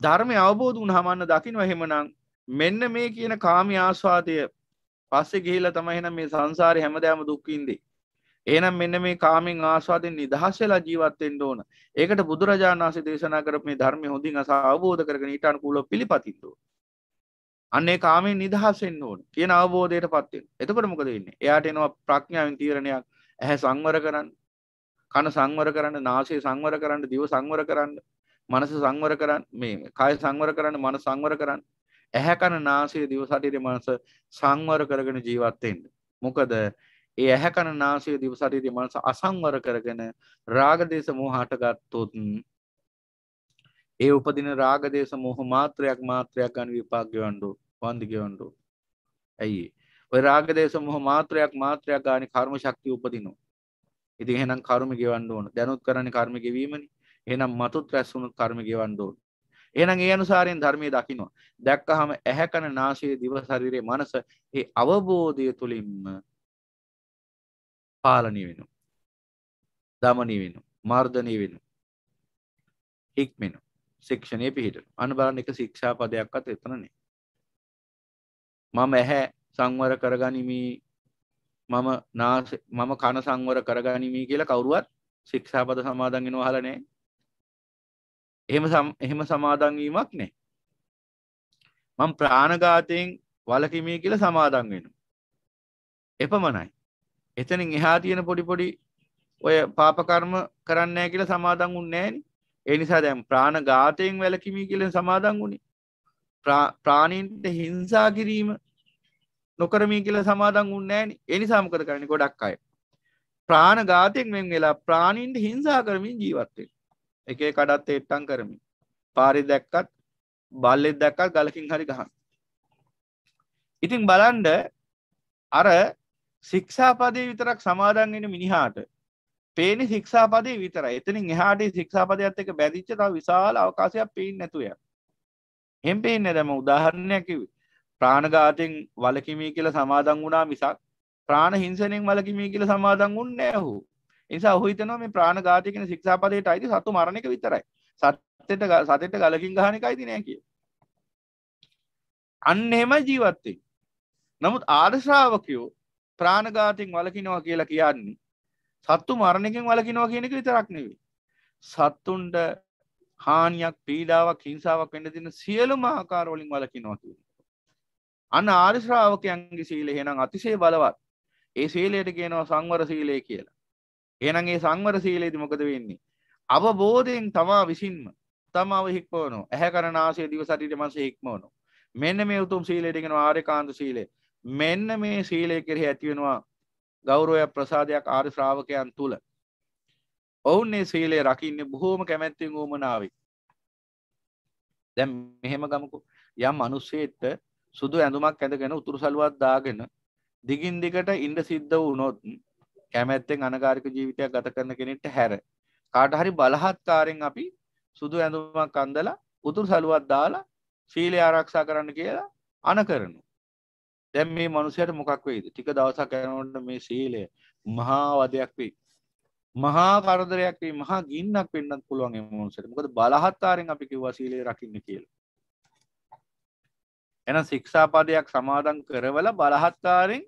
ධර්මය අවබෝධ වුණාම අන්න දකින්න එහෙමනම් මෙන්න මේ කියන කාමී ආස්වාදය පස්සේ ගිහිල්ලා තමයි එහෙනම් මේ සංසාරේ හැමදාම දුක් විඳින්නේ. එහෙනම් මෙන්න මේ කාමෙන් ආස්වාදයෙන් නිදහස් වෙලා ජීවත් වෙන්න ඕන. ඒකට බුදුරජාණන් වහන්සේ දේශනා කරපු මේ ධර්මය හොඳින් අස අවබෝධ කරගෙන ඊට අනුකූලව පිළිපදින්න ඕන. අන්න ඒ කාමෙන් නිදහස් වෙන්න ඕන. කියන අවබෝධයටපත් වෙන්න. එතකොට මොකද වෙන්නේ? එයාට එනවා ප්‍රඥාවෙන් තීරණයක් ඇහැ සංවර කරන්න. කන සංවර කරන්න නාසය සංවර කරන්න දිව සංවර කරන්න මනස සංවර කරන්න මේ කාය සංවර කරන්න මන සංවර කරන්න ඇහැ කන නාසය දිව ශරීරය මනස සංවර කරගෙන ජීවත් වෙන්න. මොකද ඒ ඇහැ කන නාසය දිව ශරීරය මනස අසංවර කරගෙන රාග දේශ මොහ හටගත්තොත් ඒ උපදින රාග දේශ මොහ මාත්‍රයක් මාත්‍රයක් ගන්න විපාක ගෙවන්න වන්දි ගෙවන්න. ඇයි ඔය රාග දේශ මොහ මාත්‍රයක් මාත්‍රයක් ගානේ කර්ම ශක්තිය උපදිනවා. ඉතින් එහෙනම් කර්ම ගෙවන්න ඕන. දැනුත් කරන්නේ කර්ම ගෙවීමනේ. එහෙනම් මතුත් රැස් වුණොත් කර්ම ගෙවන්න ඕන. එහෙනම් ඒ අනුසාරයෙන් ධර්මයේ දකින්නවා. දැක්කහම ඇහැ කන නාසය දිව ශරීරයේ මනස ඒ අවබෝධය තුලින්ම පාලනය වෙනවා. දමනය වෙනවා. මර්ධනය වෙනවා. හික්මෙනවා. ශික්ෂණය පිහිටනවා. අන්න බලන්න එක ශික්ෂා පදයක්වත් එතන නෑ. මම ඇහැ සංවර කරගනිමි මම නාස මම කන සංවර කරගනිමි කියලා කවුරුවත් ශික්ෂාපද සමාදන් වෙනවා අහලා නැහැ. එහෙම එහෙම සමාදන් වීමක් නැහැ. මම ප්‍රාණඝාතයෙන් වළකිමි කියලා සමාදන් වෙනවා. එපමණයි. එතනින් එහා තියෙන පොඩි පොඩි ඔය පාප කර්ම කරන්නේ නැහැ කියලා සමාදන් වුන්නේ නැහනේ. ඒ නිසා දැන් ප්‍රාණඝාතයෙන් වැළකීමි කියලා සමාදන් වුණේ. ප්‍රාණීන්ට හිංසා කිරීම නොකරමී කියලා සමාදන් වුන්නේ නැහනේ. ඒ නිසා මොකද කරන්නේ ගොඩක් අය. ප්‍රාණඝාතයෙන් වෙන් වෙලා ප්‍රාණීන්ට හිංසා කරමින් ජීවත් වෙනවා. එක එක කඩත් එට්ටම් කරමින්. පාරේ දැක්කත් බල්ලෙක් දැක්කත් ගලකින් හරි ගහන. ඉතින් බලන්න අර ශික්ෂාපදේ විතරක් සමාදන් වෙන මිනිහාට පේන්නේ ශික්ෂාපදේ විතරයි. එතනින් එහාට ශික්ෂාපදයට එක්ක බැඳිච්ච තව විශාල අවකාශයක් පේන්නේ නැතුව යනවා. එහෙම පේන්නේ දැන් උදාහරණයක් කිව්වේ. ප්‍රාණඝාතයෙන් වළකිමි කියලා සමාදන් වුණා මිසක් ප්‍රාණ හිංසනයෙන් වළකිමි කියලා සමාදන් වුණේ නැහැ ඔහු. ඒ නිසා ඔහු හිතනවා මේ ප්‍රාණඝාතය කියන ශික්ෂාපදයට අයිති සතු මරණ එක විතරයි. සත්‍යෙට සතෙට ගලකින් ගහන එකයි ඉතින් නෑ කිය. අන්න එහෙමයි ජීවත් වෙන්නේ. නමුත් ආර්ය ශ්‍රාවකයෝ ප්‍රාණඝාතයෙන් වළකිනවා කියලා කියන්නේ සත්තු මරණකින් වළකිනවා කියන එක විතරක් නෙවෙයි. සත්තුන්ට හානියක් පීඩාවක් හිංසාවක් වෙන්න දෙන සියලුම ආකාර වලින් වළකිනවා කියන්නේ. අන්න ආර්ය ශ්‍රාවකයන්ගේ සීලය එහෙනම් අතිශය බලවත්. ඒ සීලයට කියනවා සංවර සීලය කියලා. එහෙනම් ඒ සංවර සීලයේදී මොකද වෙන්නේ? අවබෝධයෙන් තමා විසින්ම තමාව හික්මවනවා. ඇහැ කරන ආසය දිව ශරීරය මනස හික්මවනවා. මෙන්න මේ උතුම් සීලයට කියනවා ආර්යකාන්ත සීලය. මෙන්න මේ සීලය කෙරෙහි ඇති වෙනවා ගෞරවයක් ප්‍රසාදයක් ආර්ය ශ්‍රාවකයන් තුල. ඔවුන් මේ සීලය රකින්නේ බොහෝම කැමැත්තෙන් උවමනාවෙන්. දැන් මෙහෙම ගමුකෝ. යම් මිනිස්සෙක්ට සුදු ඇඳුමක් ඇඳගෙන උතුරු සළුවක් දාගෙන දිගින් දිගට ඉන්න සිද්ධ වුණොත් කැමැත්තෙන් අනගාරික ජීවිතයක් ගත කරන කෙනෙක්ට හැර කාට හරි බලහත්කාරයෙන් අපි සුදු ඇඳුමක් අඳලා උතුරු සළුවක් දාලා සීලය ආරක්ෂා කරන්න කියලා අන කරනවා. දැන් මේ මනුස්සයට මොකක් වෙයිද? ටික දවසක් යනකොට මේ සීලය මහා වදයක් වෙයි. මහා කරදරයක් වෙයි. මහා ගින්නක් වෙන්නත් පුළුවන් මේ මනුස්සයට. මොකද බලහත්කාරයෙන් අපි කිව්වා සීලය රකින්න කියලා. එන ශික්ෂාපදයක් සමාදන් කරවල බලහත්කාරෙන්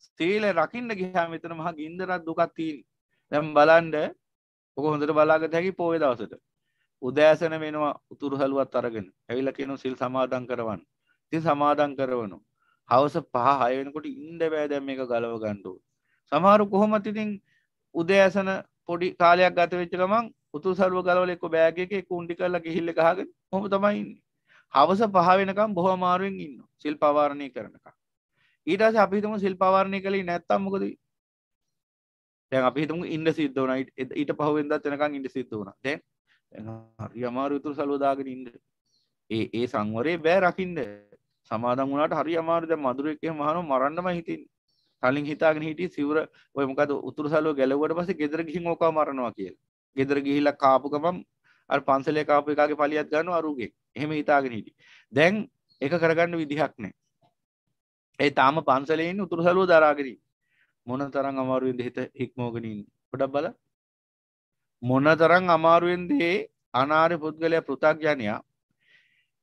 සීල රකින්න ගිහා මෙතන මහා ගින්දරක් දුකක් තියෙන. දැන් බලන්න ඔක හොඳට බලාගත හැකි පොය දවසට. උදෑසන වෙනවා උතුරු හලුවත් අරගෙන. ඇවිල්ලා කියනවා සිල් සමාදන් කරවන්න. ඉතින් සමාදන් කරවනවා. හවස 5 6 වෙනකොට ඉන්න බෑ දැන් මේක ගලව ගන්න ඕන. සමහරු කොහොමද ඉතින් උදෑසන පොඩි කාලයක් ගත වෙච්ච ගමන් උතුරු සලුව ගලවල එක්ක බෑග් එකේ කුණ්ඩි කරලා ගිහිල්ලා ගහගෙන කොහොම තමයි ඉන්නේ. හවස පහ වෙනකම් බොහෝ අමාරුවෙන් ඉන්නවා සිල් පවාරණය කරනකම්. ඊට පස්සේ අපි හිතමු සිල් පවාරණය කළේ නැත්තම් මොකද වෙන්නේ? දැන් අපි හිතමු ඉන්න සිද්ධ වුණා ඊට පහුවෙන්දත් වෙනකන් ඉන්න සිද්ධ වුණා. දැන් දැන් හරි අමාරු උතුරු සලුව දාගෙන ඉන්න. ඒ ඒ සංවරේ බෑ රකින්න. සමාදන් වුණාට හරි අමාරු දැන් මధుරෙක් එහෙම අහනවා මරන්නමයි හිතින්නේ. කලින් හිතාගෙන හිටියේ සිවුර ඔය මොකද උතුරු සලුව ගැලවුවට පස්සේ ගෙදර ගිහින් ඕකව මරනවා කියලා. ගෙදර ගිහිල්ලා කාපු ගමන් අර පන්සලේ කාපු එකාගේ පලියක් ගන්නවා අරුගේ. එහෙම හිතාගෙන හිටි. දැන් එක කරගන්න විදිහක් නැහැ. ඒ තාම පන්සලේ ඉන්නේ උතුරු සළුව දරාගෙන ඉන්නේ. මොන තරම් අමාරුවෙන්ද හිත හික්මවගෙන ඉන්නේ. පොඩක් බලන්න. මොන තරම් අමාරුවෙන්ද මේ අනාර්ය පුද්ගලයා පෘථග්ජනයා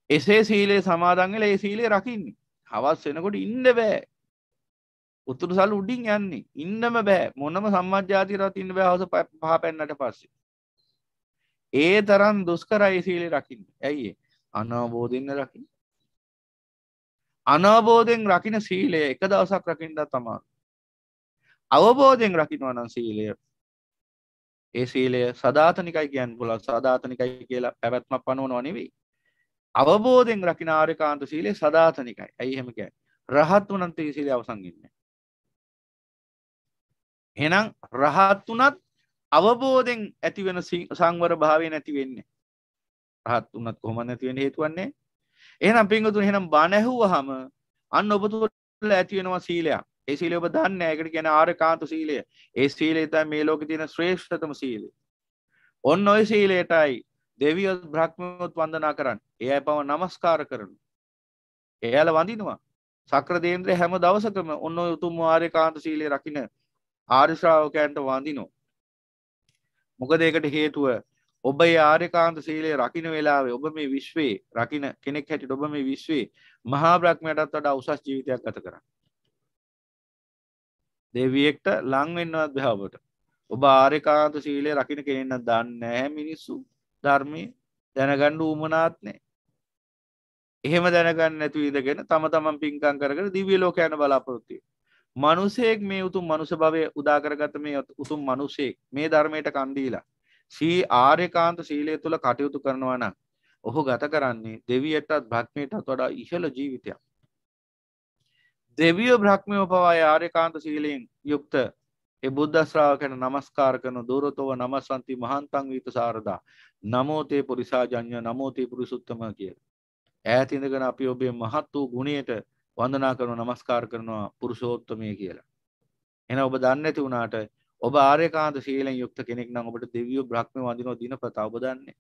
එසේ සීලේ සමාදන් වෙලා ඒ සීලේ රකින්නේ. හවස් වෙනකොට ඉන්න බෑ. උතුරු සළු උඩින් යන්නේ. ඉන්නම බෑ. මොනම සම්මාජ්ජාතියවත් ඉන්න බෑ හවස පහ පෙන්නට පස්සේ. ඒ තරම් දුෂ්කරයි සීලේ රකින්න. ඇයි ඒ? අනවබෝධයෙන් රකින්න. අනවබෝධයෙන් රකින්න සීලය එක දවසක් රකින්නත් අමාරු. අවබෝධයෙන් රකින්නවා නම් සීලය. ඒ සීලය සදාතනිකයි කියන්න පුළන් සදාතනිකයි කියලා පැවැත්මක් පනුවනවා නෙවෙයි. අවබෝධයෙන් රකින ආර්යකාන්ත සීලේ සදාතනිකයි. ඇයි හෙමක රහත් වනන්ත සීලය අවසංගන්න එනම් රහත් වනත් අවබෝධෙන් ඇතිවෙන සංවර භාවය නැති වෙන්නේ. රහත් වනත් කොහොම නැතිවෙන හේතුවන්නේ එහනම් පිංගතුන් හෙනම් බණැහුව හම අන්න ඔබතුළ ඇතිවෙනවා සීලයක්. ඒ සීලය ඔබ දන්න ඇකට ගැන ආරකාන්ත සීලය. ඒ සීලේ තයි මේ ලෝක තියෙන ශ්‍රේෂ්ඨතම සීලය. ඔන්න ඔය සීලයටයි දෙවියොත් බ්‍රහ්මයොත් වන්දනා කරන්න. ඒ අයි පව නමස්කාර කරනු එයාල වඳිනවා. සක්‍ර දේන්ද්‍රය හැම දවසකම ඔන්න උතුම් ආර්යකාන්ත සීලය රකින ආර්ශ්‍රාවකයන්ට වඳිනෝ මොකද ඒකට හේතුව? ඔබ ආර්යකාන්ත සීලය රකින වෙලාවේ ඔබ මේ විශ්වේ රකින කෙනෙක් හැටියට ඔබ මේ විශ්වේ මහා බ්‍රහ්මයටත් වඩා උසස් ජීවිතයක් ගත කරන්න. දෙවියෙක්ට ලංවෙන්නවත් බැහවට ඔබ ආර්යකාන්ත සීලය රකින කෙනෙන්න දන්න හැ මිනිස්සු ධර්මය. දැනගණ්ඩ උමනාත්නෑ එහෙම දැනගන්න නැතු ඉදගෙන තම තමන් පින්කං කරගෙන දිවිය ලෝක යන බලාපොරොත්තිය මනුසෙක් මේ උතුම් මනුස භවය උදාකරගත මේ උතුම් මනුසෙක් මේ ධර්මයට කන්දීලා සී ආර්යකාන්ත සීලය තුළ කටයුතු කරනවා නම් ඔහු ගත කරන්නේ දෙවියටත් භක්මයටත් වඩා ඉහළ ජීවිතයක් දෙවිය බ්‍රහ්මයෝ පවා ආර්යකාන්ත සීලයෙන් යුක්ත ඒ බුද්ධශ්‍රාවකන නමස්කාර කරන දුරතොව නමස්වන්ති මහන්තං වීත සාරදා නමෝතේ පුරිසාජඥ නමෝතේ පුරිසුත්තම කිය. ඈතිඳගෙන අපි ඔබේ මහත් වූ ගුණයට වන්දනා කරන නමස්කාර කරනවා පුරුෂෝත්තමය කියලා. එන ඔබ දන්න ඇති වුණාට ඔබ ආර්යකාන්ත ශීලෙන් යුක්ත කෙනෙක් නම් ඔබට දෙවියෝ බ්‍රහ්ම වදිනෝ දිනපතා ඔබ දන්නේ.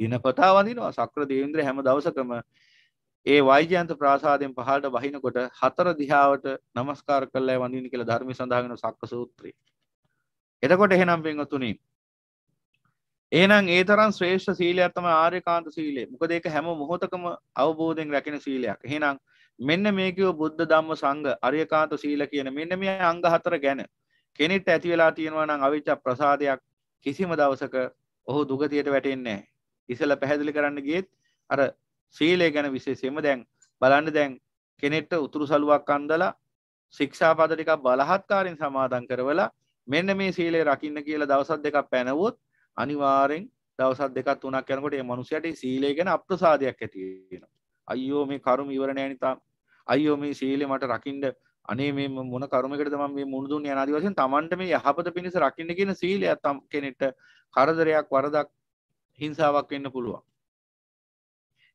දිනපතා වදිනවා සක්‍ර දේන්ද්‍ර හැම දවසකම ඒ වෛජයන්ත ප්‍රාසාදයෙන් පහලට වහිනකොට හතර දිහාවට නමස්කාර කල්ලෑ වඳින් කියල ධර්ම සඳහගෙන සක්ක සූත්‍රී. එතකොට එහෙනම් පෙන්ගතුනි. ඒනම් ඒ තරම් ශ්‍රේෂ්ඨ සීලයක්ත්තම ආර්යකාන්ත සීලේ මොකද ඒක හැම මොහොතකම අවබෝධයෙන් රැකෙන සීලයක් හෙනම් මෙන්න මේකව බුද්ධ ධම්ම සංග අරියකාන්ත සීල කියන මෙන්න මේ අංග හතර ගැන කෙනෙට ඇති වෙලා තියෙනවා නම් අවිච්ච ප්‍රසාදයක් කිසිම දවසක ඔහු දුගතියට වැටෙන්නේ ඉසල පැහැදිලි කරන්න ගේත් අර සීලය ගැන විශේෂයම දැන් බලන්න දැන් කෙනෙට්ට උතුරු සලුවක් අන්දලා ශික්ෂාපද ටිකක් බලහත්කාරෙන් සමාදන් කරවලා මෙන්න මේ සීලේ රකින්න කියලා දවසත් දෙකක් පැනවොත් අනිවාරෙන් දවසත් දෙකක් තුනක් යනකොට ඒ මනුස්සයට සීලය ගැන අප්‍රසාදයක් ඇති වෙනවා. අයියෝ මේ කරුම ඉවර නෑ නිතා. අයියෝ මේ සීලේ මට රකින්න අනේ මේ මොන කරුමකටද මම මේ මුහුණ දුන්නේ අනාදි වශයෙන් Tamanට මේ යහපත පිණිස රකින්න කියන සීලයක් තම කෙනෙක්ට කරදරයක් වරදක් හිංසාවක් වෙන්න පුළුවන්.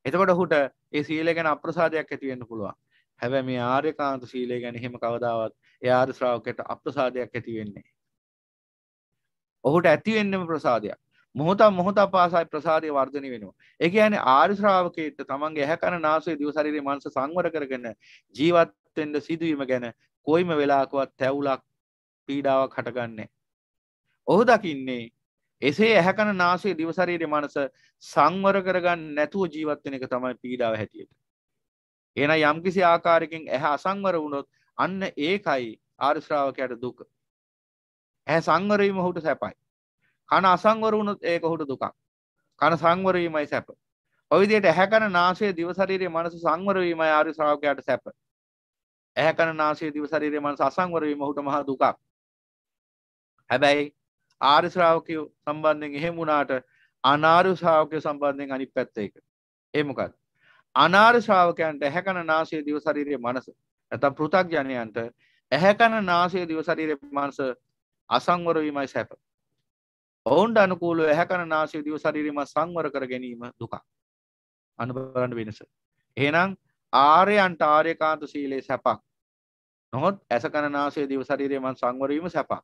එතකොට ඔහුට ඒ සීලය ගැන අප්‍රසාදයක් ඇති වෙන්න පුළුවන්. හැබැයි මේ ආර්යකාන්ත සීලය ගැන එහෙම කවදාවත් ඒ ආර්ය ශ්‍රාවකයට අප්‍රසාදයක් ඇති වෙන්නේ ඔහුට ඇති වෙන්නම ප්‍රසාදයක්. මොහොතක් මොහොතක් පාසයි ප්‍රසාදය වර්ධනය වෙනවා. ඒ කියන්නේ ආර්ය ශ්‍රාවකයට තමන්ගේ ඇහැ කන නාසය දිව ශරීරය මනස සංවර කරගෙන ජීවත් වෙන්න සිදුවීම ගැන කොයිම වෙලාවකවත් තැවුලක් පීඩාවක් හටගන්නේ. ඔහු දකින්නේ එසේ ඇහැකන නාසේ දිවසරීරය මනස සංවර කරගන්න නැතුව ජීවත්වෙන එක තමයි පීඩාව හැටියට. එන යම්කිසි ආකාරකින් ඇහ අසංවර වුණොත් අන්න ඒකයි ආර්ශ්‍රාවකයට දුක. ඇහැ සංවරීම හුට සැපයි. කන අසංවර වුණොත් ඒක හුට දුකක්. කන සංවරීමයි සැප. ඔවිදියට ඇහැකන නාසේ දිවසරීරය මනස සංවරවීම ආර්ය ශ්‍රාවකයට සැප. ඇහැකන නාසේ දිවසරීරය මනස අසංවරවීම හුට මහ දුකක්. හැබැයි ආර්ය ශ්‍රාවකයෝ සම්බන්ධයෙන් එහෙම වුණාට අනාර්ය ශ්‍රාවකයෝ සම්බන්ධයෙන් අනිත් පැත්ත එක. ඒ මොකක්ද? අනාර්ය ශ්‍රාවකයන්ට ඇහැ කන නාසය දිව ශරීරයේ මනස නැත්නම් පෘථග්ජනයන්ට ඇහැ කන නාසය දිව ශරීරයේ මනස අසංවර වීමයි සැප. ඔවුන්ට අනුකූලව ඇහැ කන නාසය දිව ශරීරයම සංවර කර ගැනීම දුකක්. අන්න බලන්න වෙනස. එහෙනම් ආර්යයන්ට ආර්යකාන්ත සීලේ සැපක්. නොහොත් ඇස කන නාසය දිව ශරීරයේ මන් සංවර වීම සැපක්.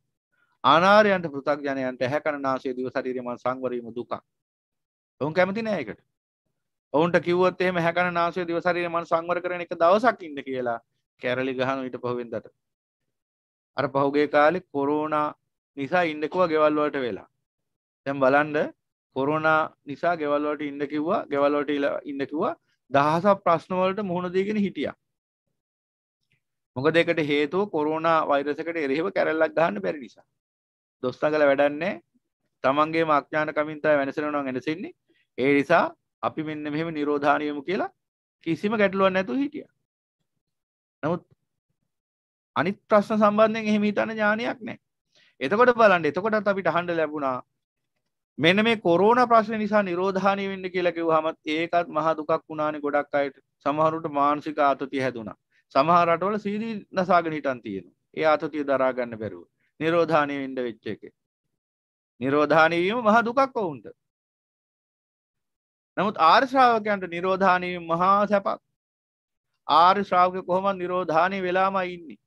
ආනාරයන්ට පෘථග්ජනයන්ට හැකරනාශය දිව ශරීරයම සංවරීම දුකක්. ඔවුන් කැමති නෑ එකට. ඔවුන්ට කිව්වොත් එහෙම හැකන නාසය දිව ශරීරය මන සංවර කරන එක දවසක් ඉන්න කියලා කැරලි ගහන ඊට පහුවෙන්දට. අර පහුගිය කාලේ කොරෝනා නිසා ඉන්නකව ගෙවල් වලට වෙලා. දැන් බලන්න කොරෝනා නිසා ගෙවල් වලට ඉන්න කිව්වා ගෙවල් වලට ඉන්න කිව්වා දහසක් ප්‍රශ්න වලට මුහුණ දීගෙන හිටියා. මොකද ඒකට හේතුව කොරෝනා වෛරස් එකට එරෙහිව කැරල්ලක් ගහන්න බැරි නිසා. දොස්තගල වැඩන්නේ තමන්ගේ මක්ඥාන කමින්තය වෙනසෙනවා වෙනසෙන්නේ ඒ නිසා අපි මෙන්න මෙහෙම නිරෝධානයමු කියලා කිසිම ගැටලුවක් නැතුව හිටියා. නමුත් අනිත් ප්‍රශ්න සම්බන්ධයෙන් එහෙම හිතන්න ඥානයක් නැහැ. එතකොට බලන්න එතකොටත් අපිට අහන්න ලැබුණා මෙන්න මේ කොරෝනා ප්‍රශ්නේ නිසා නිරෝධානය වෙන්න කියලා කිව්වහම ඒකත් මහ දුකක් වුණානේ ගොඩක් අයට. සමහරුන්ට මානසික ආතතිය හැදුනා. සමහර රටවල සීදී නසාගෙන හිටන් තියෙනවා. ඒ ආතතිය දරා ගන්න බැරුව. නිරෝධානය වෙන්න වෙච්ච එකේ. නිරෝධානය වීම මහ දුකක් වුන්ට. නමුත් ආර්ය ශ්‍රාවකයන්ට නිරෝධානය වීම මහා සැපක්. ආර්ය ශ්‍රාවකය කොහොමද නිරෝධානය වෙලාමයි ඉන්නේ.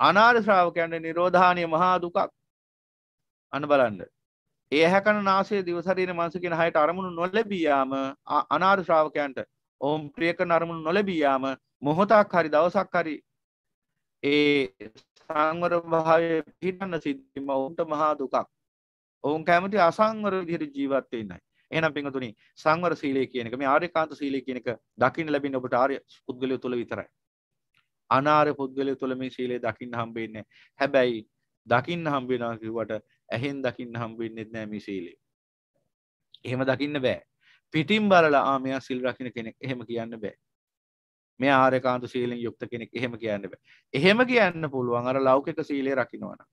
අනාර්ය ශ්‍රාවකයන්ට නිරෝධානය මහා දුකක්. අන්න බලන්න. ඒ හැකන නාසේ දිවසරීන මනස කියන හයට අරමුණු නොලැබියාම අනාර්ය ශ්‍රාවකයන්ට ඔවුන් ප්‍රිය කරන අරමුණු නොලැබියාම මොහොතක් හරි දවසක් හරි ඒ සංවර භාවය පිටන්න සිද්ධීම ඔවුන්ට මහා දුකක්. ඔවුන් කැමති අසංවර විදිහට ජීවත් වෙන්නයි. එහෙනම් පින්වතුනි සංවර සීලය කියන එක මේ ආර්යකාන්ත සීලය කියන එක දකින්න ලැබෙන්නේ ඔබට ආර්ය පුද්ගලය තුළ විතරයි. අනාර්ය පුද්ගලය තුළ මේ සීලය දකින්න හම්බෙන්නේ හැබැයි දකින්න හම්බ වෙනවා කිව්වට ඇහෙන් දකින්න හම්බ වෙන්නේ නැහැ මේ සීලය. එහෙම දකින්න බෑ. පිටින් බලලා ආ මෙයා සිල් රකින්න කෙනෙක් එහෙම කියන්න බෑ. මේ ආර්යකාන්ත සීලෙන් යුක්ත කෙනෙක් එහෙම කියන්න බෑ. එහෙම කියන්න පුළුවන් අර ලෞකික සීලය රකින්නවා නම්.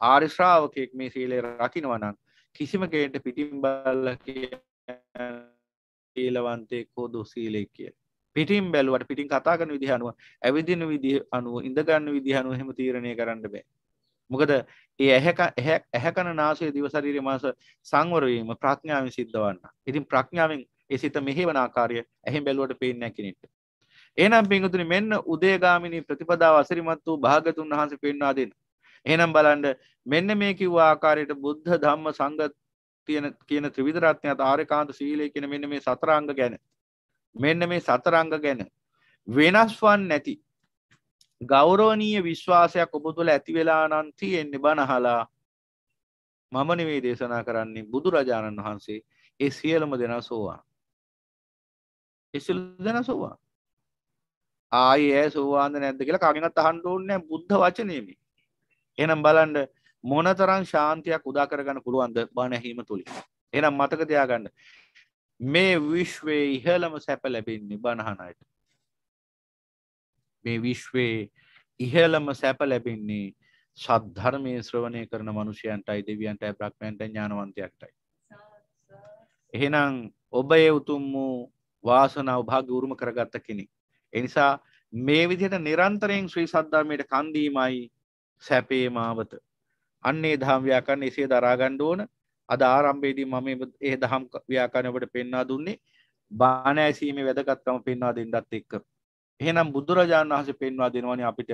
ආර්ය ශ්‍රාවකෙක් මේ සීලය රකින්නවා නම් කිසිම කෙනෙක්ට පිටින් බලලා සීලවන්තයෙක් හෝ දුස්සීලෙක් කියලා. පිටින් බැලුවට පිටින් කතා කරන විදිහ අනුව ඇවිදින විදිහ අනුව ඉඳ ගන්න විදිහ අනුව එහෙම තීරණය කරන්න බෑ. මොකද ඒ ඇහැකන නාසය දිව ශරීරය මාස සංවර වීම ප්‍රඥාවෙන් සිද්ධ වන්න. ඉතින් ප්‍රඥාවෙන් ඒ සිත මෙහෙවන ආකාරය ඇහෙන් බැලුවට පේන්නේ නැහැ කෙනෙක්ට. එහෙනම් පින්වතුනි මෙන්න උදේගාමිනී ප්‍රතිපදාව අසිරිමත් වූ භාගතුන් වහන්සේ පෙන්වා දෙන. එහෙනම් බලන්න මෙන්න මේ කිව්ව ආකාරයට බුද්ධ ධම්ම සංඝ තියෙන කියන ත්‍රිවිධ රත්නයත් ආරේකාන්ත සීලය කියන මෙන්න මේ සතරාංග ගැන. මෙන්න මේ සතරාංග ගැන. වෙනස් වන් නැති ගෞරවනීය විශ්වාසයක් ඔබ තුළ ඇති වෙලා නම් තියෙන්නේ බණ අහලා මම නෙවෙයි දේශනා කරන්නේ බුදුරජාණන් වහන්සේ. ඒ සියලුම දෙනා සෝවාන්. ඒ සියලු දෙනා සෝවාන්. ආයි ඈ සෝවාන්ද නැද්ද කියලා කාගෙන්වත් අහන්න ඕනේ නැහැ බුද්ධ වචනේමයි එහෙනම් බලන්න මොනතරම් ශාන්තියක් උදා කරගන්න පුළුවන්ද බණ ඇහිම තුලින්. එහෙනම් මතක තියාගන්න. මේ විශ්වයේ ඉහළම සැප ලැබෙන්නේ බණ අහන අයට. මේ විශ්වයේ ඉහළම සැප ලැබෙන්නේ සද්ධර්මය ශ්‍රවණය කරන මනුෂ්‍යයන්ටයි දෙවියන්ටයි බ්‍රහ්මයන්ටයි ඥානවන්තයන්ටයි. එහෙනම් ඔබ ඒ උතුම් වූ වාසනාව භාග්‍ය උරුම කරගත්ත කෙනෙක්. එනිසා මේ විදිහට නිරන්තරයෙන් ශ්‍රී සද්ධර්මයට කන් දීමයි සැපේ මාවත. අන්නේ දහම් ව්‍යාකරණ එසේ දරා ගන්න ඕන. අද ආරම්භයේදී මම ඒ දහම් ව්‍යාකරණ ඔබට පෙන්වා දුන්නේ බාණ ඇසීමේ වැදගත්කම පෙන්වා දෙන්නත් එක්ක. එහෙනම් බුදුරජාණන් වහන්සේ පෙන්වා දෙනවනේ අපිට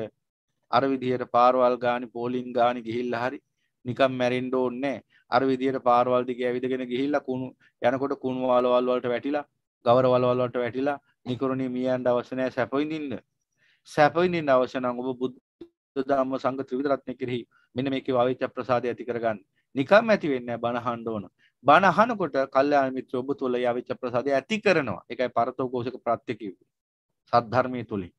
අර විදිහට පාරවල් ගානි පෝලිං ගානි ගිහිල්ලා හරි නිකම් මැරෙන්න ඕනේ අර විදිහට පාරවල් දිගේ ඇවිදගෙන ගිහිල්ලා කුණු යනකොට කුණු වලවල් වලට වැටිලා ගවර වලවල් වලට වැටිලා නිකරුණේ මියන්ට අවශ්‍ය නැහැ සැපවිඳින්න. සැපවිඳින්න අවශ්‍ය නම් ඔබ බුද්ධ ධම්ම සංඝ ත්‍රිවිධ රත්නය කෙරෙහි මෙන්න මේකේ ආවිච්ඡ ප්‍රසාදය ඇති කරගන්න. නිකම් ඇති වෙන්නේ නැහැ බණ අහන්න ඕන. බණ අහනකොට කල්යාණ මිත්‍ර ඔබ තුල ආවිච්ඡ ප්‍රසාදය ඇති කරනවා. ඒකයි පරතෝකෝෂක ප්‍රත්‍ය කිව්වේ. සද්ධර්මයේ තුලින්.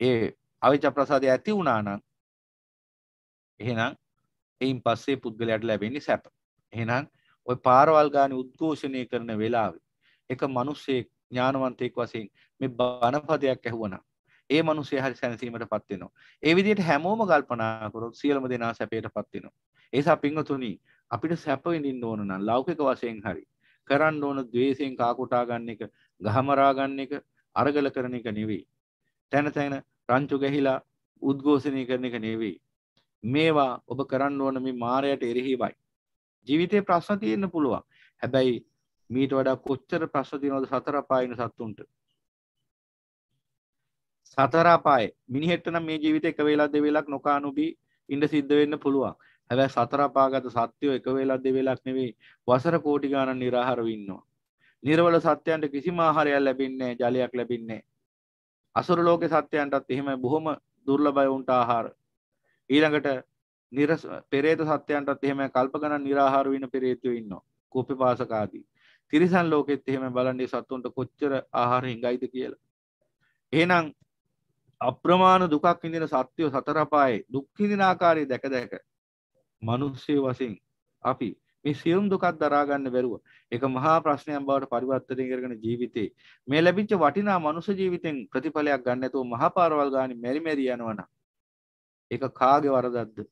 ඒ ආවිච්ඡ ප්‍රසාදය ඇති වුණා නම් එහෙනම් එයින් පස්සේ පුද්ගලයාට ලැබෙන්නේ සැප. එහෙනම් ওই පාරවල් ගානේ උද්ඝෝෂණය කරන වෙලාවේ එක මිනිසෙක් ඥානවන්තයෙක් වශයෙන් මේ බණපදයක් ඇහුවනම් ඒ මිනිස්සයා හරි සැනසීමටපත් වෙනවා. ඒ විදිහට හැමෝම කල්පනා කරොත් සියලුම දෙනා සැපයටපත් වෙනවා. ඒ නිසා පින්වතුනි අපිට සැප විඳින්න ඕන නම් ලෞකික වශයෙන් හරි කරන්න ඕන द्वේෂයෙන් කාකුටා ගන්න එක, ගහමරා ගන්න එක, අරගල කරන එක නෙවෙයි. තැන තැන රංචු ගැහිලා උද්ඝෝෂණය කරන එක නෙවෙයි. මේවා ඔබ කරන්න ඕන මේ මායයට එරෙහිවයි. ජීවිතේ ප්‍රශ්න තියෙන්න පුළුවන්. හැබැයි මීට වඩා කොච්චර ප්‍රශ්න තියෙනවද සතර අපායේ ඉන්න සත්තුන්ට? සතර අපායේ. මිනිහෙක්ට නම් මේ ජීවිතේ එක වෙලාවක් දෙවෙලක් නොකානුබී ඉන්න සිද්ධ වෙන්න පුළුවන්. හැබැයි සතර අපාගත සත්‍යෝ එක වෙලාවක් දෙවෙලක් නෙවෙයි වසර කෝටි ගණන් निराහාරව ඉන්නවා. නිර්වල සත්‍යයන්ට කිසිම ආහාරයක් ලැබෙන්නේ නැහැ ජලයක් ලැබෙන්නේ නැහැ. අසුර ලෝකේ සත්‍යයන්ටත් එහෙමයි බොහොම දුර්ලභයි උන්ට ආහාර. ඊළඟට නිර පෙරේත සත්‍යයන්ටත් එහෙමයි කල්ප ගණන් निराහාර වෙන පෙරේතයෝ ඉන්නවා. කෝපිපාසක ආදී. තිරිසන් ලෝකෙත් එහෙම බලන්නේ සත්තුන්ට කොච්චර ආහාර හිඟයිද කියලා. එහෙනම් අප්‍රමාණ දුකක් විඳින සත්‍යය සතර අපායේ දුක් විඳින ආකාරය දැක දැක මිනිස්සු වශයෙන් අපි මේ සියුම් දුකක් දරා ගන්න බැරුව ඒක මහා ප්‍රශ්නයක් බවට පරිවර්තනය කරගෙන ජීවිතේ මේ ලැබිච්ච වටිනා මනුෂ්‍ය ජීවිතෙන් ප්‍රතිඵලයක් ගන්න නැතුව මහා පාරවල් ගානේ මෙරි මෙරි යනවනම් ඒක කාගේ වරදක්ද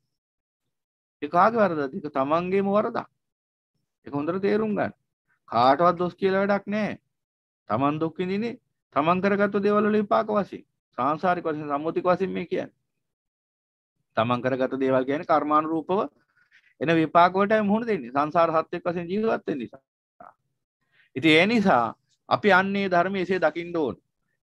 ඒ කාගේ වරදද? ඒක තමන්ගේම වරදක්. ඒක හොඳට තේරුම් ගන්න. කාටවත් දොස් කියලා වැඩක් නැහැ. තමන් දුක් විඳින්නේ තමන් කරගත්තු දේවල් වල විපාක වශයෙන්. සාංශාරික වශයෙන් සම්මුතික වශයෙන් මේ කියන්නේ. තමන් කරගත්තු දේවල් කියන්නේ කර්මානුරූපව එන විපාක වලටයි මුහුණ දෙන්නේ. සංසාර සත්‍යයක් වශයෙන් ජීවත් වෙන නිසා. ඉතින් ඒ නිසා අපි අන්නේ ධර්මයේ එසේ දකින්න ඕන.